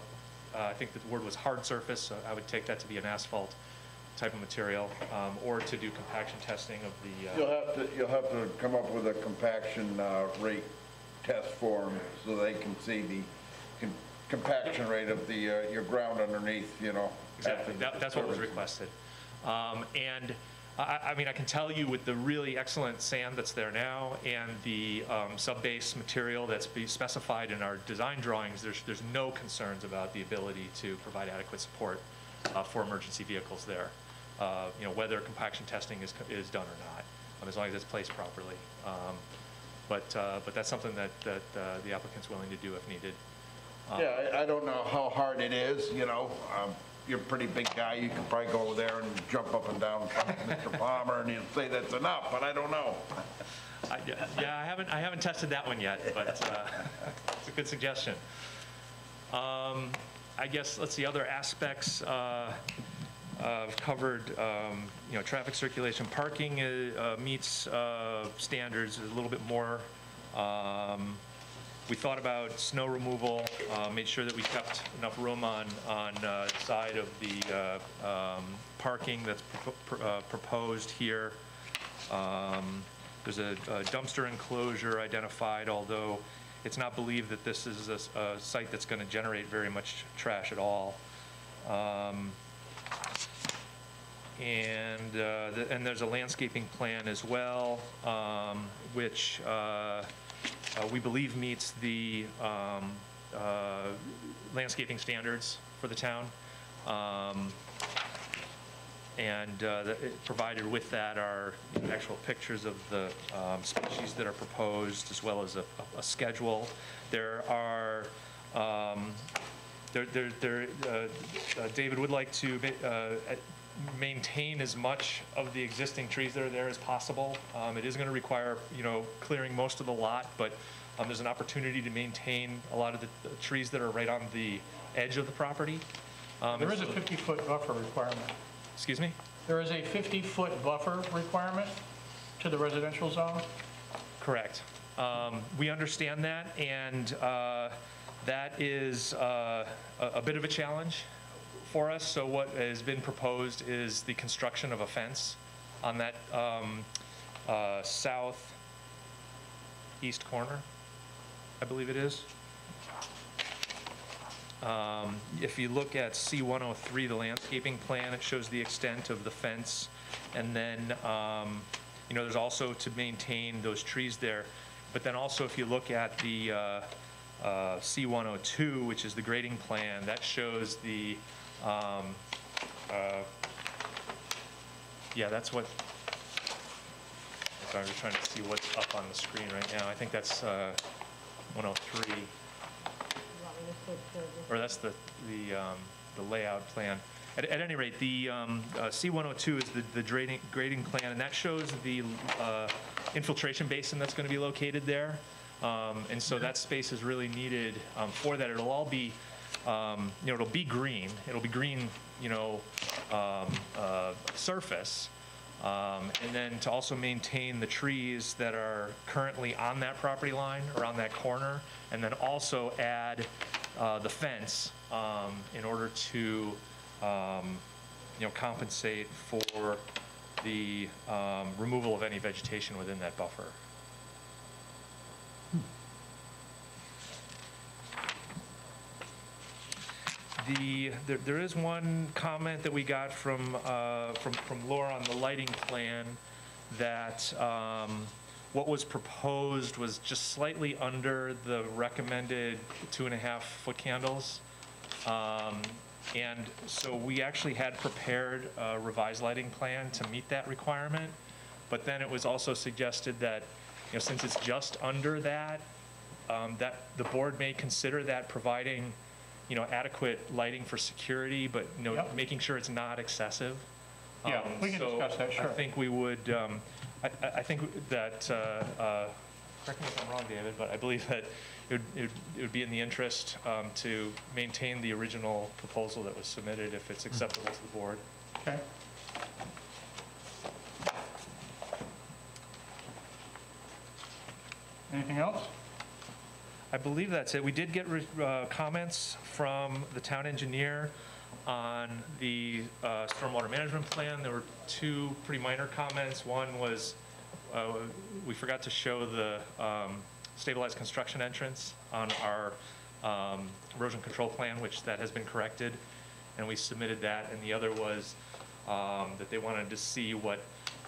I think the word was hard surface, so I would take that to be an asphalt type of material, um, or to do compaction testing of the. uh, You'll have to, you'll have to come up with a compaction uh, rate test form so they can see the con- compaction rate of the, uh, your ground underneath, you know. Exactly, after that, that's what was disturbance. requested. Um, And I, I mean, I can tell you with the really excellent sand that's there now and the um, sub-base material that's be specified in our design drawings, there's, there's no concerns about the ability to provide adequate support uh, for emergency vehicles there. Uh, You know, whether compaction testing is, is done or not, um, as long as it's placed properly. Um, But, uh, but that's something that, that uh, the applicant's willing to do if needed. Um, Yeah, I, I don't know how hard it is, you know, um, you're a pretty big guy, you could probably go over there and jump up and down in front of Mr. Palmer and he'll say that's enough, but I don't know. I- Yeah, I haven't, I haven't tested that one yet, but uh, it's a good suggestion. Um, I guess, let's see, other aspects, uh, Covered, um, you know, traffic circulation, parking uh, meets uh, standards a little bit more. Um, We thought about snow removal, uh, made sure that we kept enough room on, on uh, side of the uh, um, parking that's uh, proposed here. Um, There's a a dumpster enclosure identified, although it's not believed that this is a site that's going to generate very much trash at all. Um, And, uh, the- and there's a landscaping plan as well, um, which uh, uh, we believe meets the um, uh, landscaping standards for the town. Um, And uh, the- provided with that are actual pictures of the um, species that are proposed, as well as a, a- a schedule. There are, um, there, there, there, uh, uh, David would like to uh, maintain as much of the existing trees that are there as possible. Um, It is going to require, you know, clearing most of the lot, but um, there's an opportunity to maintain a lot of the the trees that are right on the edge of the property. Um, There is a 50-foot buffer requirement. Excuse me? There is a 50-foot buffer requirement to the residential zone? Correct. Um, We understand that, and uh, That is uh, a a bit of a challenge for us. So what has been proposed is the construction of a fence on that um, uh, southeast corner, I believe it is. Um, If you look at C-103, the landscaping plan, it shows the extent of the fence. And then, um, you know, there's also to maintain those trees there. But then also, if you look at the uh, uh, C-102, which is the grading plan, that shows the, um, uh, yeah, that's what, sorry, I'm just trying to see what's up on the screen right now. I think that's uh, 103. Or that's the, the, um, the layout plan. At, at any rate, the, um, uh, C-102 is the, the grading, grading plan, and that shows the, uh, infiltration basin that's gonna be located there. Um, and so that space is really needed, um, for that. It'll all be, um, you know, it'll be green. It'll be green, you know, um, uh, surface. Um, And then to also maintain the trees that are currently on that property line or on that corner, and then also add uh, the fence um, in order to, um, you know, compensate for the um, removal of any vegetation within that buffer. The, there, there is one comment that we got from, uh, from, from Laura on the lighting plan, that, um, what was proposed was just slightly under the recommended two and a half foot candles. Um, and so we actually had prepared a revised lighting plan to meet that requirement. But then it was also suggested that, you know, since it's just under that, um, that the board may consider that providing, you know, adequate lighting for security, but, you know, making sure it's not excessive. Yeah, Um, we can so discuss that, sure. I think we would, um, I, I I think that, uh, uh, correct me if I'm wrong, David, but I believe that it would, it would- it would be in the interest um, to maintain the original proposal that was submitted if it's acceptable to the board. Okay. Anything else? I believe that's it. We did get uh, comments from the town engineer on the uh, stormwater management plan. There were two pretty minor comments. One was, uh, we forgot to show the um, stabilized construction entrance on our um, erosion control plan, which that has been corrected, and we submitted that. And the other was um, that they wanted to see what,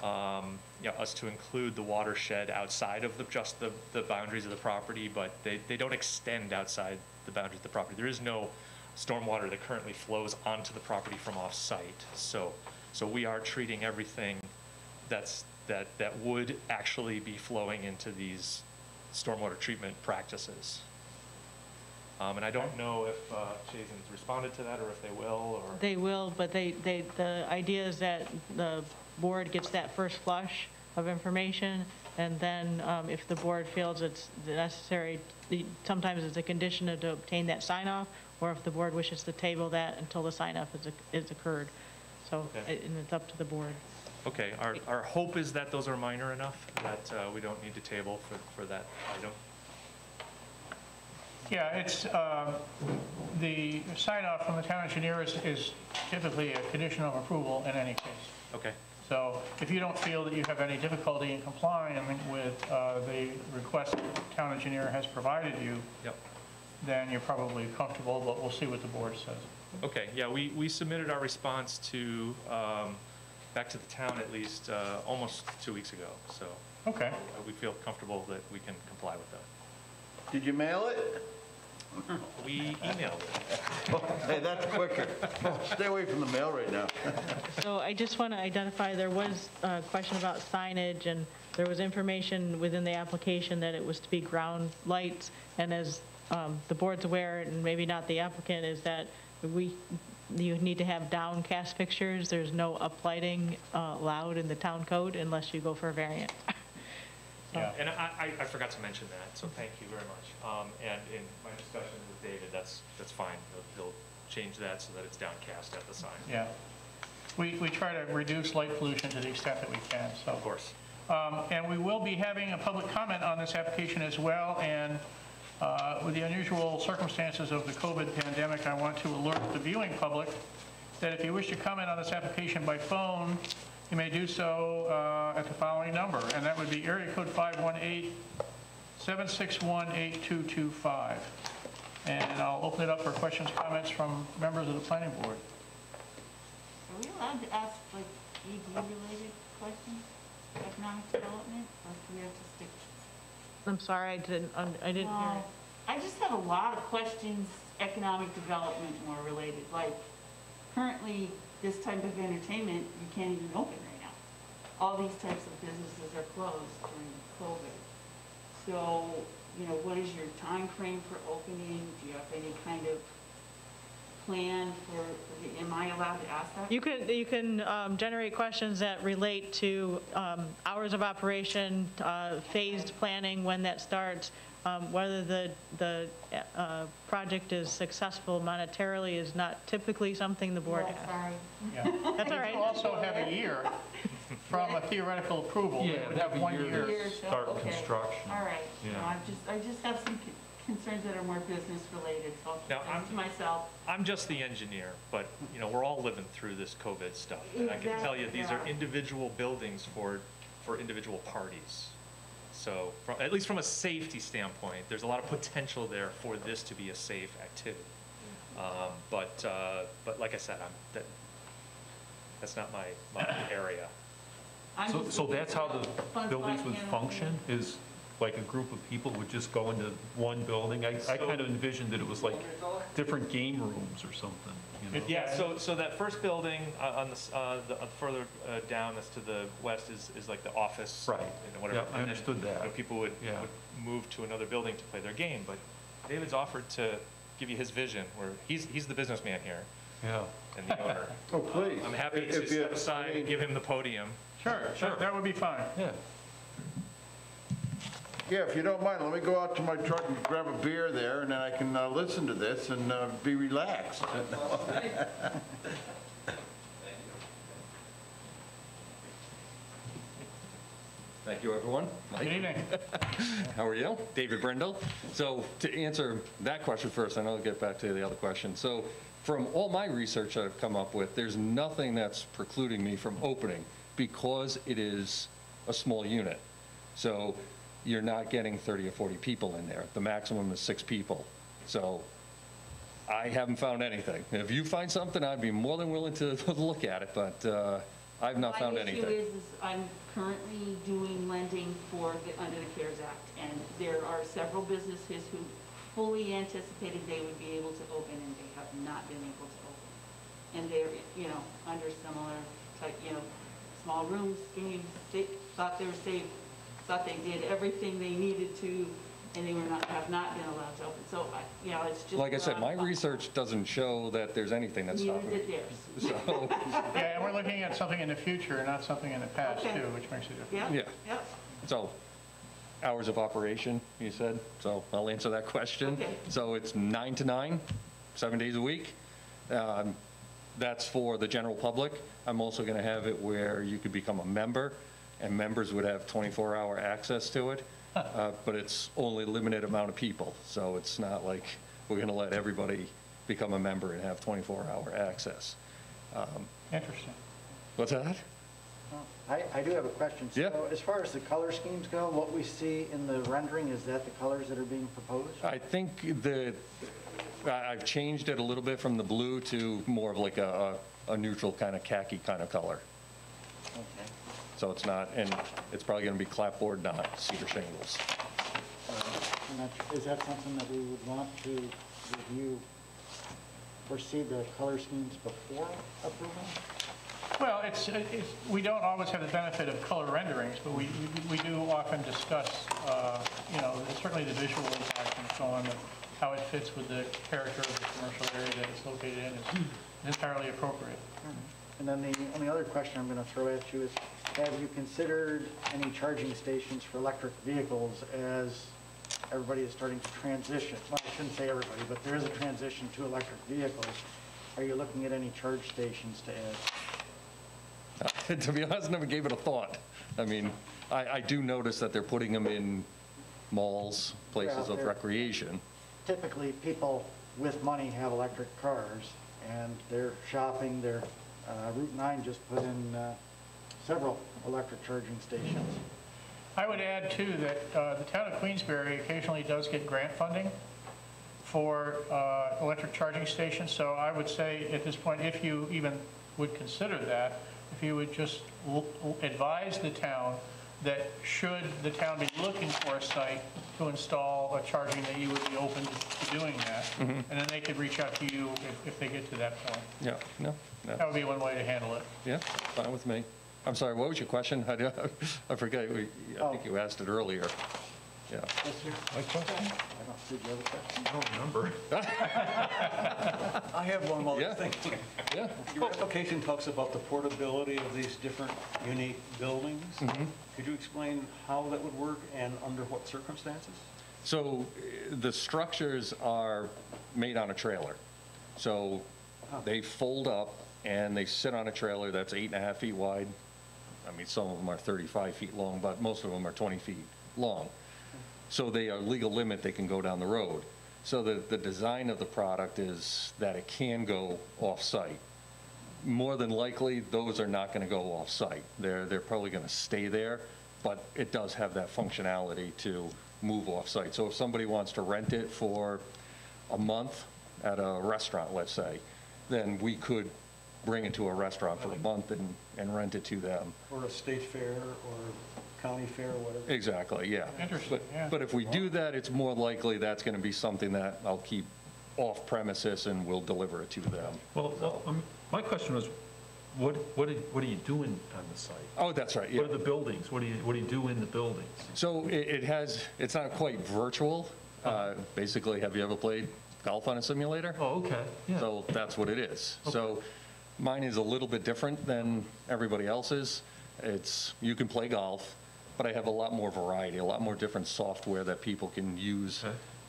um, you know, us to include the watershed outside of the, just the, the boundaries of the property, but they, they don't extend outside the boundaries of the property. There is no stormwater that currently flows onto the property from off-site. So, so we are treating everything that's, that, that would actually be flowing into these stormwater treatment practices. Um, and I don't know if, uh, Jason's responded to that, or if they will, or. They will, but they, they, the idea is that the board gets that first flush of information, and then um, if the board feels it's necessary, sometimes it's a condition to obtain that sign-off, or if the board wishes to table that until the sign-off is, is occurred. So, Okay. and it's up to the board. Okay, our, our hope is that those are minor enough that uh, we don't need to table for, for that item. Yeah, it's, um, the sign-off from the town engineer is is typically a condition of approval in any case. Okay. So if you don't feel that you have any difficulty in complying with uh, the request the town engineer has provided you, Yep. then you're probably comfortable, but we'll see what the board says. Okay, yeah, we, we submitted our response to, um, back to the town at least, uh, almost two weeks ago, so. Okay. uh, We feel comfortable that we can comply with that. Did you mail it? We emailed it. Hey, that's quicker. Stay away from the mail right now. So I just want to identify, there was a question about signage, and there was information within the application that it was to be ground lights, and as um, the board's aware, and maybe not the applicant, is that we, you need to have downcast fixtures, there's no uplighting uh, allowed in the town code unless you go for a variant. Yeah, and I, I, I forgot to mention that, so thank you very much. Um, and in my discussion with David, that's, that's fine. He'll, he'll change that so that it's downcast at the sign. Yeah. We, we try to reduce light pollution to the extent that we can, so. Of course. Um, And we will be having a public comment on this application as well, and Uh, With the unusual circumstances of the COVID pandemic, I want to alert the viewing public that if you wish to comment on this application by phone, you may do so uh, at the following number, and that would be area code 518-761-8225. And I'll open it up for questions, comments from members of the planning board. Are we allowed to ask like ED-related questions, economic development, or do we have to stick? I'm sorry, I didn't, I didn't hear. Well, I just have a lot of questions, economic development more related, like currently, this type of entertainment, you can't even open right now. All these types of businesses are closed during COVID. So, you know, what is your time frame for opening? Do you have any kind of plan for, am I allowed to ask that? You can, you can um, generate questions that relate to um, hours of operation, uh, phased planning, when that starts, um, whether the, the uh, project is successful monetarily is not typically something the board Yeah, asks. Sorry. Yeah. That's all right. You also have a year from a theoretical approval. Yeah, It would have have a one year year. Years, Start okay. construction. All right. You know, Yeah. I just, I just have some concerns that are more business related, so I'll Now, I'm- to myself. I'm just the engineer, but, you know, we're all living through this COVID stuff. And I can tell you, these are individual buildings for, for individual parties. So, from- at least from a safety standpoint, there's a lot of potential there for this to be a safe activity. Um, But, uh, but like I said, I'm, that, that's not my, my area. I'm So, just so that's how the buildings would function, is like a group of people would just go into one building? I, I kind of envisioned that it was like different game rooms or something, you? Yeah, so, so that first building uh, on the, s- uh, the uh, further uh, down that's to the west is, is like the office. Right. and whatever. Yeah, I And then, understood that. you know, People would, Yeah. would move to another building to play their game, but David's offered to give you his vision, where he's, he's the businessman here Yeah. and the owner. Oh, please. I'm happy If- to if you- step aside and give him the podium. Sure, sure, that would be fine. Yeah. Yeah, if you don't mind, let me go out to my truck and grab a beer there, and then I can uh, listen to this and uh, be relaxed. Thank you, everyone. Good evening. How are you? David Brindle. So to answer that question first, and I'll get back to the other question. So from all my research I've come up with, there's nothing that's precluding me from opening because it is a small unit. So you're not getting 30 or 40 people in there. The maximum is six people. So I haven't found anything. If you find something, I'd be more than willing to look at it, but uh, I've not found My issue anything. is, is I'm currently doing lending for, the under the CARES Act, and there are several businesses who fully anticipated they would be able to open, and they have not been able to open. And they're, you know, under similar type, you know, small rooms, games, they thought they were safe, thought they did everything they needed to, and they were not, have not been allowed to open. So, I, you know, it's just. Like I said, my research doesn't show that there's anything that's Neither stopping me. did theirs. So, Yeah, and we're looking at something in the future, not something in the past, Okay. too, which makes it different. Yep, Yeah. yep. so, hours of operation, you said, so I'll answer that question. Okay. So it's nine to nine, seven days a week. Um, That's for the general public. I'm also going to have it where you could become a member, and members would have 24-hour access to it, Uh, but it's only a limited amount of people, so it's not like we're going to let everybody become a member and have 24-hour access. Um, Interesting. What's that? I, I do have a question. Yeah. As far as the color schemes go, what we see in the rendering, is that the colors that are being proposed? I think the, I- I've changed it a little bit from the blue to more of like a, a a neutral kind of khaki kind of color. Okay. So it's not, and it's probably going to be clapboard, not cedar shingles. And that- Is that something that we would want to review or see the color schemes before approval? Well, it's, it's, we don't always have the benefit of color renderings, but we, we- we do often discuss, uh, you know, certainly the visual impact and so on, and how it fits with the character of the commercial area that it's located in is entirely appropriate. And then the only other question I'm going to throw at you is, have you considered any charging stations for electric vehicles as everybody is starting to transition? Well, I shouldn't say everybody, but there is a transition to electric vehicles. Are you looking at any charge stations to add? To be honest, never gave it a thought. I mean, I, I do notice that they're putting them in malls, places Yeah, of they're- recreation. Typically, people with money have electric cars, and they're shopping, they're, uh, Route 9 just put in uh, several electric charging stations. I would add, too, that uh, the town of Queensbury occasionally does get grant funding for uh, electric charging stations, so I would say at this point, if you even would consider that, if you would just l- l- advise the town that should the town be looking for a site to install a charging, that you would be open to doing that, Mhm. and then they could reach out to you if- if they get to that point. Yeah, no, no. That would be one way to handle it. Yeah, fine with me. I'm sorry, what was your question? I do- I forget, We- I think you asked it earlier. Yeah. My question? I don't, did you have a question? I don't remember. I have one while you're thinking. Yeah. Your application talks about the portability of these different unique buildings. Mhm. Could you explain how that would work and under what circumstances? So uh, the structures are made on a trailer. So they fold up and they sit on a trailer that's eight and a half feet wide. I mean, some of them are 35 feet long, but most of them are 20 feet long. So they are legal limit, they can go down the road. So the, the design of the product is that it can go off-site. More than likely, those are not going to go off-site. They're, they're probably going to stay there, but it does have that functionality to move off-site. So if somebody wants to rent it for a month at a restaurant, let's say, then we could bring it to a restaurant for a month and, and rent it to them. Or a state fair or county fair, or whatever? Exactly, yeah. Interesting, yeah. But if we do that, it's more likely that's going to be something that I'll keep off premises and we'll deliver it to them. Well, well, um, my question was, what, what are, what are you doing on the site? Oh, that's right, yeah. What are the buildings? What do you, what do you do in the buildings? So it, it has, it's not quite virtual. Uh, Basically, have you ever played golf on a simulator? Oh, okay, yeah. So that's what it is. So mine is a little bit different than everybody else's. It's, you can play golf, but I have a lot more variety, a lot more different software that people can use,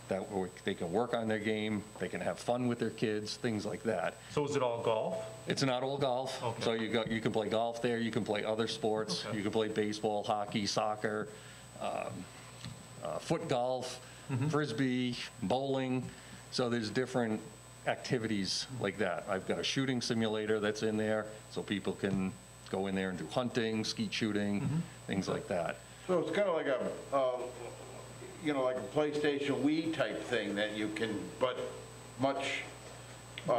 that wo- they can work on their game, they can have fun with their kids, things like that. So is it all golf? It's not all golf. So you go, you can play golf there, you can play other sports, Okay. you can play baseball, hockey, soccer, um, uh, foot golf, frisbee, bowling. So there's different activities like that. I've got a shooting simulator that's in there, so people can go in there and do hunting, skeet shooting, things like that. So it's kind of like a, uh, you know, like a PlayStation Wii type thing that you can, but much, uh,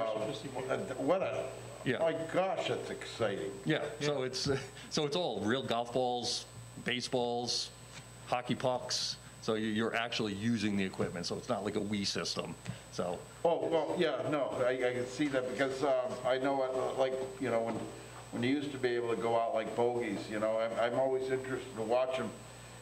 what a, Yeah. my gosh, that's exciting. Yeah, so it's, so it's all real golf balls, baseballs, hockey pucks. So you- you're actually using the equipment, so it's not like a Wii system, so. Oh, well, yeah, no, I, I can see that because um, I know, uh, like, you know, when, when you used to be able to go out like bogeys, you know, I'm, I'm always interested to watch them,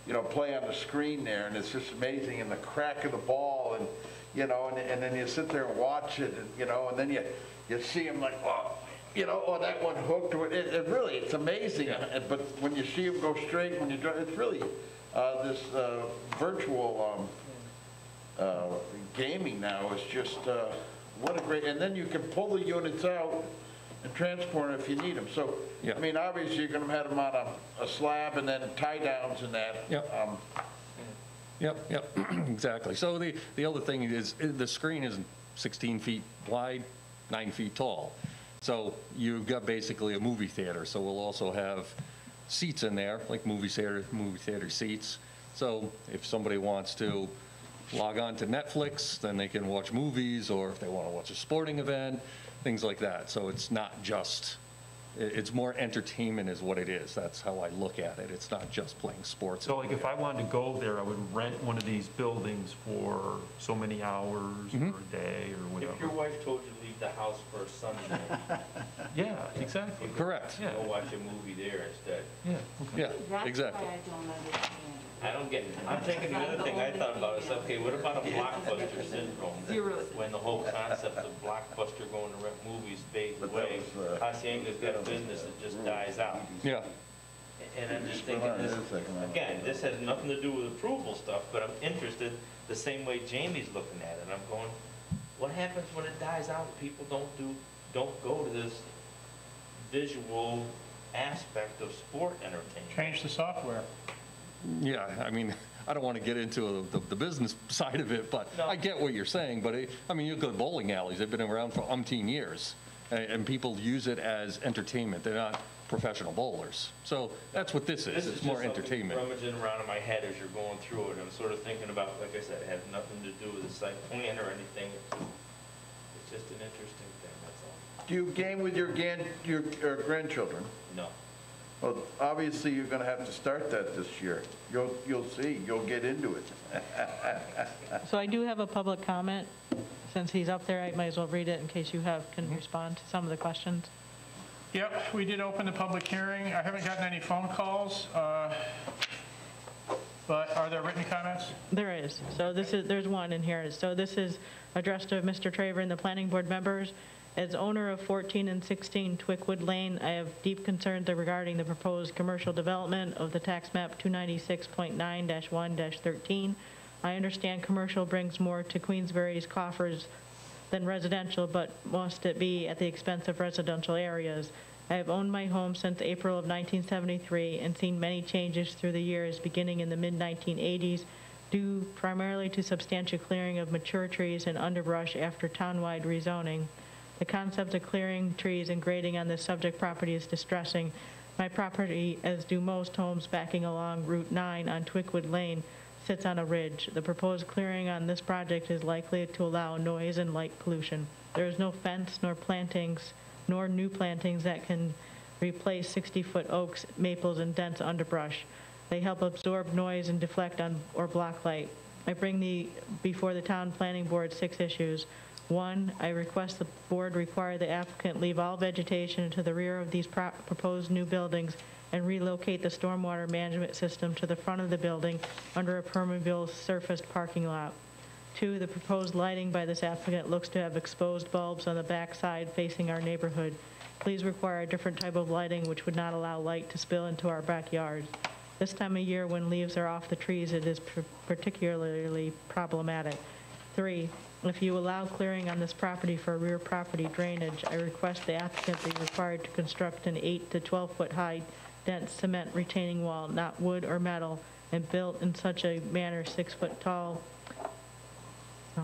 you know, play on the screen there, and it's just amazing, and the crack of the ball, and, you know, and, and then you sit there and watch it, and, you know, and then you, you see them like, oh, you know, oh, that one hooked, or it, it really, it's amazing, but when you see them go straight, when you, drive, it's really, this uh, virtual, um, uh, gaming now is just, uh, what a great, and then you can pull the units out and transport them if you need them. So, I mean, obviously, you're gonna have them on a, a slab and then tie downs and that. Um, Yep, yep, exactly. So the, the other thing is, uh, the screen is 16 feet wide, nine feet tall. So you've got basically a movie theater, so we'll also have seats in there, like movie theater, movie theater seats. So if somebody wants to log on to Netflix, then they can watch movies, or if they want to watch a sporting event, things like that. So it's not just, it's more entertainment is what it is. That's how I look at it. It's not just playing sports. So like if I wanted to go there, I would rent one of these buildings for so many hours Mm-hmm. or a day or whatever. If your whatever. wife told you to leave the house for a Sunday. Yeah, exactly. Correct. Go watch a movie there instead. Yeah, Yeah, That's exactly. why I don't understand. I don't get, I'm thinking the other thing I thought about is, okay, what about a blockbuster syndrome? Zero. When the whole concept of blockbuster going to rent movies fades away, Hacienda's got a business that just dies out. Yeah. And I'm just thinking, this, again, this has nothing to do with approval stuff, but I'm interested the same way Jamie's looking at it. I'm going, what happens when it dies out? People don't do, don't go to this visual aspect of sport entertainment. Change the software. Yeah, I mean, I don't want to get into the, the business side of it, but I get what you're saying, but it, I mean, you go to bowling alleys, they've been around for umpteen years, and, and people use it as entertainment, they're not professional bowlers. So that's what this is, it's more entertainment. This is just something rummaging around in my head as you're going through it. I'm sort of thinking about, like I said, it has nothing to do with the site plan or anything. It's just- an interesting thing, that's all. Do you game with your gan, your uh, grandchildren? No. Well, obviously, you're gonna have to start that this year. You'll, you'll see, you'll get into it. So I do have a public comment. Since he's up there, I might as well read it in case you have, can respond to some of the questions. Yep, we did open the public hearing. I haven't gotten any phone calls, uh, but are there written comments? There is. So this is, there's one in here. So this is addressed to Mr. Traver and the planning board members. As owner of 14 and 16 Twicwood Lane, I have deep concerns regarding the proposed commercial development of the tax map 296.9-1-13. I understand commercial brings more to Queensbury's coffers than residential, but must it be at the expense of residential areas? I have owned my home since April of 1973 and seen many changes through the years, beginning in the mid-1980s, due primarily to substantial clearing of mature trees and underbrush after townwide rezoning. The concept of clearing trees and grading on this subject property is distressing. My property, as do most homes backing along Route 9 on Twicwood Lane, sits on a ridge. The proposed clearing on this project is likely to allow noise and light pollution. There is no fence nor plantings, nor new plantings that can replace 60-foot oaks, maples, and dense underbrush. They help absorb noise and deflect on or block light. I bring the, before the town planning board, six issues. One, I request the board require the applicant leave all vegetation to the rear of these pro- proposed new buildings and relocate the stormwater management system to the front of the building under a permeable surfaced parking lot. Two, the proposed lighting by this applicant looks to have exposed bulbs on the back side facing our neighborhood. Please require a different type of lighting which would not allow light to spill into our backyard. This time of year, when leaves are off the trees, it is par- particularly problematic. Three, if you allow clearing on this property for rear property drainage, I request the applicant be required to construct an 8 to 12-foot high dense cement retaining wall, not wood or metal, and built in such a manner six foot tall. Uh,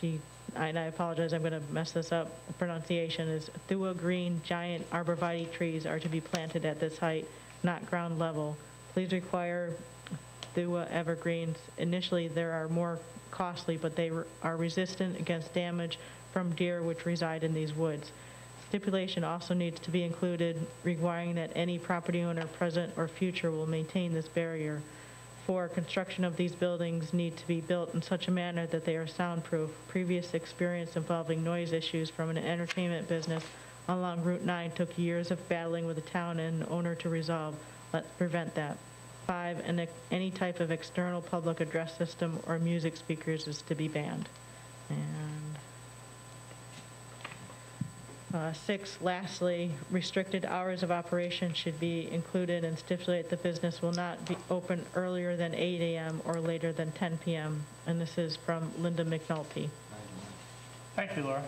She, and I apologize, I'm going to mess this up. The pronunciation is Thua green giant arborvitae trees are to be planted at this height, not ground level. Please require Thua evergreens. Initially, there are more costly, but they are resistant against damage from deer which reside in these woods. Stipulation also needs to be included requiring that any property owner, present or future, will maintain this barrier. Four, construction of these buildings need to be built in such a manner that they are soundproof. Previous experience involving noise issues from an entertainment business along Route 9 took years of battling with the town and owner to resolve. Let's prevent that. Five, any type of external public address system or music speakers is to be banned. And uh, Six, lastly, restricted hours of operation should be included and stipulate the business will not be open earlier than 8 AM or later than 10 PM. And this is from Linda McNulty. Thank you, Laura.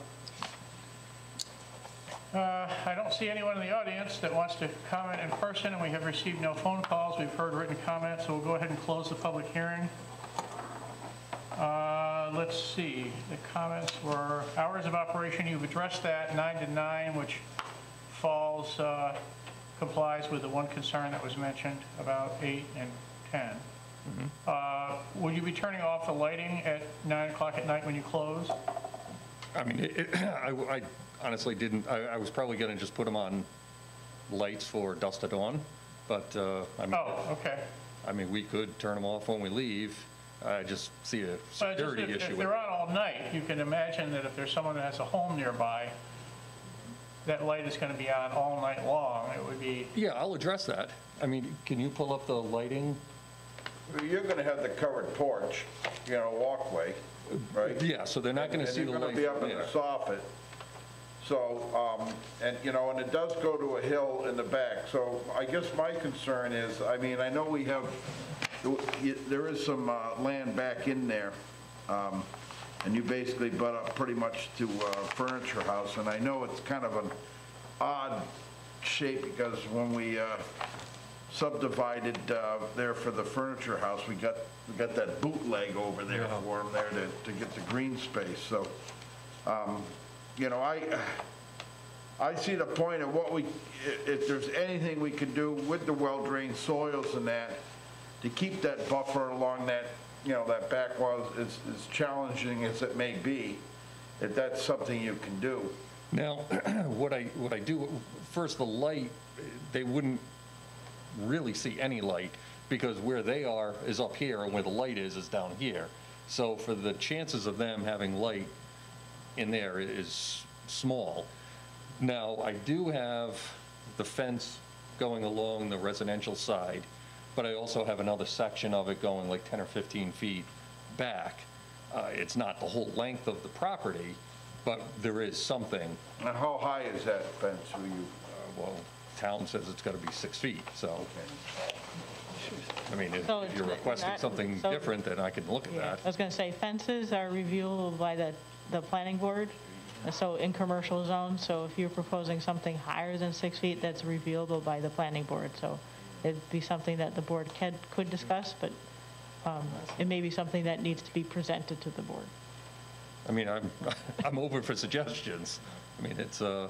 Uh, I don't see anyone in the audience that wants to comment in person, and we have received no phone calls. We've heard written comments, so we'll go ahead and close the public hearing. Uh, Let's see, the comments were hours of operation, you've addressed that, 9 to 9, which falls, uh, complies with the one concern that was mentioned about 8 and 10. Uh, Will you be turning off the lighting at 9 o'clock at night when you close? I mean, it- it- I I honestly didn't, I I was probably going to just put them on lights for dusk to dawn, but, uh, I mean... Oh, okay. I mean, we could turn them off when we leave. I just see a Well, just security if- issue If with they're on all night, you can imagine that if there's someone that has a home nearby, that light is going to be on all night long. It would be, Yeah, I'll address that. I mean, can you pull up the lighting? You're gonna have the covered porch, you know, walkway, right? Yeah, so they're not gonna see the And light you're gonna from be up in there. the soffit. So, um, and, you know, and it does go to a hill in the back. So I guess my concern is, I mean, I know we have, there is some uh, land back in there, um, and you basically butt up pretty much to a furniture house, and I know it's kind of an odd shape because when we uh, subdivided uh, there for the furniture house. We got, we got that bootleg over there for them there to, to get the green space. So, um, you know, I, I see the point of what we, i- if there's anything we can do with the well-drained soils and that, to keep that buffer along that, you know, that back wall, as, as challenging as it may be, if that's something you can do. Now, what I, what I do, first, the light, they wouldn't really see any light because where they are is up here and where the light is is down here. So for the chances of them having light in there is small. Now, I do have the fence going along the residential side, but I also have another section of it going like 10 or 15 feet back. Uh, It's not the whole length of the property, but there is something. Now, how high is that fence? Will you, Uh, Well, town says it's got to be six feet, so. I mean, if So if you're requesting not- something so- different, then I can look at Yeah, that. I was going to say fences are reviewable by the, the planning board, so in commercial zones, so if you're proposing something higher than six feet, that's reviewable by the planning board, so it'd be something that the board can, could discuss, but um, it may be something that needs to be presented to the board. I mean, I'm, I'm open for suggestions. I mean, it's, uh,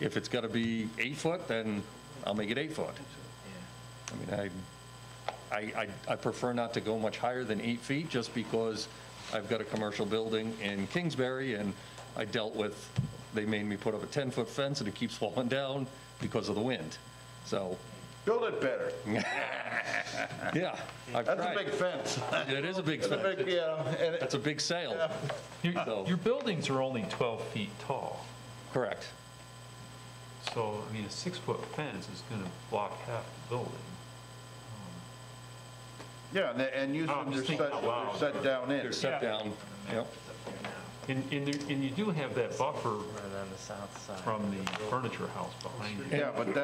if it's got to be eight foot, then I'll make it eight foot. I mean, I, I, I- I prefer not to go much higher than eight feet, just because I've got a commercial building in Kingsbury, and I dealt with, they made me put up a 10-foot fence, and it keeps falling down because of the wind. So, build it better. yeah, I've That's a tried. big fence. It is a big That's a fence. big, you know, and it- That's a big sale. Your, So- your buildings are only 12 feet tall, Correct. so, I mean, a six-foot fence is going to block half the building. Yeah, and- and Oh, usually I'm they're just thinking set, out loud. they're set down in. They're set down, yep. And, and there- and you do have that buffer on the south side. from the furniture house behind you. Yeah, but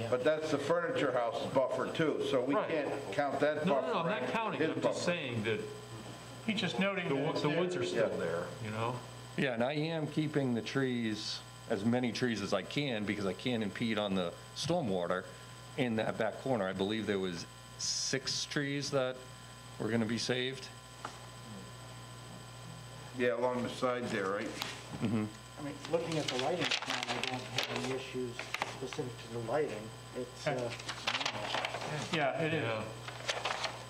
that, but that's the furniture house buffer too, so we Right. can't count that No, buffer. no, no, I'm in not counting, his it. I'm just saying that He's just noting the that wo- it's the there. woods are still there, you know? Yeah, and I am keeping the trees, as many trees as I can, because I can't impede on the stormwater in that back corner. I believe there was six trees that were going to be saved. Yeah, along the side there, right? Mm-hmm. I mean, looking at the lighting plan, I don't have any issues specific to the lighting. It's, uh, Yeah, it is. Yeah.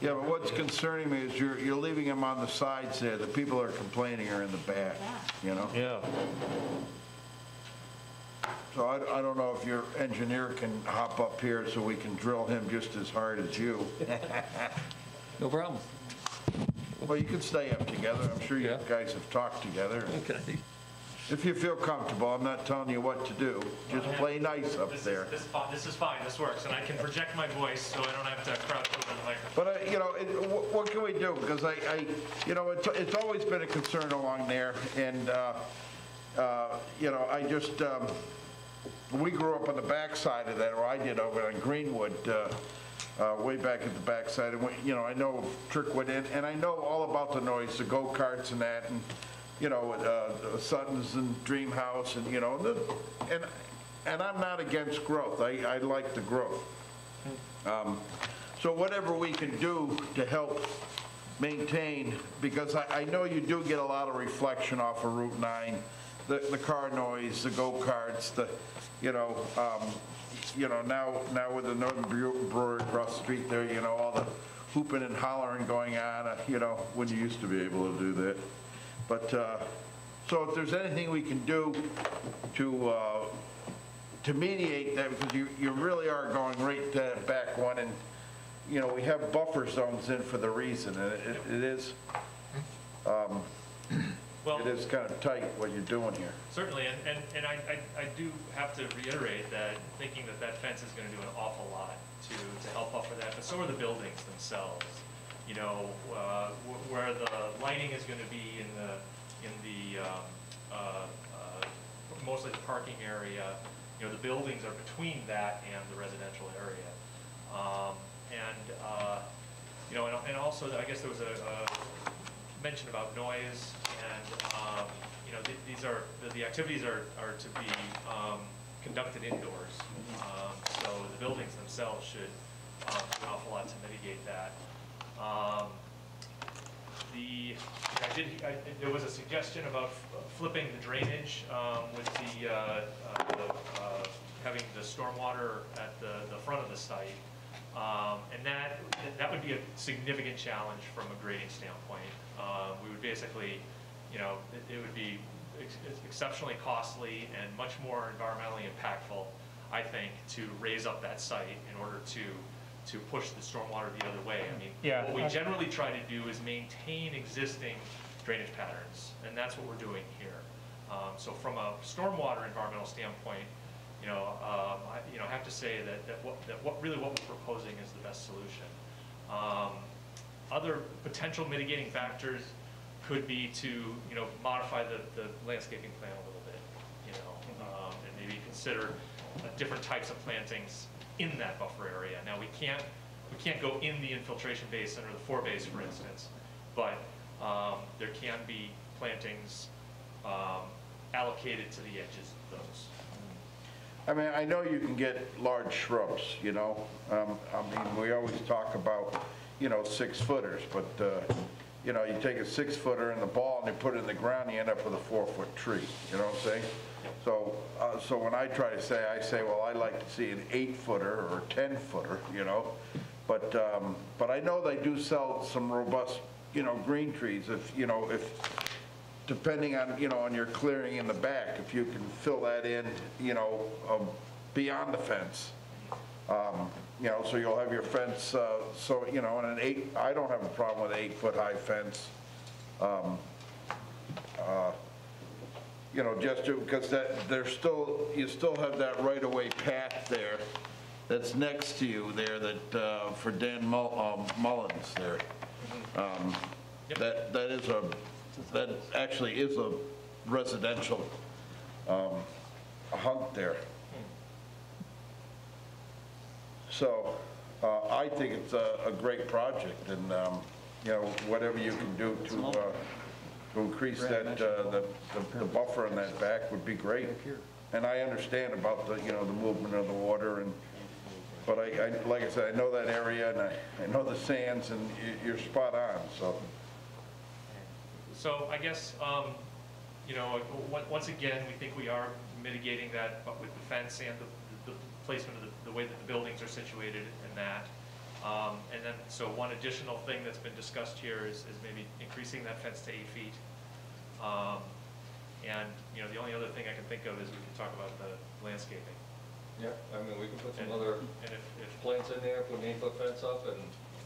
Yeah, but what's concerning me is you're, you're leaving them on the sides there. The people are complaining are in the back, you know? Yeah. So I, I don't know if your engineer can hop up here so we can drill him just as hard as you. No problem. Well, you can stay up together. I'm sure you Yeah. guys have talked together. Okay. If you feel comfortable, I'm not telling you what to do. Just play nice up This is, there. this is fine, this is fine, this works, and I can project my voice, so I don't have to crouch over the microphone. But, uh, you know, it- wh- what can we do? Because I, I, you know, it's, it's always been a concern along there, and, uh, uh, you know, I just, um, we grew up on the backside of that, or I did over on Greenwood, uh, uh, way back at the backside, and, we- you know, I know Twicwood, and, and I know all about the noise, the go-karts and that, and, you know, uh, Sutton's and Dream House, and, you know, and, and I'm not against growth. I, I like the growth. Um, So whatever we can do to help maintain, because I, I know you do get a lot of reflection off of Route 9, the, the car noise, the go-karts, the, you know, um, you know, now, now with the Northern Brew- Brewery across the street there, you know, all the hooping and hollering going on, uh, you know, when you used to be able to do that. But, uh, so if there's anything we can do to, uh, to mediate that, because you, you really are going right to that back one, and, you know, we have buffer zones in for the reason, and it, it is, um, Well- it is kind of tight what you're doing here. Certainly, and, and, and I, I, I do have to reiterate that thinking that that fence is gonna do an awful lot to, to help buffer that, but so are the buildings themselves. You know, uh, wh- where the lighting is gonna be in the, in the, um, uh, uh, mostly the parking area, you know, the buildings are between that and the residential area. Um, and, uh, you know, and, and also, I guess there was a, a mention about noise, and, um, you know, th- these are, the- the activities are, are to be um, conducted indoors. Um, So the buildings themselves should um, do an awful lot to mitigate that. Um, The, I did, I- there was a suggestion about flipping the drainage um, with the, uh, uh, the, uh, having the stormwater at the, the front of the site. Um, And that, that would be a significant challenge from a grading standpoint. Uh, We would basically, you know, it- it would be ex- exceptionally costly and much more environmentally impactful, I think, to raise up that site in order to, to push the stormwater the other way. I mean, Yeah. what we generally try to do is maintain existing drainage patterns, and that's what we're doing here. Um, So from a stormwater environmental standpoint, you know, um, I, you know, I have to say that, that what, that what, really what we're proposing is the best solution. Um, Other potential mitigating factors could be to, you know, modify the, the landscaping plan a little bit, you know, um, and maybe consider uh, different types of plantings in that buffer area. Now, we can't, we can't go in the infiltration basin or the forebay, for instance, but um, there can be plantings um, allocated to the edges of those. I mean, I know you can get large shrubs, you know? Um, I mean, we always talk about, you know, six footers, but, uh, you know, you take a six footer in the ball and you put it in the ground, you end up with a four foot tree, you know what I'm saying? So, uh, so when I try to say, I say, well, I like to see an eight footer or 10 footer, you know? But, um, but I know they do sell some robust, you know, green trees if, you know, if, depending on, you know, on your clearing in the back, if you can fill that in, you know, um, beyond the fence. Um, You know, so you'll have your fence, uh, so, you know, and an eight, I don't have a problem with an eight-foot-high fence. Um, uh, You know, just to, because that, there's still, you still have that right-of-way path there that's next to you there that, uh, for Dan Mull- um, Mullins there. Um, That, that is a, that actually is a residential um, hunk there. So uh, I think it's a, a great project, and, um, you know, whatever you can do to, uh, to increase that, uh, the, the- the buffer on that back would be great. And I understand about the, you know, the movement of the water, and, but I, I, like I said, I know that area, and I, I know the sands, and you- you're spot on, so. So I guess, um, you know, on- once again, we think we are mitigating that but with the fence and the the placement of the, the way that the buildings are situated and that. Um, And then, so one additional thing that's been discussed here is, is maybe increasing that fence to eight feet. Um, And, you know, the only other thing I can think of is we can talk about the landscaping. Yeah, I mean, we can put some And- other And if, if plants in there, put an eight-foot fence up, and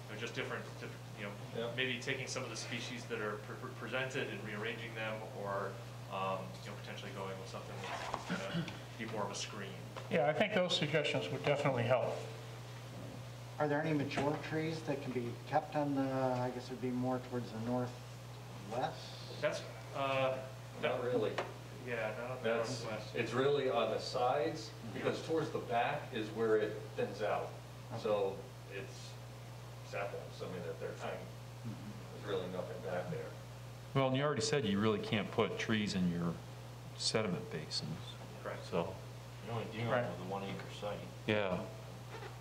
they're just different, diff- you know, maybe taking some of the species that are pre- pre- presented and rearranging them, or, um, you know, potentially going with something that's going to be more of a screen. Yeah, I think those suggestions would definitely help. Are there any mature trees that can be kept on the, I guess it'd be more towards the northwest? That's, uh... not really. Yeah, not the That's, northwest. it's really on the sides, because towards the back is where it thins out. So it's saplings, I mean, that they're tiny. There's really nothing back there. Well, and you already said you really can't put trees in your sediment basins. Correct. So, You're only dealing Right. with a one acre site. yeah.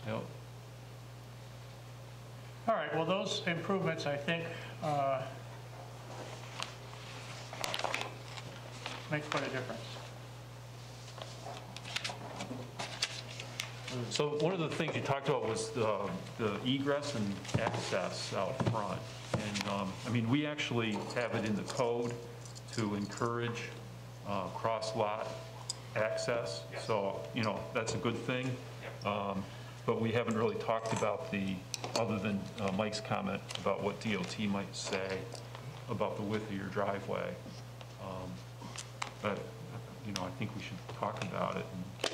Yep. All right, well, those improvements, I think, uh, make quite a difference. So one of the things you talked about was the the egress and access out front. And, um, I mean, we actually have it in the code to encourage uh, cross-lot access. So, you know, that's a good thing. Um, But we haven't really talked about the, other than uh, Mike's comment about what DOT might say about the width of your driveway. Um, But, you know, I think we should talk about it. and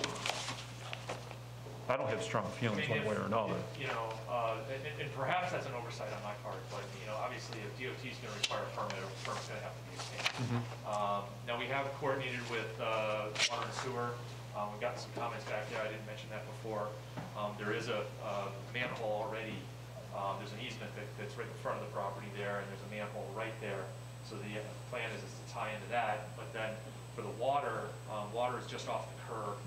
I don't have strong feelings one way or another. You know, uh, and and perhaps that's an oversight on my part, but, you know, obviously, if DOT is going to require a permit, a permit's going to have to be obtained. Um, Now, we have coordinated with uh, water and sewer. Um, We've gotten some comments back there. I didn't mention that before. Um, There is a uh, manhole already. Uh, There's an easement that- that's right in front of the property there, and there's a manhole right there. So the uh, plan is is to tie into that. But then for the water, um, water is just off the curb.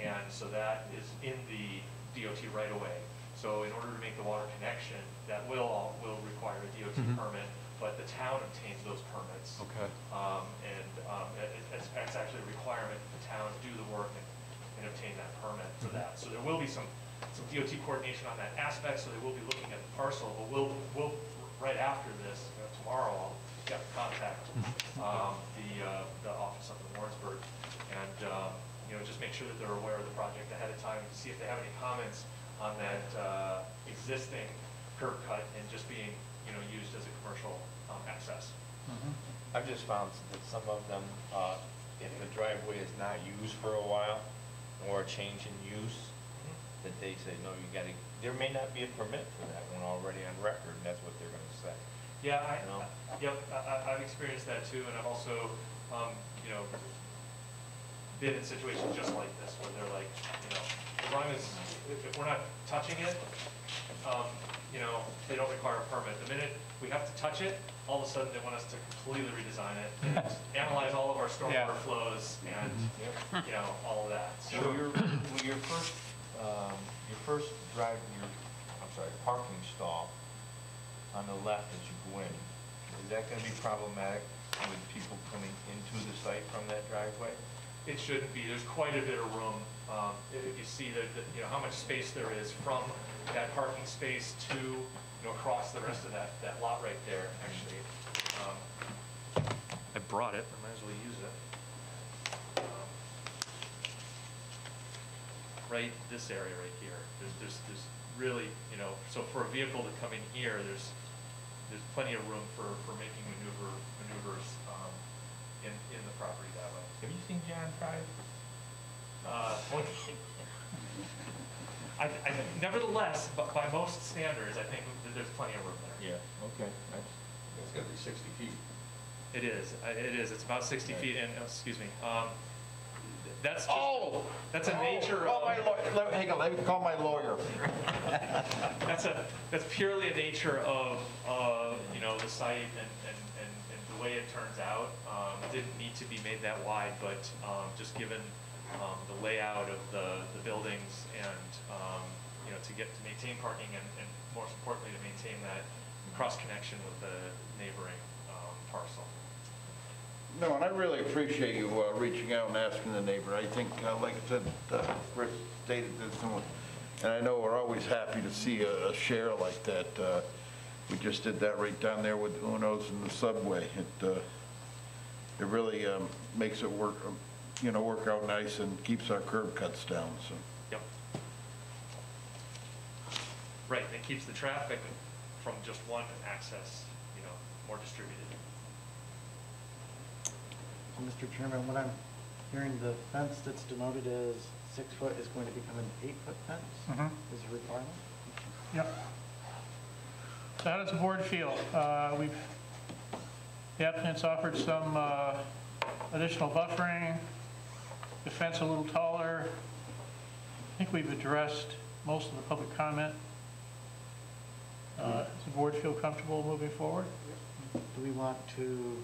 And so that is in the DOT right away. So in order to make the water connection, that will, will require a DOT Mhm. permit, but the town obtains those permits. Okay. Um, And um, it- it's, it's actually a requirement that the town to do the work and, and obtain that permit for that. So there will be some, some DOT coordination on that aspect, so they will be looking at the parcel, but we'll, we'll, right after this, you know, tomorrow, I'll get contact um, the, uh, the office up in Warrensburg, and, um, you know, just make sure that they're aware of the project ahead of time, to see if they have any comments on that uh, existing curb cut and just being, you know, used as a commercial um, access. I've just found that some of them, uh, if the driveway is not used for a while, or a change in use, that they say, no, you gotta, there may not be a permit for that one already on record, and that's what they're gonna say. Yeah, I, yep, I, I- I've experienced that too, and I've also, um, you know, been in situations just like this, where they're like, you know, as long as, if, if we're not touching it, um, you know, they don't require a permit. The minute we have to touch it, all of a sudden they want us to completely redesign it, and analyze all of our stormwater flows and, you know, all of that. So your, well, your first, um, your first drive, your, I'm sorry, parking stall on the left as you go in, is that gonna be problematic with people coming into the site from that driveway? It shouldn't be, there's quite a bit of room. Um, If if you see that, that, you know, how much space there is from that parking space to, you know, across the rest of that, that lot right there, actually. um, I brought it, I might as well use it. Um, Right, this area right here, there's, there's, there's really, you know, so for a vehicle to come in here, there's, there's plenty of room for, for making maneuver, maneuvers um, in, in the property that way. Have you seen John drive? Uh, I, I, nevertheless, but by most standards, I think that there's plenty of room there. Yeah, okay. It's gonna be 60 feet. It is, I- it is, it's about 60 feet and, oh, excuse me, um, that's just, Oh! that's a Oh, nature Call my of, lawyer, let- hang on, let me call my lawyer. that's a, that's purely a nature of, uh, you know, the site and, and, and and the way it turns out. Um, it Didn't need to be made that wide, but um, just given um, the layout of the, the buildings and, um, you know, to get, to maintain parking and, and most importantly, to maintain that cross-connection with the neighboring um, parcel. No, and I really appreciate you uh, reaching out and asking the neighbor. I think, uh, like I said, uh, Chris stated this, and- and I know we're always happy to see a a share like that. Uh, We just did that right down there with Uno's and the Subway. It, uh, it really um, makes it work, um, you know, work out nice and keeps our curb cuts down, so. Yep. Right, and it keeps the traffic from just one access, you know, more distributed. So, Mr. Chairman, what I'm hearing, the fence that's denoted as six foot is going to become an eight-foot fence? Mhm. Is a requirement? Yep. So how does the board feel? Uh, We've, the applicant's offered some uh, additional buffering, the fence a little taller. I think we've addressed most of the public comment. Uh, Does the board feel comfortable moving forward? Do we want to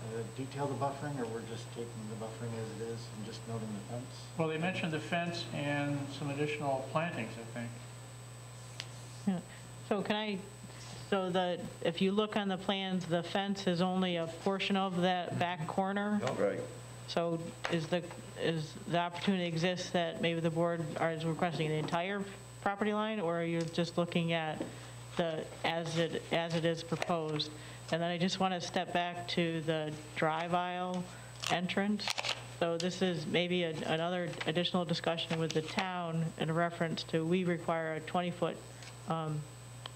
uh, detail the buffering, or we're just taking the buffering as it is and just noting the fence? Well, they mentioned the fence and some additional plantings, I think. Yeah. So can I, so the, if you look on the plans, the fence is only a portion of that back corner? Right. So is the, is the opportunity exists that maybe the board is requesting the entire property line, or are you just looking at the, as it, as it is proposed? And then I just want to step back to the drive aisle entrance. So this is maybe a- another additional discussion with the town in reference to, we require a 20-foot um,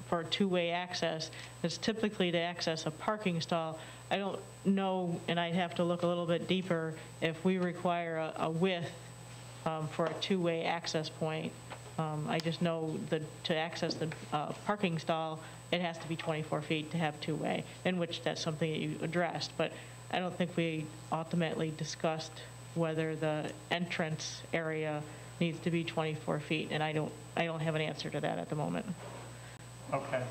for two-way access. It's typically to access a parking stall. I don't know, and I'd have to look a little bit deeper, if we require a- a width um, for a two-way access point. Um, I just know that to access the uh, parking stall, it has to be 24 feet to have two-way, in which that's something that you addressed. But I don't think we ultimately discussed whether the entrance area needs to be 24 feet, and I don't, I don't have an answer to that at the moment. Okay.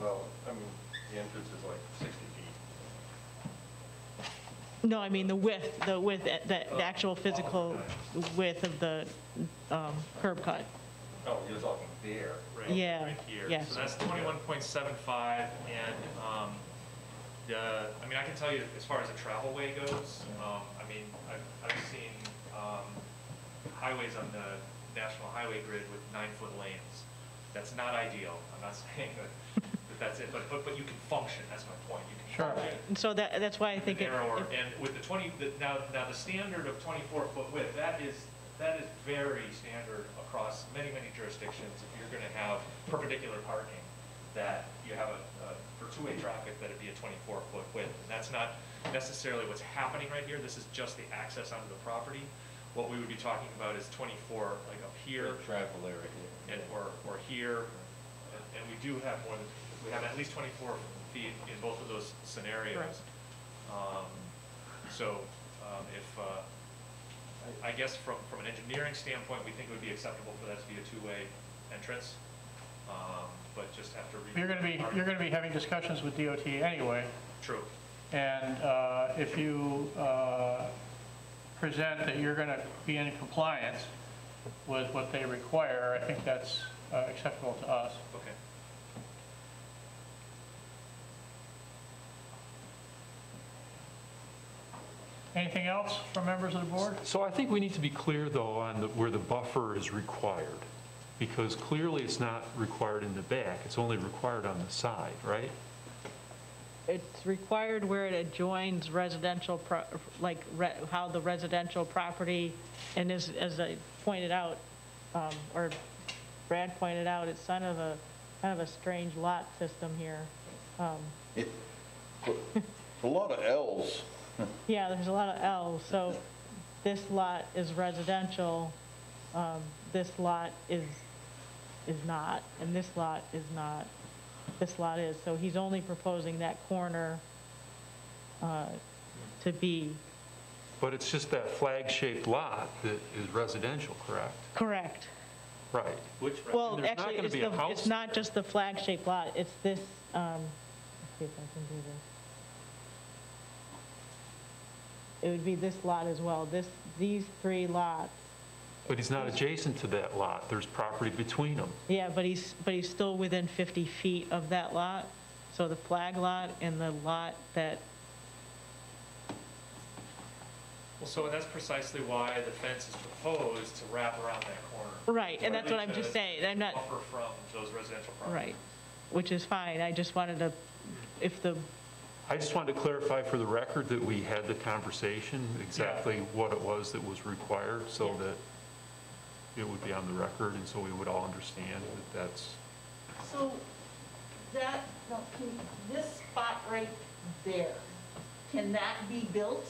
Well, I mean, the entrance is like 60 feet. No, I mean the width, the width, the the actual physical width of the um, curb cut. Oh, you're talking there. right, Yeah, right here. yes. So that's 21.75, and, um, the, I mean, I can tell you, as far as the travel way goes, um, I mean, I've, I've seen, um, highways on the national highway grid with nine-foot lanes. That's not ideal, I'm not saying that, that that's it, but, but, but you can function, that's my point, you can Sure. function. And so that, that's why I think it, narrower, and with the 20, the- now, now the standard of 24-foot width, that is, that is very standard across many, many jurisdictions. If you're going to have perpendicular parking, that you have a, a- for two-way traffic, that it'd be a 24-foot width. And that's not necessarily what's happening right here, this is just the access onto the property. What we would be talking about is 24, like up here. Travel area And, or, or here, and- and we do have more than, we have at least 24 feet in both of those scenarios. Um, So um, if, uh, I I guess from, from an engineering standpoint, we think it would be acceptable for that to be a two-way entrance, Um, but just have to. re- You're going to be, you're going to be having discussions with DOT anyway. True. And uh, if you uh, present that you're going to be in compliance with what they require, I think that's uh, acceptable to us. Okay. Anything else from members of the board? So I think we need to be clear, though, on the- where the buffer is required, because clearly it's not required in the back, it's only required on the side, right? it's required where it adjoins residential, pro- like re- how the residential property, and as, as I pointed out, um, or Brad pointed out, it's kind of a, kind of a strange lot system here. Um, A lot of Ls. Yeah, there's a lot of L's, so this lot is residential, um, this lot is, is not, and this lot is not, this lot is, so he's only proposing that corner uh, to be, But it's just that flag-shaped lot that is residential, correct? correct. Right. Which, Well, there's not actually, gonna it's be a the, house? it's not just the flag-shaped lot, it's this, um, let's see if I can do this. It would be this lot as well, this, these three lots, But he's not adjacent to that lot, there's property between them. Yeah, but he's, but he's still within 50 feet of that lot. So the flag lot and the lot that, well, so that's precisely why the fence is proposed to wrap around that corner. right, and that's what I'm just saying, I'm not, Buffer from those residential properties. right, which is fine, I just wanted to, if the, I just wanted to clarify for the record that we had the conversation, exactly what it was that was required, so that it would be on the record, and so we would all understand that that's, So that, no, can, this spot right there, can that be built?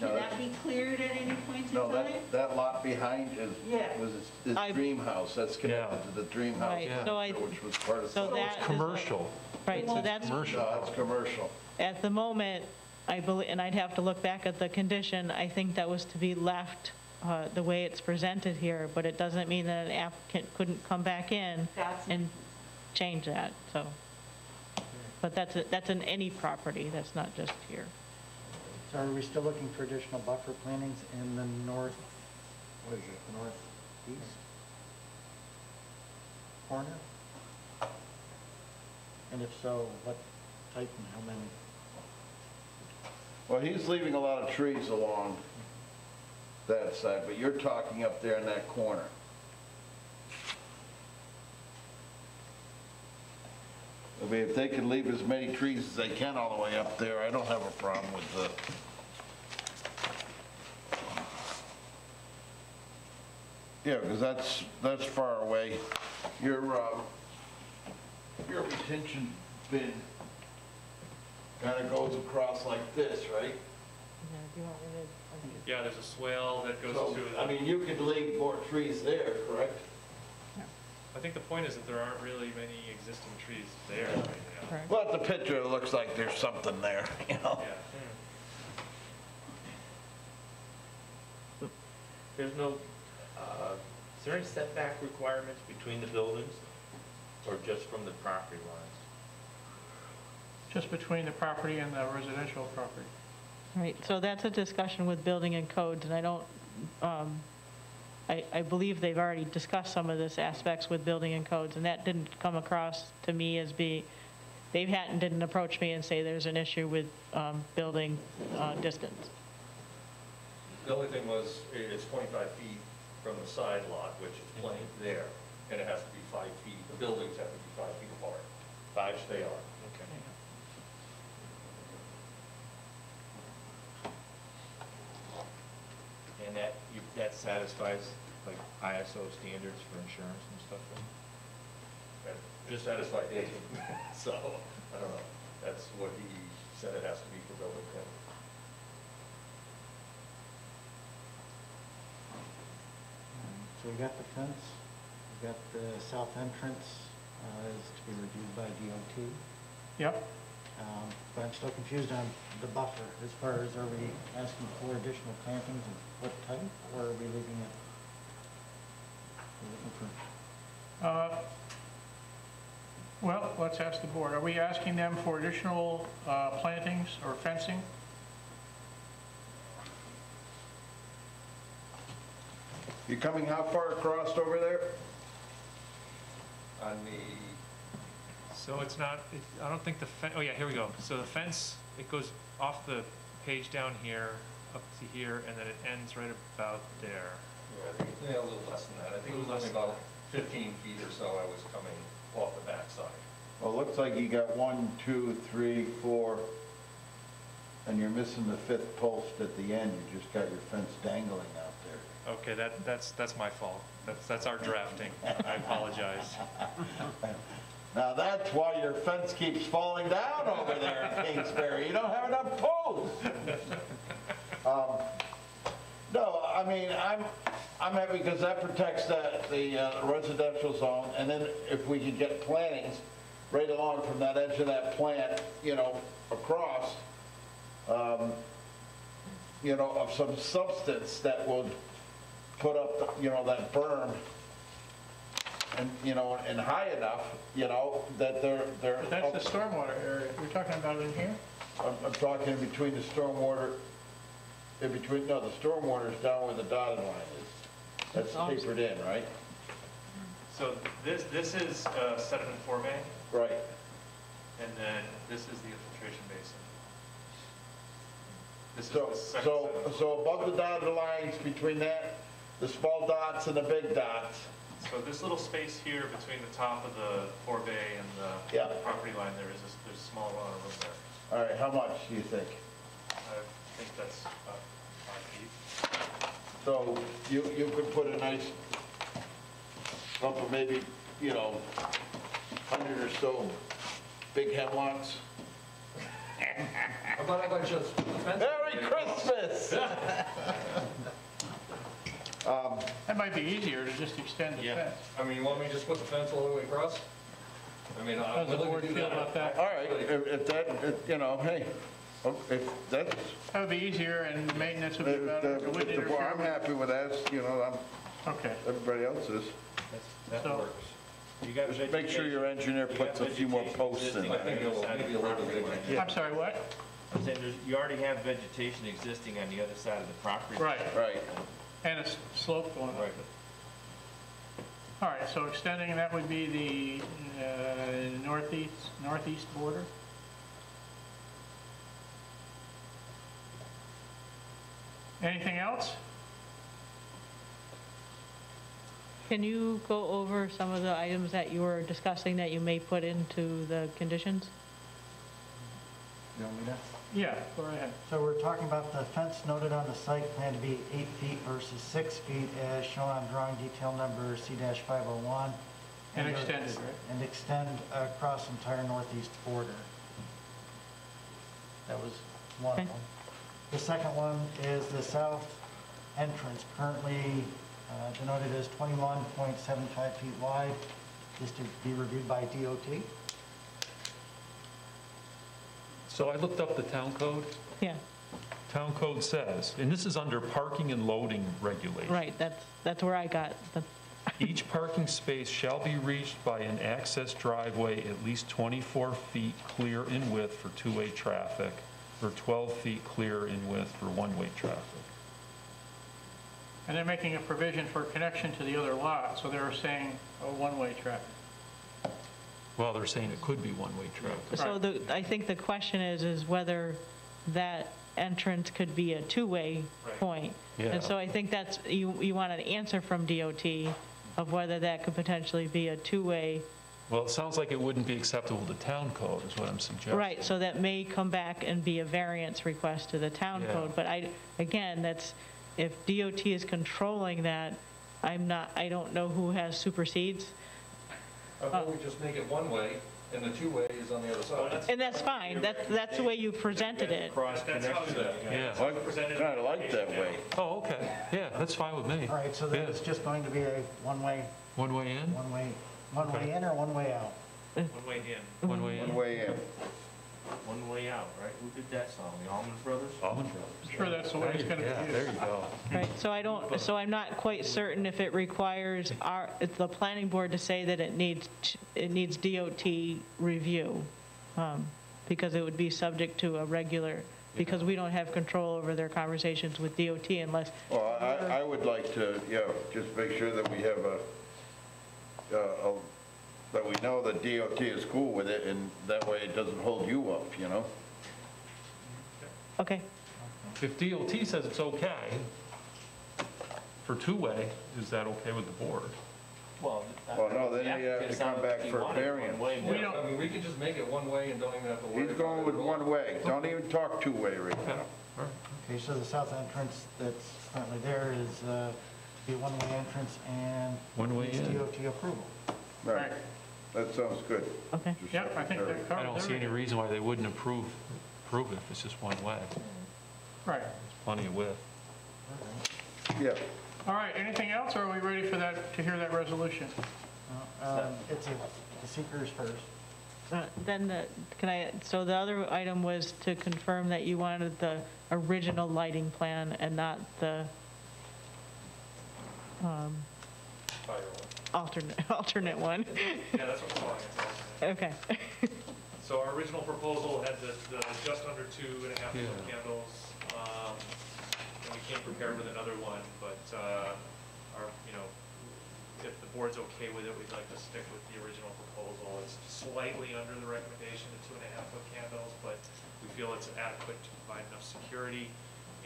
Can No, that be uh, cleared at any point in No, time? that, that lot behind is, Yeah. was his- his dream house, that's connected to the dream house, Right, so I- which was part of. so that is a- commercial. right, so that's, No, that's commercial. At the moment, I believe, and I'd have to look back at the condition, I think that was to be left uh, the way it's presented here, but it doesn't mean that an applicant couldn't come back in That's- and change that, so. But that's, a- that's in any property, that's not just here. So are we still looking for additional buffer plantings in the north, what is it, northeast corner? And if so, what type and how many? Well, he's leaving a lot of trees along that side, but you're talking up there in that corner. I mean, if they can leave as many trees as they can all the way up there, I don't have a problem with the, yeah, because that's, that's far away. Your, uh, your retention bin kind of goes across like this, right? Yeah, there's a swale that goes So, to the. I mean, you could leave more trees there, correct? I think the point is that there aren't really many existing trees there right now. Well, the picture, it looks like there's something there, you know? There's no, uh, is there any setback requirements between the buildings or just from the property lines? Just between the property and the residential property. Right, so that's a discussion with building and codes, and I don't, um, I, I believe they've already discussed some of this aspects with building and codes, and that didn't come across to me as being, they hadn't, didn't approach me and say there's an issue with um, building uh, distance. The only thing was, it's 25 feet from the side lot, which is plain there, and it has to be five feet, the buildings have to be five feet apart. Five? Which they are. Okay. And that, you, that satisfies like ISO standards for insurance and stuff then? That Just satisfied Dave, so, I don't know, that's what he said it has to be for building code. So we got the fence, we got the south entrance uh, is to be reviewed by DOT. Yep. Um, But I'm still confused on the buffer, as far as are we asking for additional plantings and what type, or are we leaving it? we're looking for- Uh, Well, let's ask the board. Are we asking them for additional uh, plantings or fencing? You're coming how far across over there? On the, So it's not, it- I don't think the, fen- oh yeah, here we go. So the fence, it goes off the page down here, up to here, and then it ends right about there. yeah, I think it's yeah, a little less than that, I think it was only about 15 feet or so I was coming off the backside. Well, it looks like you got one, two, three, four, and you're missing the fifth post at the end. You just got your fence dangling out there. Okay, that, that's, that's my fault. That's, that's our drafting. I apologize. Now, that's why your fence keeps falling down over there in Kingsbury. You don't have enough posts. Um, No, I mean, I'm, I'm happy because that protects the, the uh, residential zone. And then if we could get plantings right along from that edge of that plant, you know, across, um, you know, of some substance that would put up, you know, that berm and, you know, and high enough, you know, that they're, they're. But that's the stormwater area. You're talking about in here? I'm, I'm talking between the stormwater, in between, no, the stormwater's down where the dotted line is. That's tapered in, right? So this, this is uh, sediment forebay, Right. and then this is the infiltration basin. This is So, the second so, sediment. so above the dotted lines, between that, the small dots and the big dots, So this little space here between the top of the forebay and the Yeah. property line, there is, a- there's a small amount of room there. all right, how much do you think? I think that's about five feet. So you, you could put a nice lump of maybe, you know, 100 or so big hemlocks. How about I got just Merry Christmas! Um, that might be easier to just extend the fence. I mean, you want me to just put the fence all the way across? I mean, How I'm does the willing board to do feel about that? All right, if if that, if, you know, hey, oh, if that's, That would be easier and maintenance would be better. the- It wouldn't the- interfere I'm with- happy with that, you know, I'm, Okay. everybody else is. That So- works. You got Just make sure your engineer You got puts a few more vegetation posts in existing I there. think on the it'll other side of maybe the a little property bit. line. I'm sorry, what? I'm saying, there's- you already have vegetation existing on the other side of the property. Right, Right. Uh, and a slope going up. Right. All right, so extending, that would be the uh, northeast, northeast border? Anything else? Can you go over some of the items that you were discussing that you may put into the conditions? You want me to? Yeah, go ahead. So we're talking about the fence noted on the site plan to be eight feet versus six feet as shown on drawing detail number C-501. And go- extended, right? And extend across entire northeast border. That was one of Okay. them. The second one is the south entrance, currently uh, denoted as 21.75 feet wide, is to be reviewed by DOT. So I looked up the town code. Yeah, Town code says, and this is under parking and loading regulations. right, that's, that's where I got the, Each parking space shall be reached by an access driveway at least 24 feet clear in width for two-way traffic, or 12 feet clear in width for one-way traffic. And they're making a provision for connection to the other lot, so they're saying a one-way traffic. Well, they're saying it could be one-way traffic. So the, I think the question is, is whether that entrance could be a two-way point. Yeah. And so I think that's, you, you want an answer from DOT of whether that could potentially be a two-way. Well, it sounds like it wouldn't be acceptable to town code, is what I'm suggesting. Right, so that may come back and be a variance request to the town Yeah. code. But I, again, that's, if DOT is controlling that, I'm not, I don't know who has supersedes. How about we just make it one way, and the two-way is on the other side? And that's fine, that's, that's the way you presented it. Yeah. I kind of like that way. Oh, okay. Yeah, that's fine with me. All right, so then Yeah. it's just going to be a one-way, One way in? one-way, one-way in or one-way out? One way in, One way in? One way in. One way out, right? Who did that song? The Allman Brothers? Allman Brothers. Sure, that's the way it's going to Yeah, be there you go. Right, so I don't, so I'm not quite certain if it requires our, if the planning board to say that it needs, it needs DOT review, um, because it would be subject to a regular, because we don't have control over their conversations with DOT unless, Well, I, I would like to, yeah, just make sure that we have a, uh, a- that we know that DOT is cool with it, and that way it doesn't hold you up, you know? okay. If DOT says it's okay for two-way, is that okay with the board? Well, Well, no, then you have to come back for a variance. We don't, I mean, we could just make it one way and don't even have to worry He's about going it with at all. one way. Don't even talk two-way right now. Okay, so the south entrance that's currently there is uh, be a one-way entrance and One way needs in. DOT approval. Right. That sounds good. Okay. Just yep, I think secretary. that covers I don't see any reason why they wouldn't approve, approve it if it's just one way. Right. There's plenty of width. Yeah. All right, anything else, or are we ready for that, to hear that resolution? Um, It's a, the SEQR's first. Uh, Then, the- can I, so the other item was to confirm that you wanted the original lighting plan and not the um, alternate, alternate one. Yeah, that's what I'm calling it. Okay. So our original proposal had the, the just under two and a half foot Yeah. candles. um, And we came prepared with another one, but, uh, our, you know, if the board's okay with it, we'd like to stick with the original proposal. It's slightly under the recommendation of two and a half foot candles, but we feel it's adequate to provide enough security.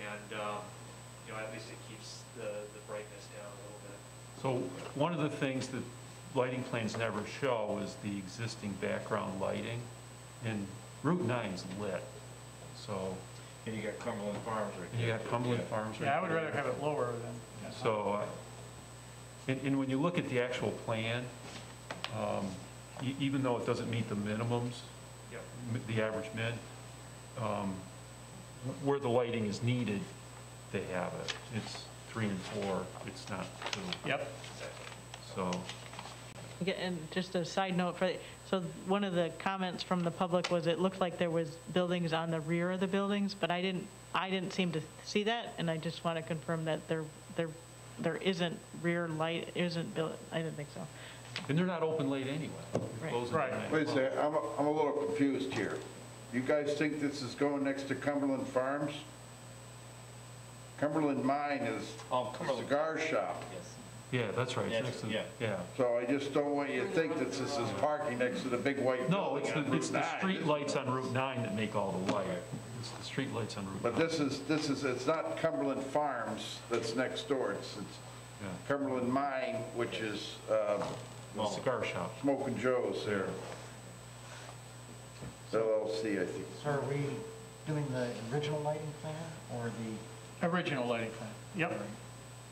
And, um, you know, at least it keeps the, the brightness down a little bit. So one of the things that lighting plans never show is the existing background lighting, and Route 9's lit, so, And you got Cumberland Farms right and you got Cumberland Farms right Yeah, I would there. rather have it lower than. So, uh, and, and when you look at the actual plan, um, e- even though it doesn't meet the minimums, Yep. m- the average min, um, where the lighting is needed, they have it. It's three and four, it's not two. Yep. So, Yeah, And just a side note for, so one of the comments from the public was it looked like there was buildings on the rear of the buildings, but I didn't, I didn't seem to see that, and I just want to confirm that there, there, there isn't rear light, isn't built, I didn't think so. and they're not open late anyway. They're Right. closing at Right. night. Wait a second, I'm, a- I'm a little confused here. You guys think this is going next to Cumberland Farms? Cumberland Mine is Oh, a Cumberland. cigar shop. Yeah, that's right. Yes, next to- yeah. Yeah. So I just don't want you to think that this is parking next to the big white No, building it's on the, Route it's the 9. street lights on Route 9 that make all the light. It's the street lights on Route 9. But this is, this is, it's not Cumberland Farms that's next door. It's it's Yeah. Cumberland Mine, which is uh, The cigar shop. Smoking Joe's there. LLC, I think. So are we doing the original lighting plan or the, Original lighting plan, yep.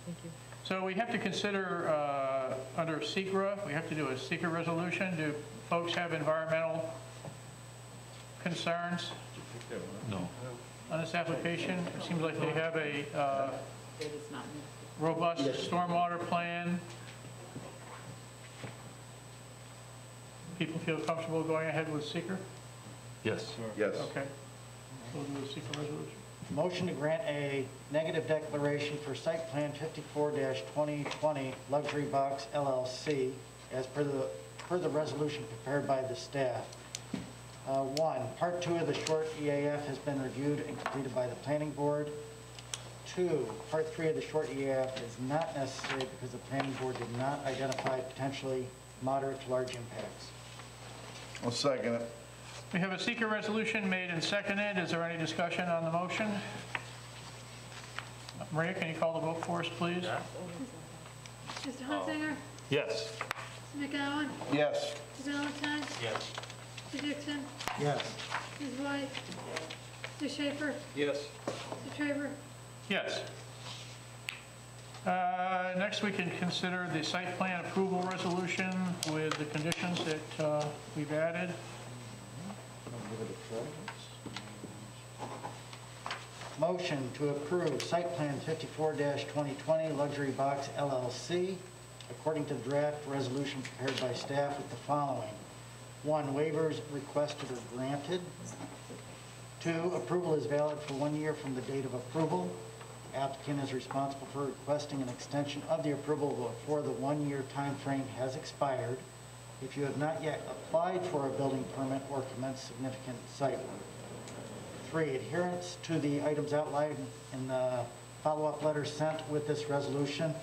Thank you. So we have to consider, uh, under SEQR, we have to do a SEQR resolution. Do folks have environmental concerns No. on this application? It seems like they have a uh, It is not. robust stormwater plan. People feel comfortable going ahead with SEQR? Yes. Yes. Okay. We'll do a SEQR resolution. Motion to grant a negative declaration for site plan 54-2020 Luxury Box LLC as per the, per the resolution prepared by the staff. Uh, One, Part 2 of the short EAF has been reviewed and completed by the planning board. Two, Part 3 of the short EAF is not necessary because the planning board did not identify potentially moderate to large impacts. I'll second it. We have a SEQR resolution made and seconded. Is there any discussion on the motion? Maria, can you call the vote for us, please? Mr. Hunsinger? Yes. Mr. Magowan? Yes. Mr. Valentine? Yes. Mr. Dixon? Yes. Ms. White? Mr. Shafer? Yes. Mr. Traver? Yes. Uh, Next, we can consider the site plan approval resolution with the conditions that uh, we've added. Motion to approve site plan 54-2020 Luxury Box LLC according to the draft resolution prepared by staff with the following. One, waivers requested or granted. Two, approval is valid for one year from the date of approval. Applicant is responsible for requesting an extension of the approval before the one-year time frame has expired if you have not yet applied for a building permit or commenced significant site work. Three, adherence to the items outlined in the follow-up letter sent with this resolution,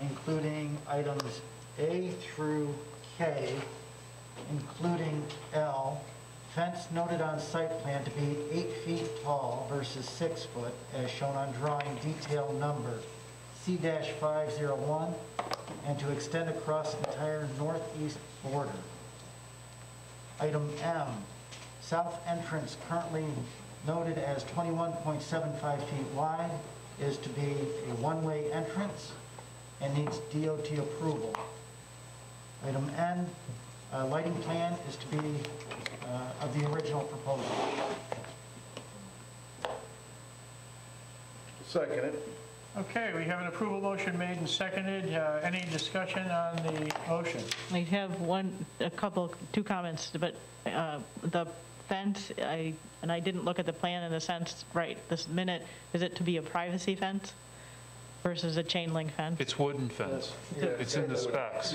including items A through K, including L, fence noted on site plan to be eight feet tall versus six foot, as shown on drawing detail number C-501, and to extend across the entire northeast border. Item M, south entrance currently noted as 21.75 feet wide is to be a one-way entrance and needs DOT approval. Item N, uh, lighting plan is to be uh, of the original proposal. Second it. Okay, we have an approval motion made and seconded. Uh, Any discussion on the motion? I have one, a couple, two comments, but uh, the fence, I, and I didn't look at the plan in the sense, right, this minute, is it to be a privacy fence versus a chain link fence? It's wooden fence. It's in the specs.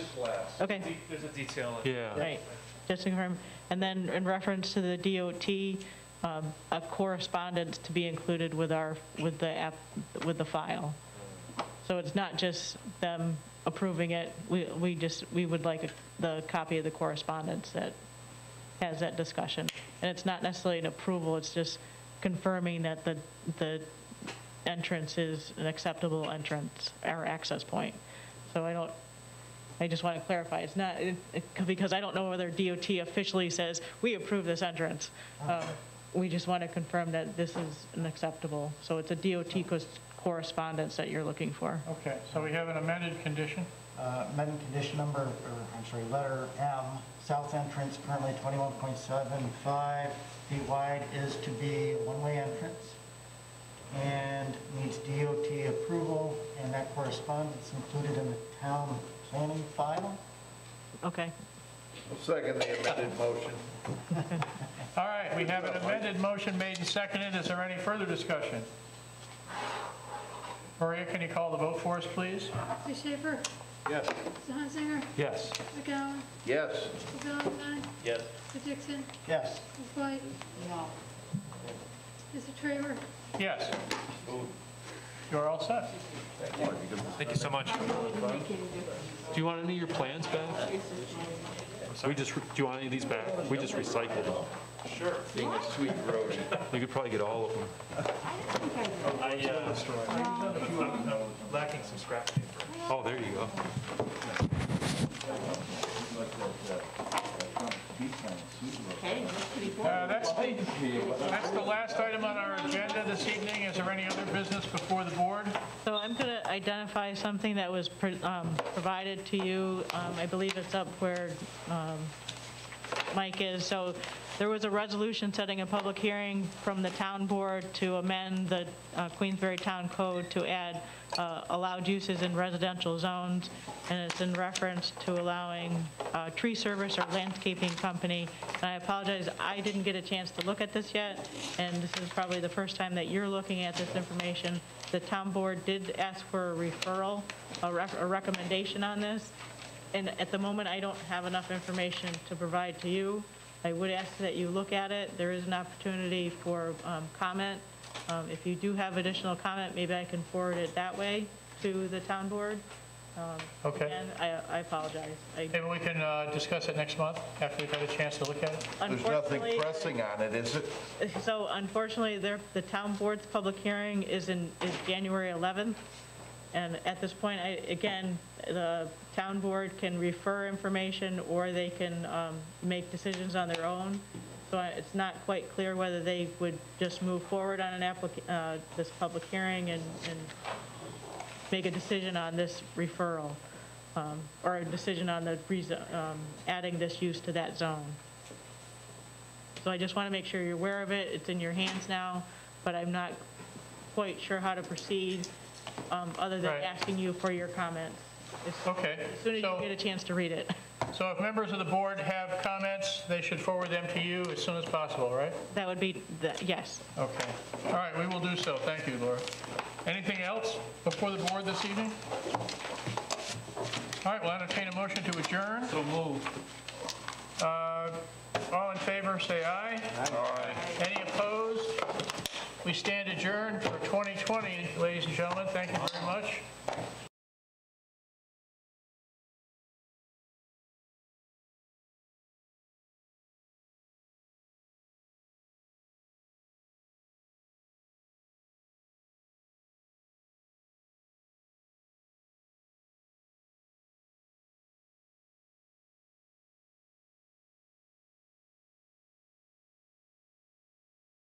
Okay. There's a detail. Yeah. Right, just to confirm. And then in reference to the DOT, um, a correspondence to be included with our, with the app, with the file. So it's not just them approving it, we, we just, we would like the copy of the correspondence that has that discussion. And it's not necessarily an approval, it's just confirming that the, the entrance is an acceptable entrance or access point. So I don't, I just want to clarify, it's not, it- it- because I don't know whether DOT officially says, we approve this entrance. Um, We just want to confirm that this is an acceptable, so it's a DOT cos- correspondence that you're looking for. Okay, so we have an amended condition. Uh, Amendment condition number, or I'm sorry, letter M, south entrance currently 21.75 feet wide is to be a one-way entrance and needs DOT approval, and that correspondence included in the town planning file. Okay. I'll second the amended motion. All right, we have an amended motion made and seconded. Is there any further discussion? Maria, can you call the vote for us, please? Mr. Shafer? Yes. Mr. Hunsinger? Yes. Magowan? Yes. Mr. Valentine? Yes. Mr. Dixon? Yes. Ms. White? No. Mr. Traver? Yes. You're all set. Thank you so much. Do you want any of your plans back? We just, do you want any of these back? We just recycled them. Sure. Being a sweet road. You could probably get all of them. I, uh, I'm lacking some scrap paper. Oh, there you go. Okay, that's pretty cool. Uh, That's the, that's the last item on our agenda this evening. Is there any other business before the board? So I'm going to identify something that was pro- um, provided to you. Um, I believe it's up where um, Mike is. So there was a resolution setting a public hearing from the town board to amend the uh, Queensbury Town Code to add uh, allowed uses in residential zones, and it's in reference to allowing uh, tree service or landscaping company. And I apologize, I didn't get a chance to look at this yet, and this is probably the first time that you're looking at this information. The town board did ask for a referral, a rec- a recommendation on this, and at the moment, I don't have enough information to provide to you. I would ask that you look at it. There is an opportunity for um, comment. Um, If you do have additional comment, maybe I can forward it that way to the town board. Um, Okay. And I I apologize. I- Maybe we can uh, discuss it next month after we've had a chance to look at it? There's nothing Unfortunately- pressing on it, is it? So unfortunately, there, the town board's public hearing is in, is January 11th. And at this point, I, again, the town board can refer information or they can um, make decisions on their own. So I- it's not quite clear whether they would just move forward on an applic, uh, this public hearing and, and make a decision on this referral, um, or a decision on the, rezo- um, adding this use to that zone. So I just want to make sure you're aware of it. It's in your hands now, but I'm not quite sure how to proceed, um, other than Right. asking you for your comments. As- Okay. As soon as you get a chance to read it. So if members of the board have comments, they should forward them to you as soon as possible, right? That would be, the yes. Okay. All right, we will do so. Thank you, Laura. Anything else before the board this evening? All right, we'll entertain a motion to adjourn. So moved. Uh, all in favor, say aye. Aye. Any opposed? We stand adjourned for 2020, ladies and gentlemen. Thank you very much.